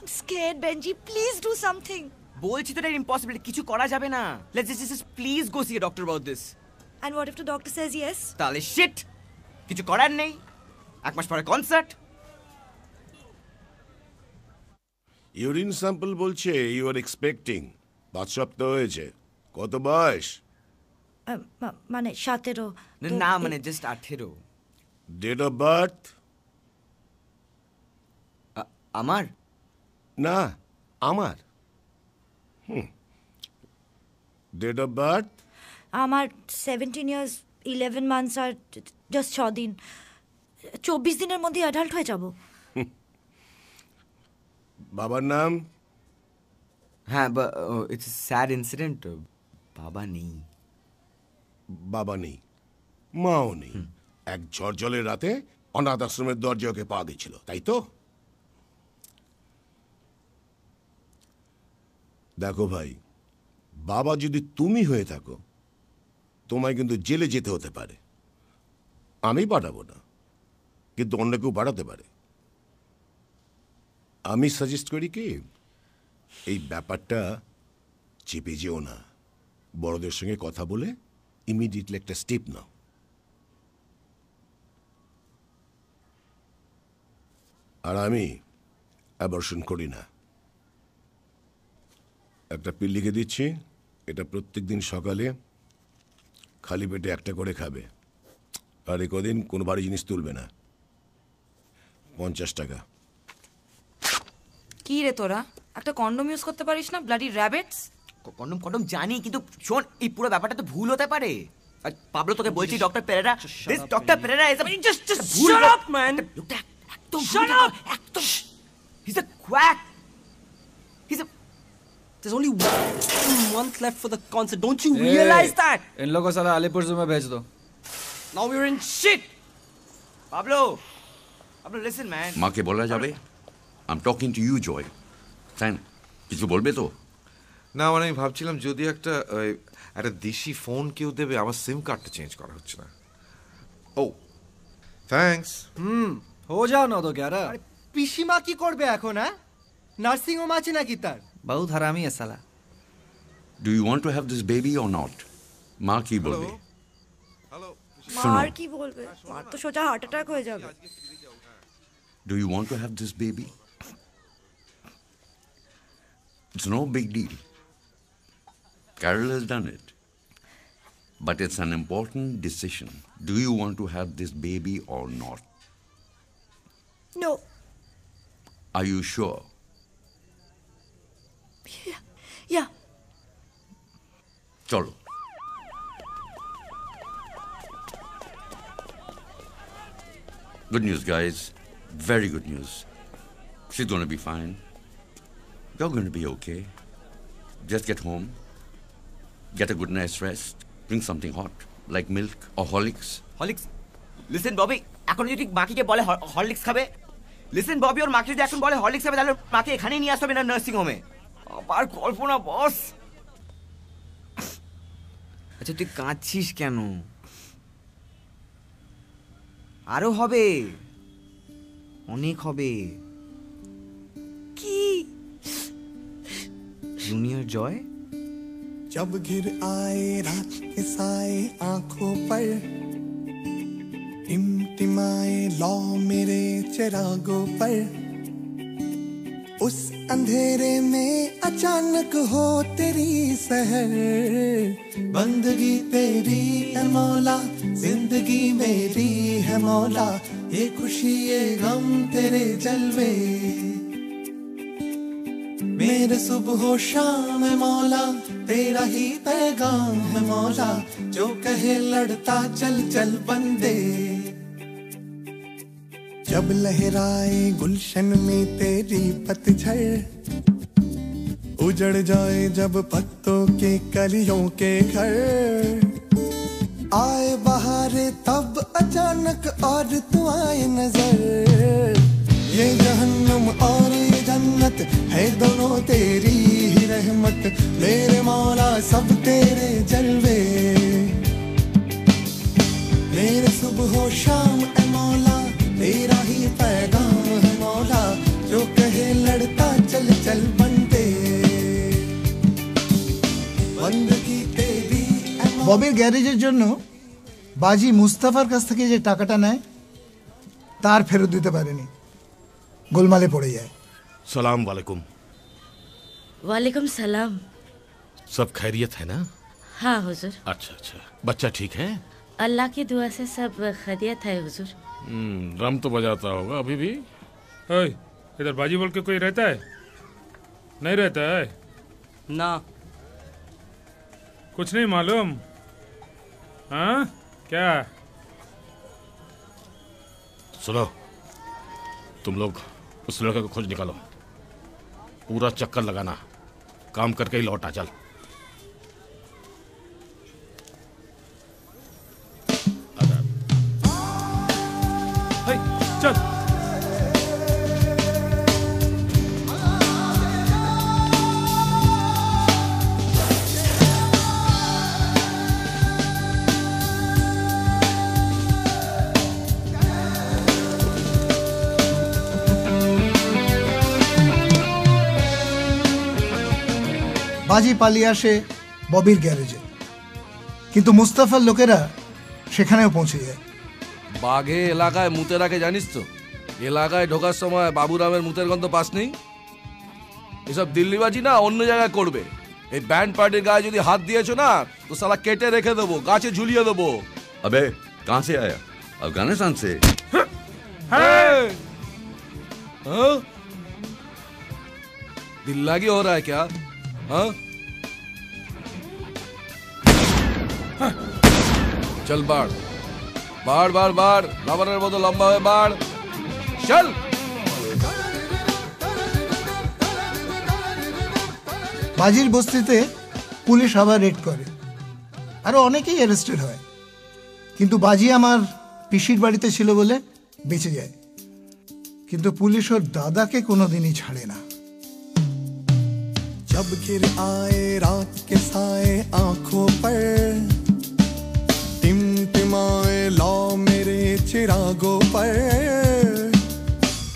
Am scared Benjy please do something বলছি তো এটা ইম্পসিবল কিছু করা যাবে না। Let's just please go see a doctor about this and what if the doctor says yes তাহলে শিট কিছু করার নেই। এক মাস পরে কনসার্ট ইউরিন স্যাম্পল বলছে ইউ আর এক্সপেক্টিং পাঁচ সপ্তাহ হয়েছে। কত বয়স? মানে সতেরো। না মানে জাস্ট আঠেরো। ডেট অফ বার্থ আমার? না আমার। হুম। ডেট অফ বার্থ আমার সেভেন্টিন ইয়ার্স ইলেভেন মান্থস আর জাস্ট ছ দিন চব্বিশ দিনের মধ্যে অ্যাডাল্ট হয়ে যাব। বাবার নাম? হ্যাঁ ইটস স্যাড ইনসিডেন্ট বাবা নেই। বাবা নেই মাও নেই। এক ঝড়জলের রাতে অনাথ আশ্রমের দরজায় ওকে পাওয়া গেছিল তাই তো? দেখো ভাই, বাবা যদি তুমি হয়ে থাকো, তোমায় কিন্তু জেলে যেতে হতে পারে। আমি পাঠাবো না, কিন্তু অন্য কেউ পাঠাতে পারে। আমি সাজেস্ট করি কি, এই ব্যাপারটা চেপে যেও না। বড়দের সঙ্গে কথা বলে ইমিডিয়েটলি একটা স্টেপ নাও। আর আমি অ্যাবর্শন করি না। একটা পিল লিখে দিচ্ছি এটা প্রত্যেক দিন সকালে খালি পেটে একটা করে খাবে আর এ কদিন কোনো ভারী জিনিস তুলবে না পঞ্চাশ টাকা কি রে তোরা একটা কন্ডোম ইউজ করতে পারিস না ব্লাডি র্যাবিটস কন্ডম কন্ডম জানি কিন্তু শোন এই পুরো ব্যাপারটা তো ভুল হতে পারে আর পাবলো তোকে বলছি doctor Perera this doctor Perera is just just man. লোকটা একদম Shut up! একদম he's a quack he's a There's only one month left for the concert. Don't you Hey. realize that? इन लोगों को साला अलीपुर में भेज दो Now we're in shit. Pablo. Pablo, listen, man. মাকে বলা যাবে I am talking to you Joy তাই না? কিছু বলবে তো না মানে আমি ভাবছিলাম যদি একটা ওই, একটা দেশি ফোন কেউ দেবে আমার সিম কার্ডটা চেঞ্জ করা হচ্ছে না ও থ্যাঙ্কস হুম হো যাও না তো গ্যারা পিসিমা কি করবে এখন হ্যাঁ নার্সিং হোম আছে নাকি তার Do you want to have this baby or not, baby और नॉट माँ की बोल गई मार की बोल गई मार तो सोचा हार्ट अटैक हो जाएगा do you want to have this baby Carol has done it. But it's an important decision. Do you want to have this baby or not? No. Are you sure? Yeah Cholo. Good news, guys. Very good news. She's going to be fine. You're going to be okay. Just get home, get a good night's rest, drink something hot, like milk or Horlicks. Horlicks listen Bobby এখন যদি মাকিকে বলে হরলিক্স খাবে লিসেন ববি ওর মাকে যদি এখন বলে হরলিক্স খাবে তাহলে ওর মাকে এখানেই নিয়ে আসতে হবে না নার্সিং হোমে আবার কল্পনা বস আচ্ছা তুই কাঁদছিস কেন আরো হবে অনেক হবে কি জুনিয়র জয় जब घिर आए रात के साए आंखों पर टिमटिमाए लौ मेरे चिरागों पर उस अंधेरे में अचानक हो तेरी सहर। बंदगी तेरी है मौला, ज़िंदगी मेरी है मौला। ये खुशी, ये गम तेरे जलवे। मेरे सुबह शाम है मौला, तेरा ही पैगाम है मौला। जो कहे लड़ता, चल चल बंदे। जब लहराए गुलशन में तेरी पतझड़, उजड़ जाए जब पत्तों के कलियों के घर। आए बहारे तब अचानक और तू आए नज़र। ये जहन्नम और ये जन्नत है दोनों तेरी ही रहमत। मेरे मौला सब तेरे जलवे। मेरे सुबह शाम ए मौला। तेरा ही पैगाम है मौला जो कहे लड़ता चल चल बनते बंदगी तेरी ববির গ্যারেজের জন্য বাজি মুস্তাফার কাছ থেকে যে টাকাটা নেয় তার ফেরত দিতে পারেনি গোলমালে পড়ে যায় सलाम वालेकुम वालेकुम सलाम सब खैरियत है ना हाँ हुजूर अच्छा अच्छा बच्चा ठीक है अल्लाह की दुआ से सब खैरियत है हुजूर हम्म, ड्रम तो बजाता होगा अभी भी। ओए इधर बाजी बोल के कोई रहता है? नहीं रहता है? ना। कुछ नहीं मालूम। हाँ? क्या? सुनो तुम लोग उस लड़के को खोज निकालो। पूरा चक्कर लगाना। काम करके ही लौटा चल। चल বাজি পালিয়ে আসে ববির গ্যারেজে। কিন্তু মুস্তাফার লোকেরা সেখানেও পৌঁছে যায়। বাঘে এলাকায় মুতে রাখে জানিস তো এলাকায় ঢোকার সময় বাবুরামের মুতের গন্ধ পাস নেই এসব দিল্লিবাজি না অন্য জায়গায় করবে এই ব্যান্ড পার্টির গায়ে যদি হাত দিয়েছো না তো সালা কেটে রেখে দেবো গাছে ঝুলিয়ে দেবো अबे कहाँ से आया अफगानिस्तान से हाँ? दिल लागी हो रहा है क्या हाँ चल बाढ़ बाढ़ बाढ़ बाढ़ রাবারের মতো লম্বা হয়ে বাড় চল বাজির বস্তিতে পুলিশ আবার রেড করে আরও অনেকেই অ্যারেস্টেড হয় কিন্তু বাজি আমার পিসির বাড়িতে ছিল বলে বেঁচে যায় কিন্তু পুলিশ ওর দাদাকে কোনোদিনই ছাড়ে না जब गिर आए रात के साए आंखों पर टिमटिमाए लौ मेरे चिरागों पर।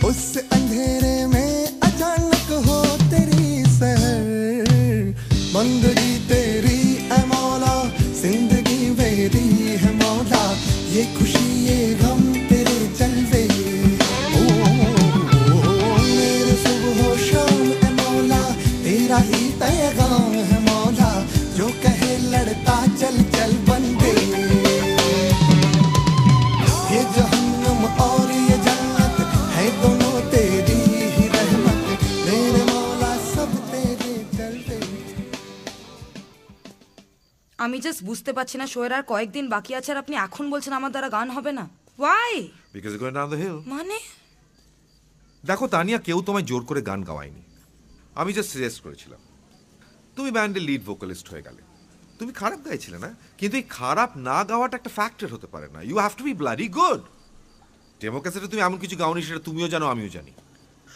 उस अंधेरे में अचानक हो तेरी सहर। बंदगी तेरी है मौला, ज़िंदगी मेरी है मौला। ये আমি জাস্ট বুঝতে পারছি না শোয়ের আর কয়েকদিন বাকি আছে আর আপনি এখন বলছেন আমার দ্বারা গান হবে না। Why because going down the hill মানে? দেখো তানিয়া কেউ তোমায় জোর করে গান গাওয়ায়নি। আমি জাস্ট সাজেস্ট করেছিলাম। তুমি ব্যান্ডের লিড ভোকালিস্ট হয়ে গেলে। তুমি খারাপ গাইছিলে না? কিন্তু এই খারাপ না গাওয়াটা একটা ফ্যাক্টর হতে পারে না। You have to be bloody good demo ক্যাসেটে তুমি এমন কিছু গাওনি সেটা তুমিও জানো আমিও জানি।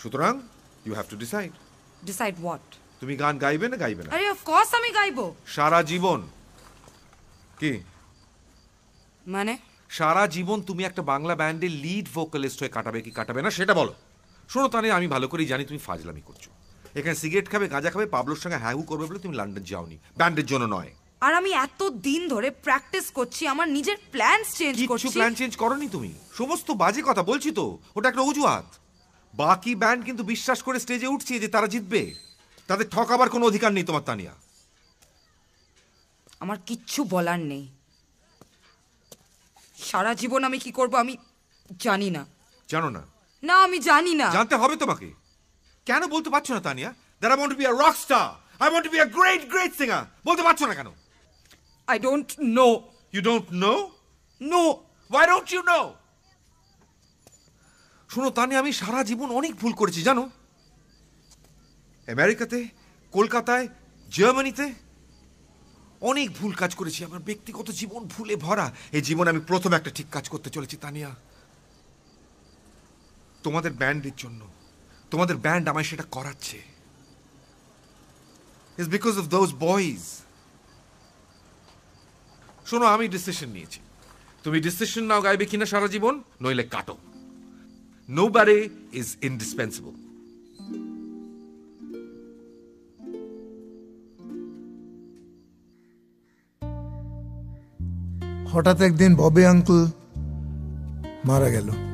সুতরাং you have to decide decide what তুমি গান গাইবে না গাইবে না। আরে অফ কোর্স আমি গাইবো। সারা জীবন। কি? মানে? সারা জীবন তুমি একটা বাংলা ব্যান্ডের লিড ভোকালিস্ট হয়ে কাটাবে কি কাটাবে না সেটা বলো। শোনো তাহলে আমি ভালো করেই জানি তুমি ফাজলামি করছ। এখানে সিগারেট খাবে গাঁজা খাবে পাবলোর সঙ্গে হ্যাহু করবে বলে তুমি লন্ডন যাওনি। ব্যান্ডের জন্য নয়। আর আমি এত দিন ধরে প্র্যাকটিস করছি আমার নিজের প্ল্যানস চেঞ্জ করছি। কিছু প্ল্যান চেঞ্জ করনি তুমি। সমস্ত বাজে কথা বলছি তো ওটা একটা অজুহাত। বাকি ব্যান্ড কিন্তু বিশ্বাস করে স্টেজে উঠছে যে তারা জিতবে। তাদের ঠকাবার কোনো অধিকার নেই তোমার তানিয়া। আমার কিচ্ছু বলার নেই। সারা জীবন আমি কি করব আমি জানি না। জানো না? না আমি জানি না। জানতে হবে তোমাকে। কেন বলতে পারছ না Tania? That I want to be a rock star I want to be a great great singer বলতে পারছ না কেন? I don't know you don't know no why don't you know শোনো তানিয়া আমি সারা জীবন অনেক ভুল করেছি জানো? আমেরিকাতে কলকাতায় জার্মানিতে অনেক ভুল কাজ করেছি, আমার ব্যক্তিগত জীবন ভুলে ভরা। এই জীবনে আমি প্রথম একটা ঠিক কাজ করতে চলেছি, তানিয়া। তোমাদের ব্যান্ডের জন্য, তোমাদের ব্যান্ড আমায় সেটা করাচ্ছে। Is because of those boys শোনো, আমি ডিসিশন নিয়েছি। তুমি ডিসিশন নাও গাইবে কিনা সারা জীবন, নইলে কাটো। নো বারে ইজ ইনডিসপেন্সিবল হঠাৎ একদিন ববি আঙ্কুল মারা গেল।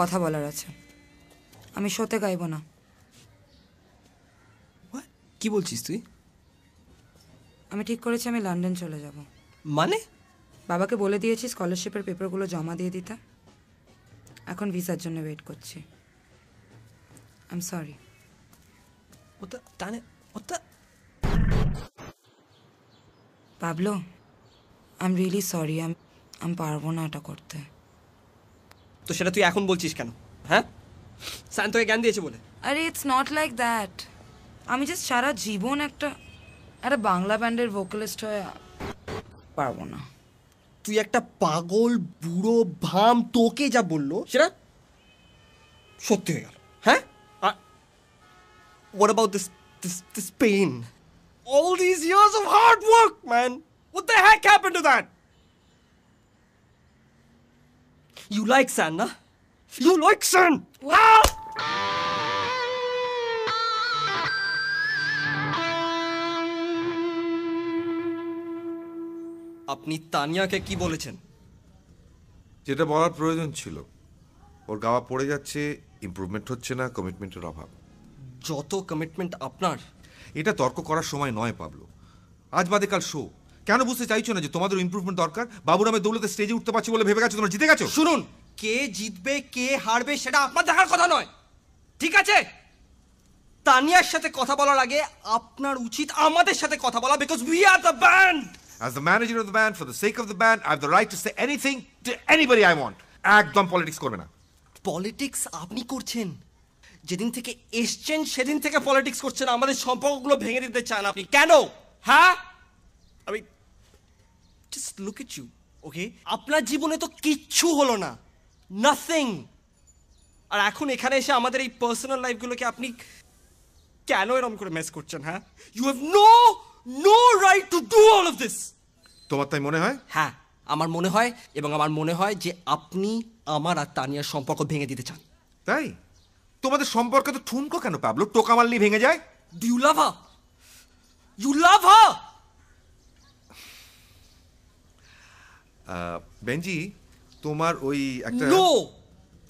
কথা বলার আছে। আমি শোতে গাইবো না। কি বলছিস তুই? আমি ঠিক করেছি আমি লন্ডন চলে যাব। মানে? বাবাকে বলে দিয়েছি স্কলারশিপের পেপারগুলো জমা দিয়ে দিতে। এখন ভিসার জন্য ওয়েট করছি। আই এম সরি ওটা Pablo? I am really sorry আমি আমি পারব না এটা করতে। তো সেটা তুই এখন বলছিস কেন? হ্যাঁ? সায়ন তোকে জ্ঞান দিয়েছে বলে। আরে ইটস নট লাইক দ্যাট আমি জাস্ট সারা জীবন একটা একটা বাংলা ব্যান্ডের ভোকালিস্ট হয়ে পারব না। তুই একটা পাগল বুড়ো ভাম তোকে যা বলল সেটা সত্যি হয়ে গেল। হ্যাঁ? What about this this this pain? All these years of hard work, man. What the heck happened to that? You like sand, nah? You like sand. Wow! আপনি তানিয়াকে কি বলেছেন যেটা বলার প্রয়োজন ছিল ওর গাওয়া পড়ে যাচ্ছে ইমপ্রুভমেন্ট হচ্ছে না কমিটমেন্টের অভাব যত কমিটমেন্ট আপনার এটা তর্ক করার সময় নয় পাবলো আজ বাদে কাল শো কেন বুঝতে চাইছো না যে তোমাদের ইমপ্রুভমেন্ট দরকার? বাবু নামে দৌলতে স্টেজে উঠতে পারছি বলে ভেবে গেছো তোমরা জিতে গেছো? শুনুন কে জিতবে কে হারবে সেটা আপনার দেখার কথা নয়। ঠিক আছে? তানিয়ার সাথে কথা বলার আগে আপনার উচিত আমাদের সাথে কথা বলা because we are the band As the manager of the band, for the sake of the band, I have the right to say anything to anybody I want. একদম পলিটিক্স করবে না। পলিটিক্স আপনি করছেন। যেদিন থেকে এসছেন সেদিন থেকে পলিটিক্স করছেন। আমাদের সম্পর্কগুলো ভেঙে দিতে চান আপনি। কেন? হ্যাঁ? Just look at you okay আপনার জীবনে তো কিচ্ছু হলো না নাথিং আর এখন এখানে এসে আমাদের এই পার্সোনাল লাইফগুলোকে আপনি কেন এরকম করে মেস করছেন হ্যাঁ? You have no no right to do all of this তোমার তাই মনে হয়? হ্যাঁ আমার মনে হয় এবং আমার মনে হয় যে আপনি আমার আর তানিয়ার সম্পর্ক ভেঙে দিতে চান। তাই? তোমাদের সম্পর্কে তো ঠুনকো কেন পাবলো? টোকা মারলি ভেঙে যায়? Do you love her you love her Benjy তোমার ওই একটা নো!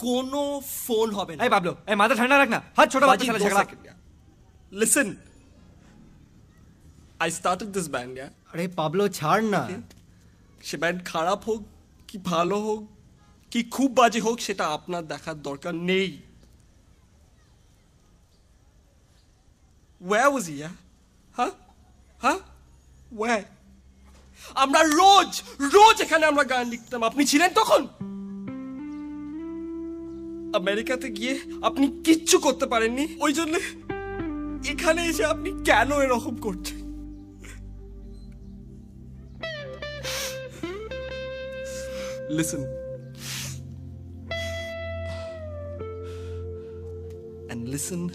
কোনো ফোন হবে না। এই বাবলু এই মাথা ঠান্ডা রাখ না। হাত ছোট বাচ্চা ছেলে ঝগড়া listen I started this band yeah আরে পাবলো ছাড় না। সে ব্যান্ড খারাপ হোক কি ভালো হোক কি খুব বাজে হোক সেটা আপনার দেখার দরকার নেই। Where was he, yeah? Huh? Huh? Where? আমরা রোজ রোজ এখানে আমরা গান লিখতাম। আপনি ছিলেন তখন? আমেরিকাতে গিয়ে আপনি কিচ্ছু করতে পারেননি। ওই জন্য এখানে এসে আপনি কেন এরকম করছেন? Listen. And listen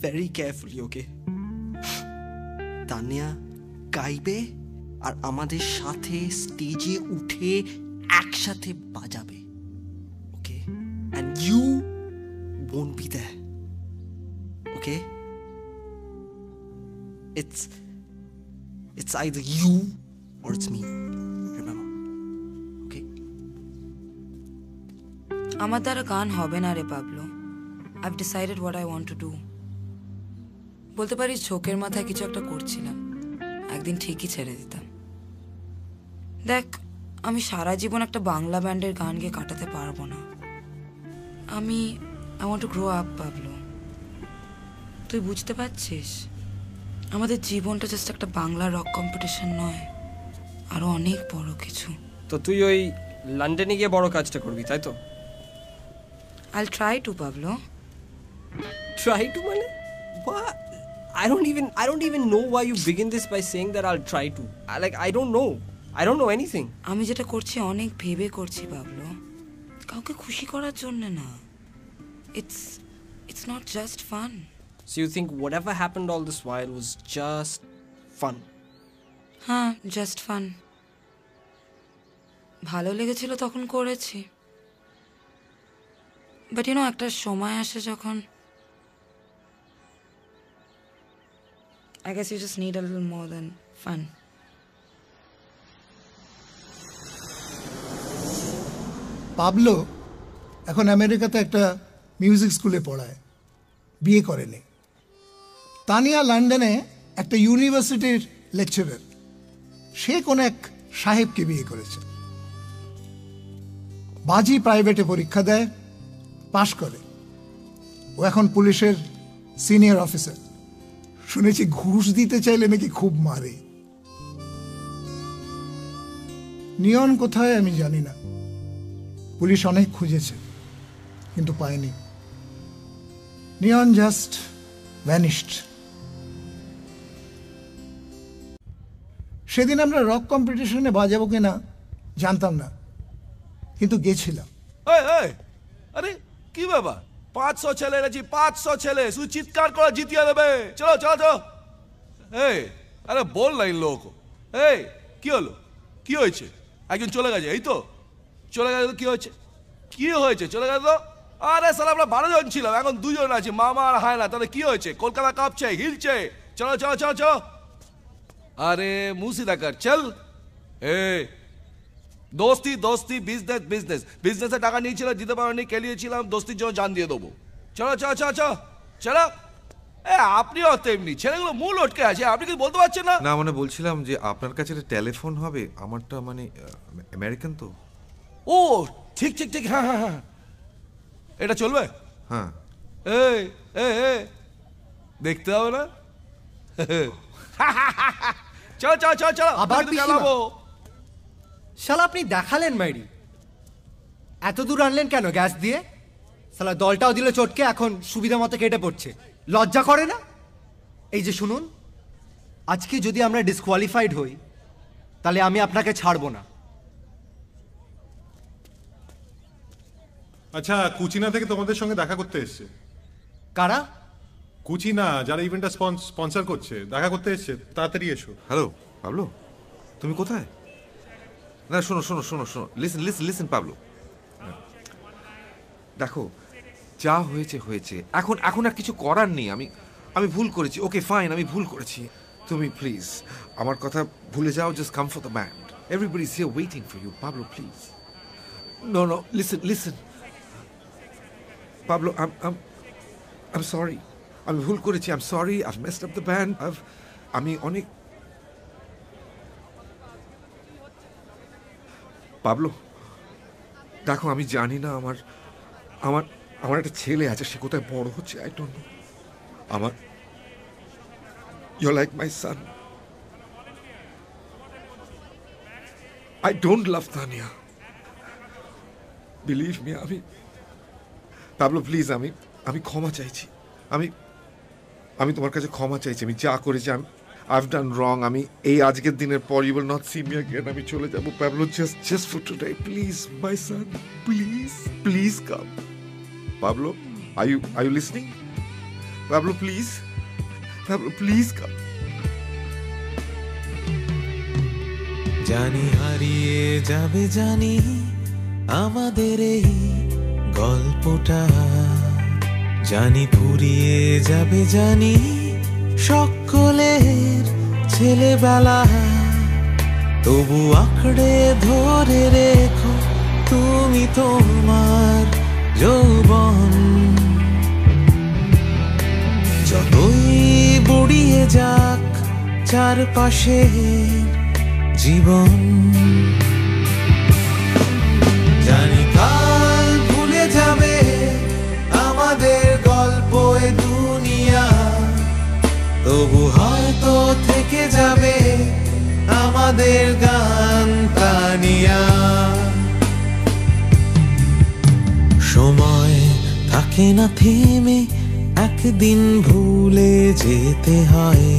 very carefully, okay? Tania গাইবে আর আমাদের সাথে স্টেজে উঠে একসাথে বাজাবে okay and you be there, okay? It's either you or it's me, remember আমার দ্বারা গান হবে না রে Pablo. I've decided what I want to do বলতে পারিস, ঝোঁকের মাথায় কিছু একটা করছিলাম। একদিন ঠিকই ছেড়ে দিতাম। দেখ আমি সারা জীবন একটা বাংলা ব্যান্ডের গান গিয়ে কাটাতে পারব না। আমি I want to grow up Pablo. তুই বুঝতে পারছিস? আমাদের জীবনটা জাস্ট একটা বাংলা রক কম্পিটিশন নয় আরও অনেক বড় কিছু। তো তুই ওই লন্ডনে গিয়ে বড় কাজটা করবি তাই তো? I'll try to Pablo. Try to মানে? I don't even I don't even know why you begin this by saying that I'll try to I, like I don't know I don't know anything আমি যেটা করছি অনেক ভেবে করছি পাবলো কাউকে খুশি করার জন্য না it's it's not just fun so you think whatever happened all this while was just fun হ্যাঁ জাস্ট ফান ভালো লেগেছিল তখন করেছি বাট ইউনো একটা সময় আসে যখন I guess you just need a little more than fun. Pablo এখন আমেরিকাতে একটা মিউজিক স্কুলে পড়ায় বিয়ে করেনি। তানিয়া লন্ডনে একটা ইউনিভার্সিটির লেকচারার সে কোন এক সাহেবকে বিয়ে করেছে। বাজি প্রাইভেটে পরীক্ষা দেয়, পাশ করে। ও এখন পুলিশের সিনিয়র অফিসার শুনেছি ঘুষ দিতে চাইলে নাকি খুব মারে। নিয়ন কোথায় আমি জানি না। পুলিশ অনেক খুঁজেছে, কিন্তু পায়নি। Neon just vanished. সেদিন আমরা রক কম্পিটিশনে বাজাবো কিনা জানতাম না, কিন্তু গেছিলাম। আরে, কি বাবা পাঁচশো ছেলে এনেছি, পাঁচশো ছেলে, শুধু চিৎকার করে জিতিয়ে দেবে। চলো চলো চলো। এই, আরে বল না এই লোক। এই, কি হলো? কি হয়েছে? একজন চলে গেছে, এই তো? চলে তো কি হয়েছে? কি হয়েছে? চলে গেছে তো? আরে সালা, আমরা বারো জন ছিলাম, এখন দুজন আছে, মামা আর হায় না তাহলে কি হয়েছে? কলকাতা কাঁপছে, হিলছে। চলো চলো চলো চলো। আরে মুর্শিদাকার চল। এ, দোস্তি দোস্তি বিজনেস বিজনেস বিজনেসে টাকা নিয়েছিলাম, দিতে পারিনি, কেলিয়েছিলাম, দোস্তির জন্য জান দিয়ে দেবো। চলো চলো চলো চলো। চলো। এ, আপনিও তেমনি ছেলেগুলো মূল লটকে আছে, আপনি কি বলতে পারছেন না? না মানে বলছিলাম যে আপনার কাছে টেলিফোন হবে, আমারটা মানে আমেরিকান তো? ও ঠিক ঠিক ঠিক হ্যাঁ হ্যাঁ হ্যাঁ। এটা চলবে? হ্যাঁ। এই এই দেখতে হবে না? <laughs> চলো চলো চলো চলো। আবার পিসিমা? শালা আপনি দেখালেন মাইরি। এত দূর আনলেন কেন গ্যাস দিয়ে? শালা দলটাও দিল চটকে এখন সুবিধা মতো কেটে পড়ছে। লজ্জা করে না? এই যে শুনুন আজকে যদি আমরা ডিসকোয়ালিফাইড হই তাহলে আমি আপনাকে ছাড়বো না। আচ্ছা কুচিনা থেকে তোমাদের সঙ্গে দেখা করতে এসছে। কারা? কুচিনা যারা ইভেন্টটা স্পন্সর করছে দেখা করতে এসছে তাড়াতাড়ি এসো। হ্যালো পাবলো তুমি কোথায়? না শোনো শোনো শোনো শোনো। লিসেন লিসেন লিসেন পাবলো দেখো যা হয়েছে হয়েছে। এখন এখন আর কিছু করার নেই। আমি আমি ভুল করেছি। ওকে ফাইন আমি ভুল করেছি। তুমি প্লিজ আমার কথা ভুলে যাও just come for the band everybody is here waiting for you Pablo please no no listen listen Pablo I'm sorry আমি ভুল করেছি I'm sorry I messed up the band আমি অনেক পাবলো দেখো, আমি জানি না আমার আমার আমার একটা ছেলে আছে, সে কোথায় বড় হচ্ছে আই ডোন্ট নো আমার you like my son I don't love Tania believe me আমি পাবলো প্লিজ আমি আমি ক্ষমা চাইছি আমি আমি তোমার কাছে ক্ষমা চাইছি আমি যা করেছি আমি আইভ ডান রং আমি এই আজকের দিনের পর you will not see me again আমি চলে যাব Pablo just just for today please my son please please come Pablo are you are you listening Pablo please Pablo please come জানি হারিয়ে যাবে জানি আমাদের এই গল্পটা জানি ফুরিয়ে যাবে, জানি সকলের ছেলেবেলা। তবু আঁকড়ে ধরে রেখো তুমি তোমার যৌবন। যতই বুড়িয়ে যাক চারপাশে জীবন। এ দুনিয়া। তবু হয়তো থেকে যাবে আমাদের গান তানিয়া সময় থাকে না থেমে, একদিন ভুলে যেতে হয়।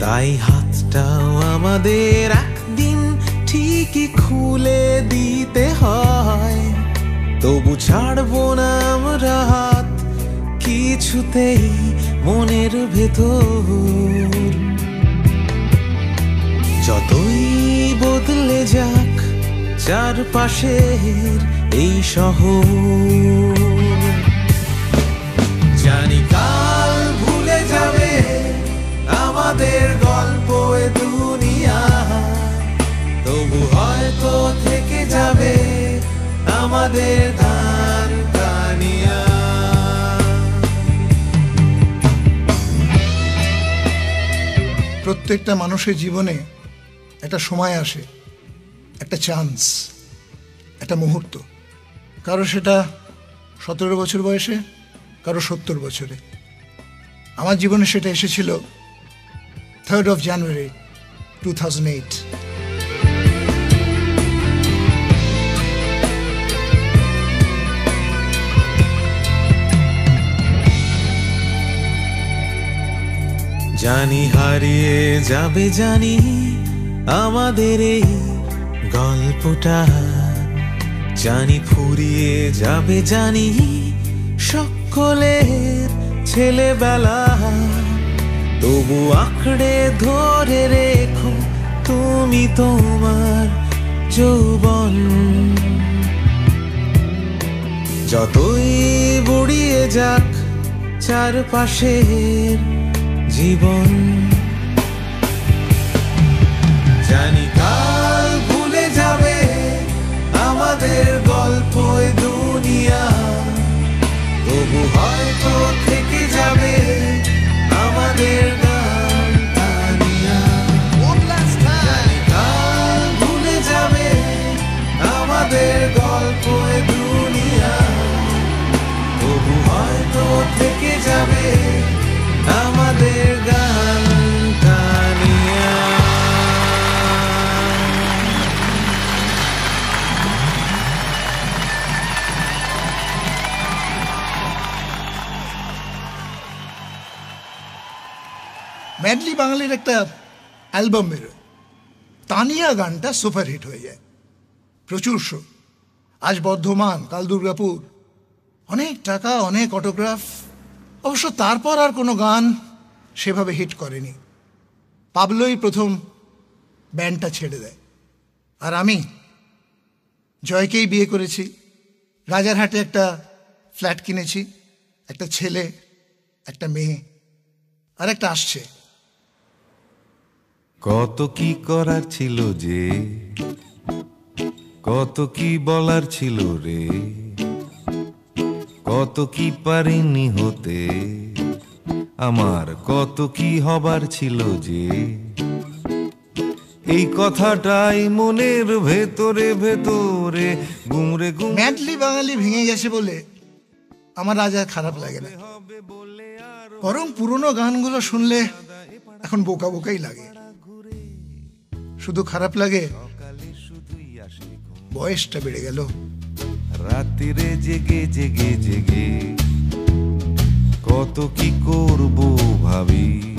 তাই হাতটাও আমাদের একদিন ঠিকই খুলে দিতে হয়। তবু ছাড়বো না আমরা। কিছুতেই মনের ভেতর। যতই বদলে যাক চারপাশের এই শহর। জানি কাল ভুলে যাবে আমাদের গল্প দুনিয়া। তবু হয়তো থেকে যাবে আমাদের গান প্রত্যেকটা মানুষের জীবনে একটা সময় আসে, একটা চান্স একটা মুহূর্ত। কারও সেটা সতেরো বছর বয়সে, কারও সত্তর বছরে। আমার জীবনে সেটা এসেছিল third of January two thousand eight জানি হারিয়ে যাবে জানি আমাদের এই গল্পটা। জানি ফুরিয়ে যাবে জানি সকলের ছেলেবেলা। তবু আঁকড়ে ধরে রেখো তুমি তোমার যৌবন। যতই বুড়িয়ে যাক চারপাশের জীবন। জানি কাল ভুলে যাবে আমাদের গল্পই দুনিয়া। তবু হয়তো থেকে যাবে আমাদের গান তানিয়া জানি কাল ভুলে যাবে আমাদের গল্পই দুনিয়া। তবু হয়তো থেকে যাবে ম্যাডলি বাঙালির একটা অ্যালবাম বেরোয়। তানিয়া গানটা সুপারহিট হয়ে যায়। প্রচুর শো আজ বর্ধমান, কাল দুর্গাপুর। অনেক টাকা, অনেক অটোগ্রাফ অবশ্য তারপর আর কোনো গান সেভাবে হিট করেনি। পাবলোই প্রথম ব্যান্ডটা ছেড়ে দেয়। আর আমি জয়কেই বিয়ে করেছি। রাজারহাটে একটা ফ্ল্যাট কিনেছি। একটা ছেলে, একটা মেয়ে। আর একটা আসছে। কত কি করার ছিল যে? কত কি বলার ছিল রে? কত কি পারিনি হতে? আমার কত কি হবার ছিল যে? এই কথাটাই মনের ভেতরে ভেতরে গুমরে গুম ম্যাডলি বাঙালি ভেঙে গেছে বলে আমার আজ আর খারাপ লাগে না। বরং পুরনো গানগুলো শুনলে এখন বোকা বোকাই লাগে। শুধু খারাপ লাগে? বয়সটা বেড়ে গেল। রাত্রিরে জেগে জেগে জেগে কত কি করব ভাবি?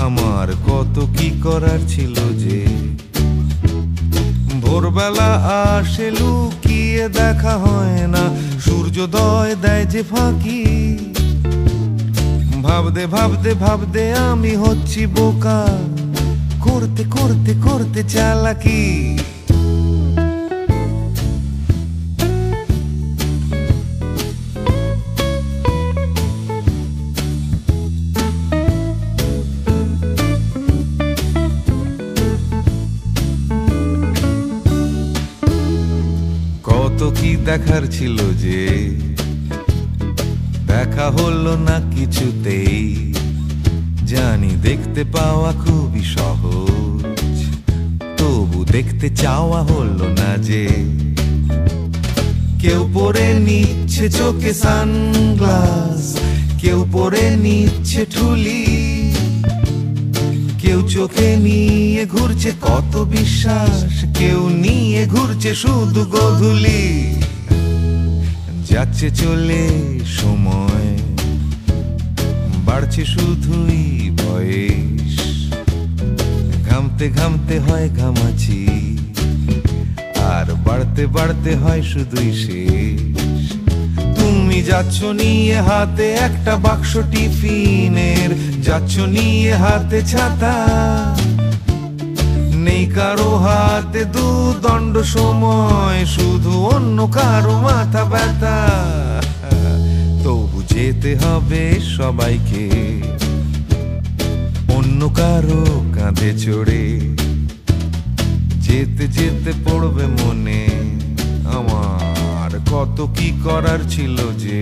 আমার কত কি করার ছিল যে? ভোরবেলা আসে লুকিয়ে দেখা হয় না। সূর্যোদয় দেয় যে ফাঁকি। ভাবতে ভাবতে ভাবতে আমি হচ্ছি বোকা। করতে করতে করতে চালাকি। কত কি দেখার ছিল যে দেখা হলো না কিছুতেই। জানি দেখতে পাওয়া খুবই সহজ। দেখতে চাওয়া হলো না যে কেউ পরে নিচ্ছে চোখে সানগ্লাস, কেউ পরে নিচ্ছে ঠুলি, কেউ চোখে নিয়ে ঘুরছে কত বিশ্বাস, কেউ নিয়ে ঘুরছে শুধু গধুলি। যাচ্ছে চলে সময়, বাড়ছে শুধুই বয়স ঘামতে ঘামতে হয় ঘামাচি। আর বাড়তে বাড়তে হয় শুধুই শেষ। তুমি যাচ্ছ নিয়ে হাতে একটা বাক্স টিফিনের। যাচ্ছ নিয়ে হাতে ছাতা। নেই কারও হাতে দু দণ্ড সময়, শুধু অন্য কারও মাথা ব্যথা। তবু যেতে হবে সবাইকে। অন্য কারও কাঁধে চড়ে। যেতে যেতে পড়বে মনে। আমার কত কি করার ছিল যে